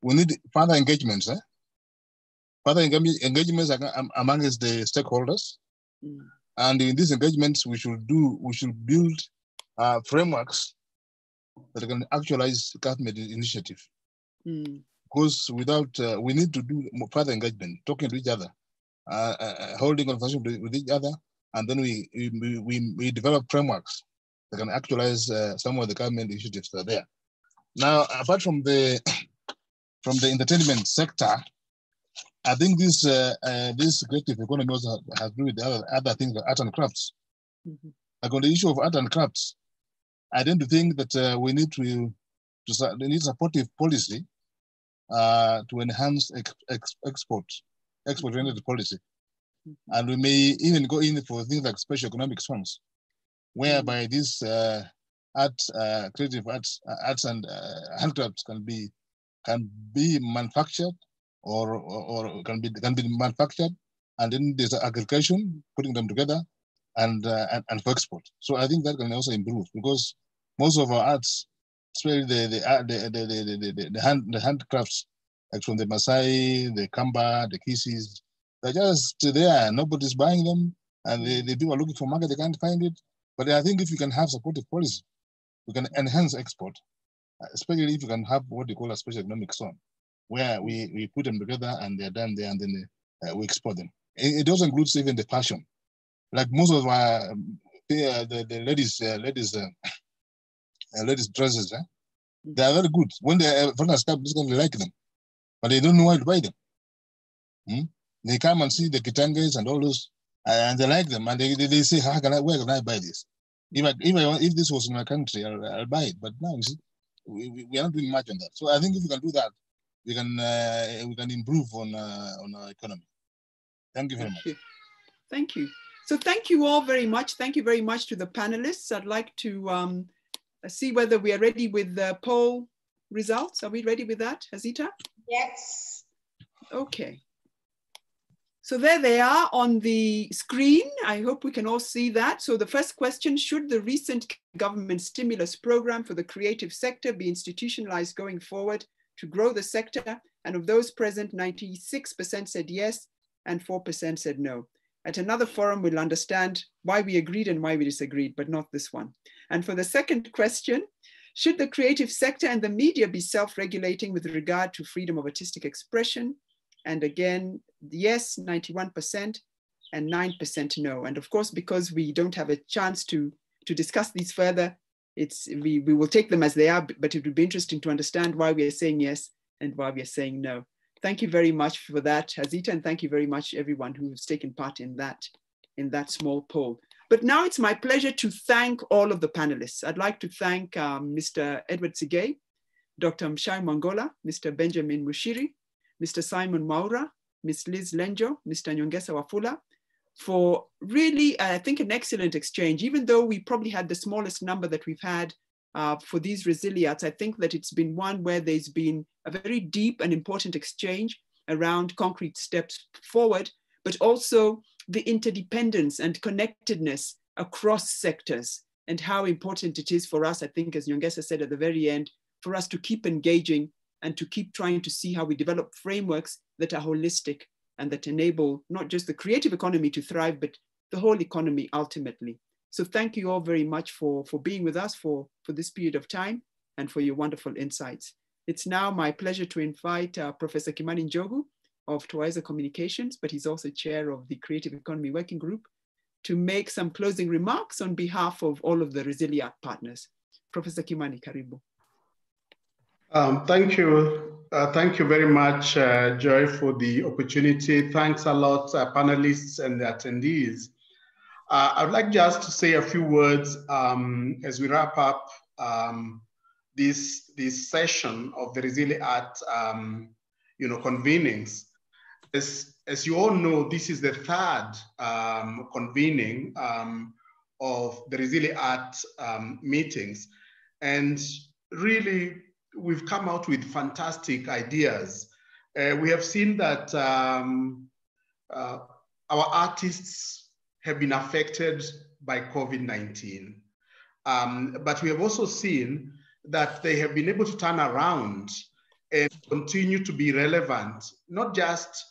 we need further engagements. Eh? Further engagements amongst the stakeholders. Mm. And in these engagements, we should do, we should build uh, frameworks that can actualize government initiative. Mm. Because without, uh, we need to do further engagement, talking to each other, uh, uh holding conversation with each other, and then we we, we, we develop frameworks that can actualize uh, some of the government initiatives that are there. Now, apart from the from the entertainment sector, I think this uh, uh, this creative economy also has to do with other other things like art and crafts. Mm-hmm. Like on the issue of art and crafts, I tend to think that uh, we need to to we need supportive policy uh, to enhance ex, ex, export export oriented policy. And we may even go in for things like special economic zones, whereby these uh, art, uh, creative arts, uh, arts and uh, handcrafts can be can be manufactured or, or, or can be can be manufactured, and then there's agriculture, putting them together, and, uh, and and for export. So I think that can also improve because most of our arts, especially the the the the, the, the, the, hand the handcrafts, like from the Maasai, the Kamba, the Kisis, they're just there, nobody's buying them, and they, they people are looking for market, they can't find it. But I think if you can have supportive policy, we can enhance export, especially if you can have what they call a special economic zone, where we, we put them together and they're done there and then they, uh, we export them. It, it also includes even the fashion. Like most of our, um, the, the, the ladies, uh, ladies, uh, uh, ladies dresses, eh? they are very good. When they uh, foreigners come, they like them, but they don't know why to buy them. Hmm? They come and see the Kitenges and all those, and they like them, and they, they, they say, how can I, where can I buy this? If, I, if, I, if this was in my country, I'll, I'll buy it. But now, you see, we, we are not doing much on that. So I think if we can do that, we can uh, we can improve on uh, on our economy. Thank you very thank much. You. Thank you. So thank you all very much. Thank you very much to the panelists. I'd like to um, see whether we are ready with the poll results. Are we ready with that, Hazita? Yes. Okay. So there they are on the screen. I hope we can all see that. So the first question, should the recent government stimulus program for the creative sector be institutionalized going forward to grow the sector? And of those present, 96% said yes and 4% said no. At another forum, we'll understand why we agreed and why we disagreed, but not this one. And for the second question, should the creative sector and the media be self-regulating with regard to freedom of artistic expression? And again, yes, 91%, and 9% no. And of course, because we don't have a chance to, to discuss these further, it's, we, we will take them as they are, but it would be interesting to understand why we are saying yes and why we are saying no. Thank you very much for that, Hazita, and thank you very much everyone who has taken part in that, in that small poll. But now it's my pleasure to thank all of the panelists. I'd like to thank um, Mr. Edward Sigei, Dr. Mshai Mwangola, Mr. Benjamin Muchiri, Mr. Simon Mwaura, Ms. Liz Lenjo, Mr. Nyongesa Wafula, for really, I think, an excellent exchange. Even though we probably had the smallest number that we've had uh, for these ResiliArts, I think that it's been one where there's been a very deep and important exchange around concrete steps forward, but also the interdependence and connectedness across sectors and how important it is for us, I think, as Nyongesa said at the very end, for us to keep engaging and to keep trying to see how we develop frameworks that are holistic and that enable not just the creative economy to thrive, but the whole economy ultimately. So thank you all very much for, for being with us for, for this period of time and for your wonderful insights. It's now my pleasure to invite uh, Professor Kimani Njogu of Twaweza Communications, but he's also chair of the Creative Economy Working Group, to make some closing remarks on behalf of all of the ResiliArt partners. Professor Kimani, karibu. Um, thank you. Uh, thank you very much, uh, Joy, for the opportunity. Thanks a lot, uh, panelists and the attendees. Uh, I would like just to say a few words um, as we wrap up um, this, this session of the ResiliArt um, you know, convenings. As, as you all know, this is the third um, convening um, of the ResiliArt um, meetings. And really, we've come out with fantastic ideas. Uh, we have seen that um, uh, our artists have been affected by COVID-19. Um, but we have also seen that they have been able to turn around and continue to be relevant, not just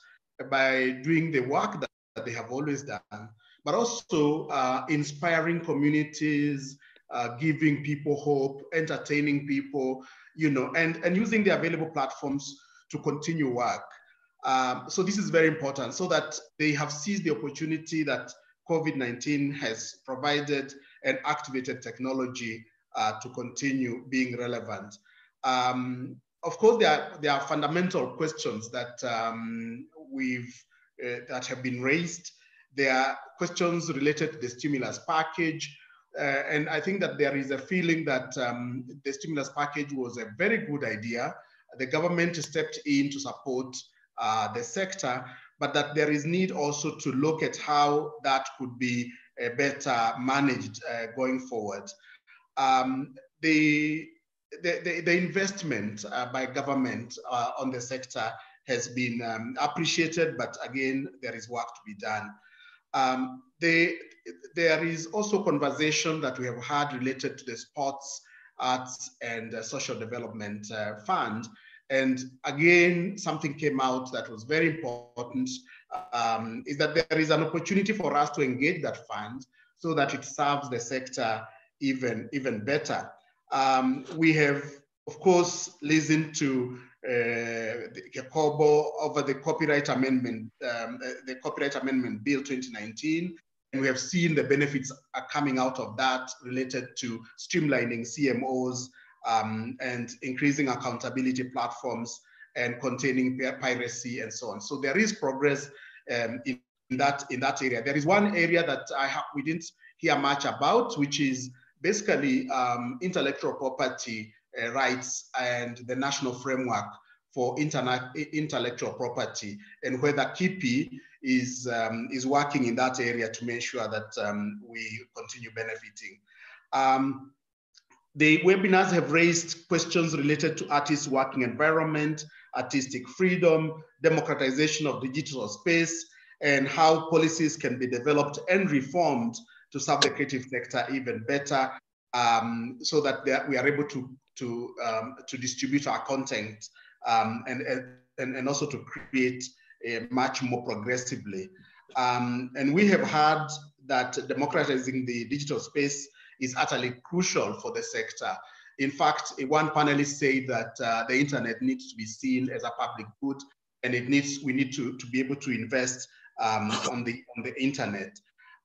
by doing the work that, that they have always done, but also uh, inspiring communities, uh, giving people hope, entertaining people, you know, and, and using the available platforms to continue work. Um, so this is very important so that they have seized the opportunity that COVID-19 has provided and activated technology uh, to continue being relevant. Um, of course, there are, there are fundamental questions that um, we've uh, that have been raised. There are questions related to the stimulus package, uh, and I think that there is a feeling that um, the stimulus package was a very good idea. The government stepped in to support uh, the sector, but that there is need also to look at how that could be uh, better managed uh, going forward. Um, the, the, the, the, investment uh, by government uh, on the sector has been um, appreciated, but again, there is work to be done. Um, they, there is also conversation that we have had related to the sports, arts, and uh, social development uh, fund. And again, something came out that was very important, um, is that there is an opportunity for us to engage that fund so that it serves the sector even, even better. Um, we have, of course, listened to uh, KECOBO over the copyright amendment, um, uh, the copyright amendment bill 2019, and we have seen the benefits are coming out of that related to streamlining CMOs um, and increasing accountability platforms and containing piracy and so on. So there is progress um, in, in, that in that area. There is one area that I have, we didn't hear much about, which is basically um, intellectual property rights and the national framework for intellectual property and whether KIPI is, um, is working in that area to make sure that um, we continue benefiting. Um, the webinars have raised questions related to artists' working environment, artistic freedom, democratization of digital space, and how policies can be developed and reformed to serve the creative sector even better um, so that we are able to to um, to distribute our content um, and, and and also to create a much more progressively. Um, and we have heard that democratizing the digital space is utterly crucial for the sector. In fact, one panelist said that uh, the internet needs to be seen as a public good, and it needs we need to, to be able to invest um, on the on the internet.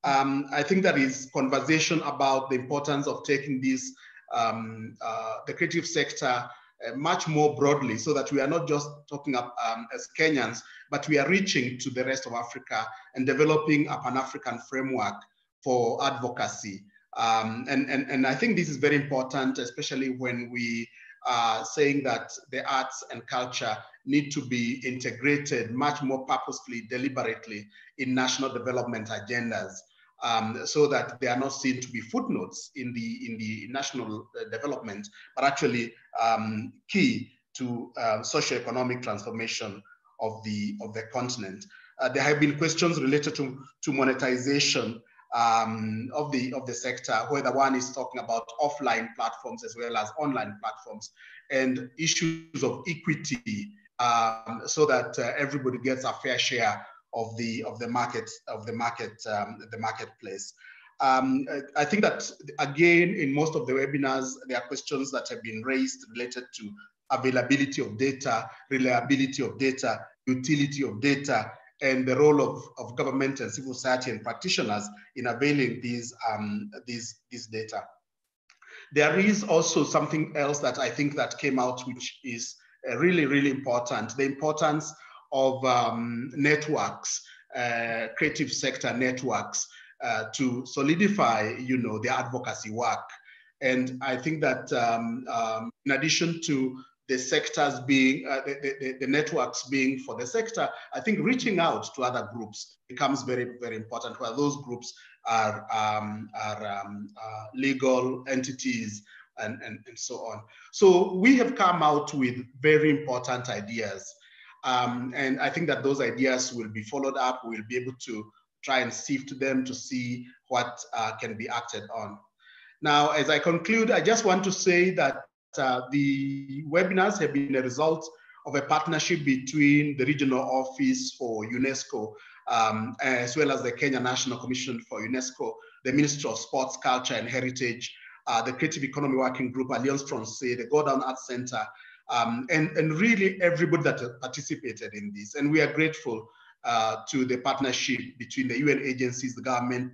Um, I think there is conversation about the importance of taking this um, uh, the creative sector uh, much more broadly so that we are not just talking up, um, as Kenyans, but we are reaching to the rest of Africa and developing a Pan-African framework for advocacy. Um, and, and, and I think this is very important, especially when we are saying that the arts and culture need to be integrated much more purposefully, deliberately in national development agendas um, so that they are not seen to be footnotes in the in the national uh, development, but actually um, key to uh, socio-economic transformation of the of the continent. Uh, there have been questions related to to monetization um, of the of the sector, whether one is talking about offline platforms as well as online platforms, and issues of equity, um, so that uh, everybody gets a fair share of the of the market of the market um, the marketplace. Um, I think that again in most of the webinars there are questions that have been raised related to availability of data, reliability of data, utility of data, and the role of, of government and civil society and practitioners in availing these um, these these data. There is also something else that I think that came out, which is uh, really, really important, the importance of um, networks, uh, creative sector networks uh, to solidify, you know, the advocacy work. And I think that um, um, in addition to the sectors being, uh, the, the, the, networks being for the sector, I think reaching out to other groups becomes very, very important, where those groups are, um, are um, uh, legal entities and, and, and so on. So we have come out with very important ideas. Um, and I think that those ideas will be followed up. We'll be able to try and sift them to see what uh, can be acted on. Now, as I conclude, I just want to say that uh, the webinars have been a result of a partnership between the regional office for UNESCO, um, as well as the Kenya National Commission for UNESCO, the Ministry of Sports, Culture and Heritage, uh, the Creative Economy Working Group, Alliance Francaise, the Godown Arts Center, um, and, and really everybody that participated in this. And we are grateful uh, to the partnership between the UN agencies, the government,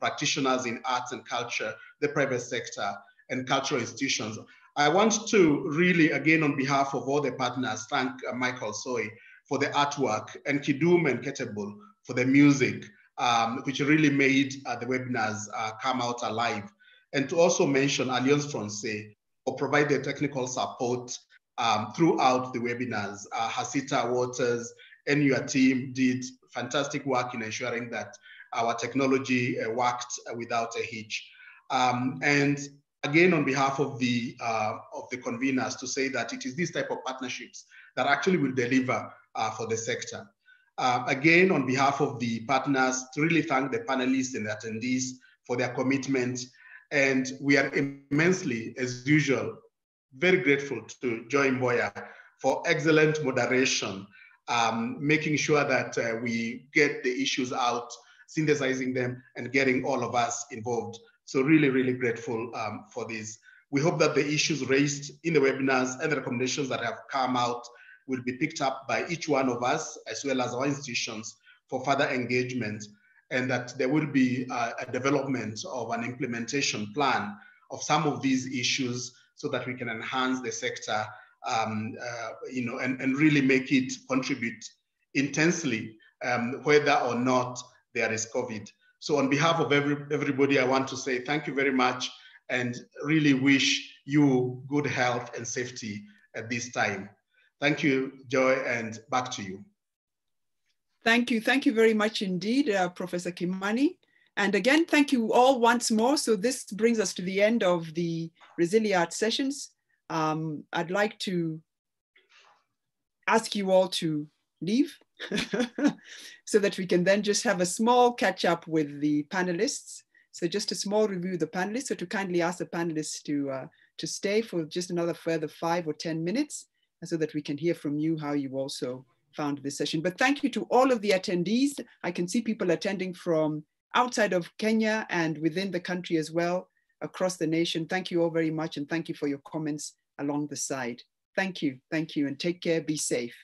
practitioners in arts and culture, the private sector, and cultural institutions. I want to really, again, on behalf of all the partners, thank uh, Michael Soi for the artwork and Kidum and Ketable for the music, um, which really made uh, the webinars uh, come out alive. And to also mention Alliance Francaise for providing technical support um, throughout the webinars. Uh, Hasita Waters and your team did fantastic work in ensuring that our technology uh, worked without a hitch. Um, and again, on behalf of the, uh, of the conveners to say that it is these type of partnerships that actually will deliver uh, for the sector. Uh, again, on behalf of the partners, to really thank the panelists and the attendees for their commitment. And we are immensely, as usual, very grateful to Joy Mboya for excellent moderation, um, making sure that uh, we get the issues out, synthesizing them, and getting all of us involved. So really, really grateful um, for this. We hope that the issues raised in the webinars and the recommendations that have come out will be picked up by each one of us, as well as our institutions for further engagement, and that there will be uh, a development of an implementation plan of some of these issues so that we can enhance the sector, um, uh, you know, and, and really make it contribute intensely, um, whether or not there is COVID. So on behalf of every, everybody, I want to say thank you very much and really wish you good health and safety at this time. Thank you, Joy, and back to you. Thank you. Thank you very much indeed, uh, Professor Kimani. And again, thank you all once more. So this brings us to the end of the ResiliArt sessions. Um, I'd like to ask you all to leave so that we can then just have a small catch up with the panelists. So just a small review of the panelists. So to kindly ask the panelists to, uh, to stay for just another further five or 10 minutes so that we can hear from you how you also found this session. But thank you to all of the attendees. I can see people attending from outside of Kenya and within the country as well, across the nation. Thank you all very much and thank you for your comments along the side. Thank you, thank you and take care, be safe.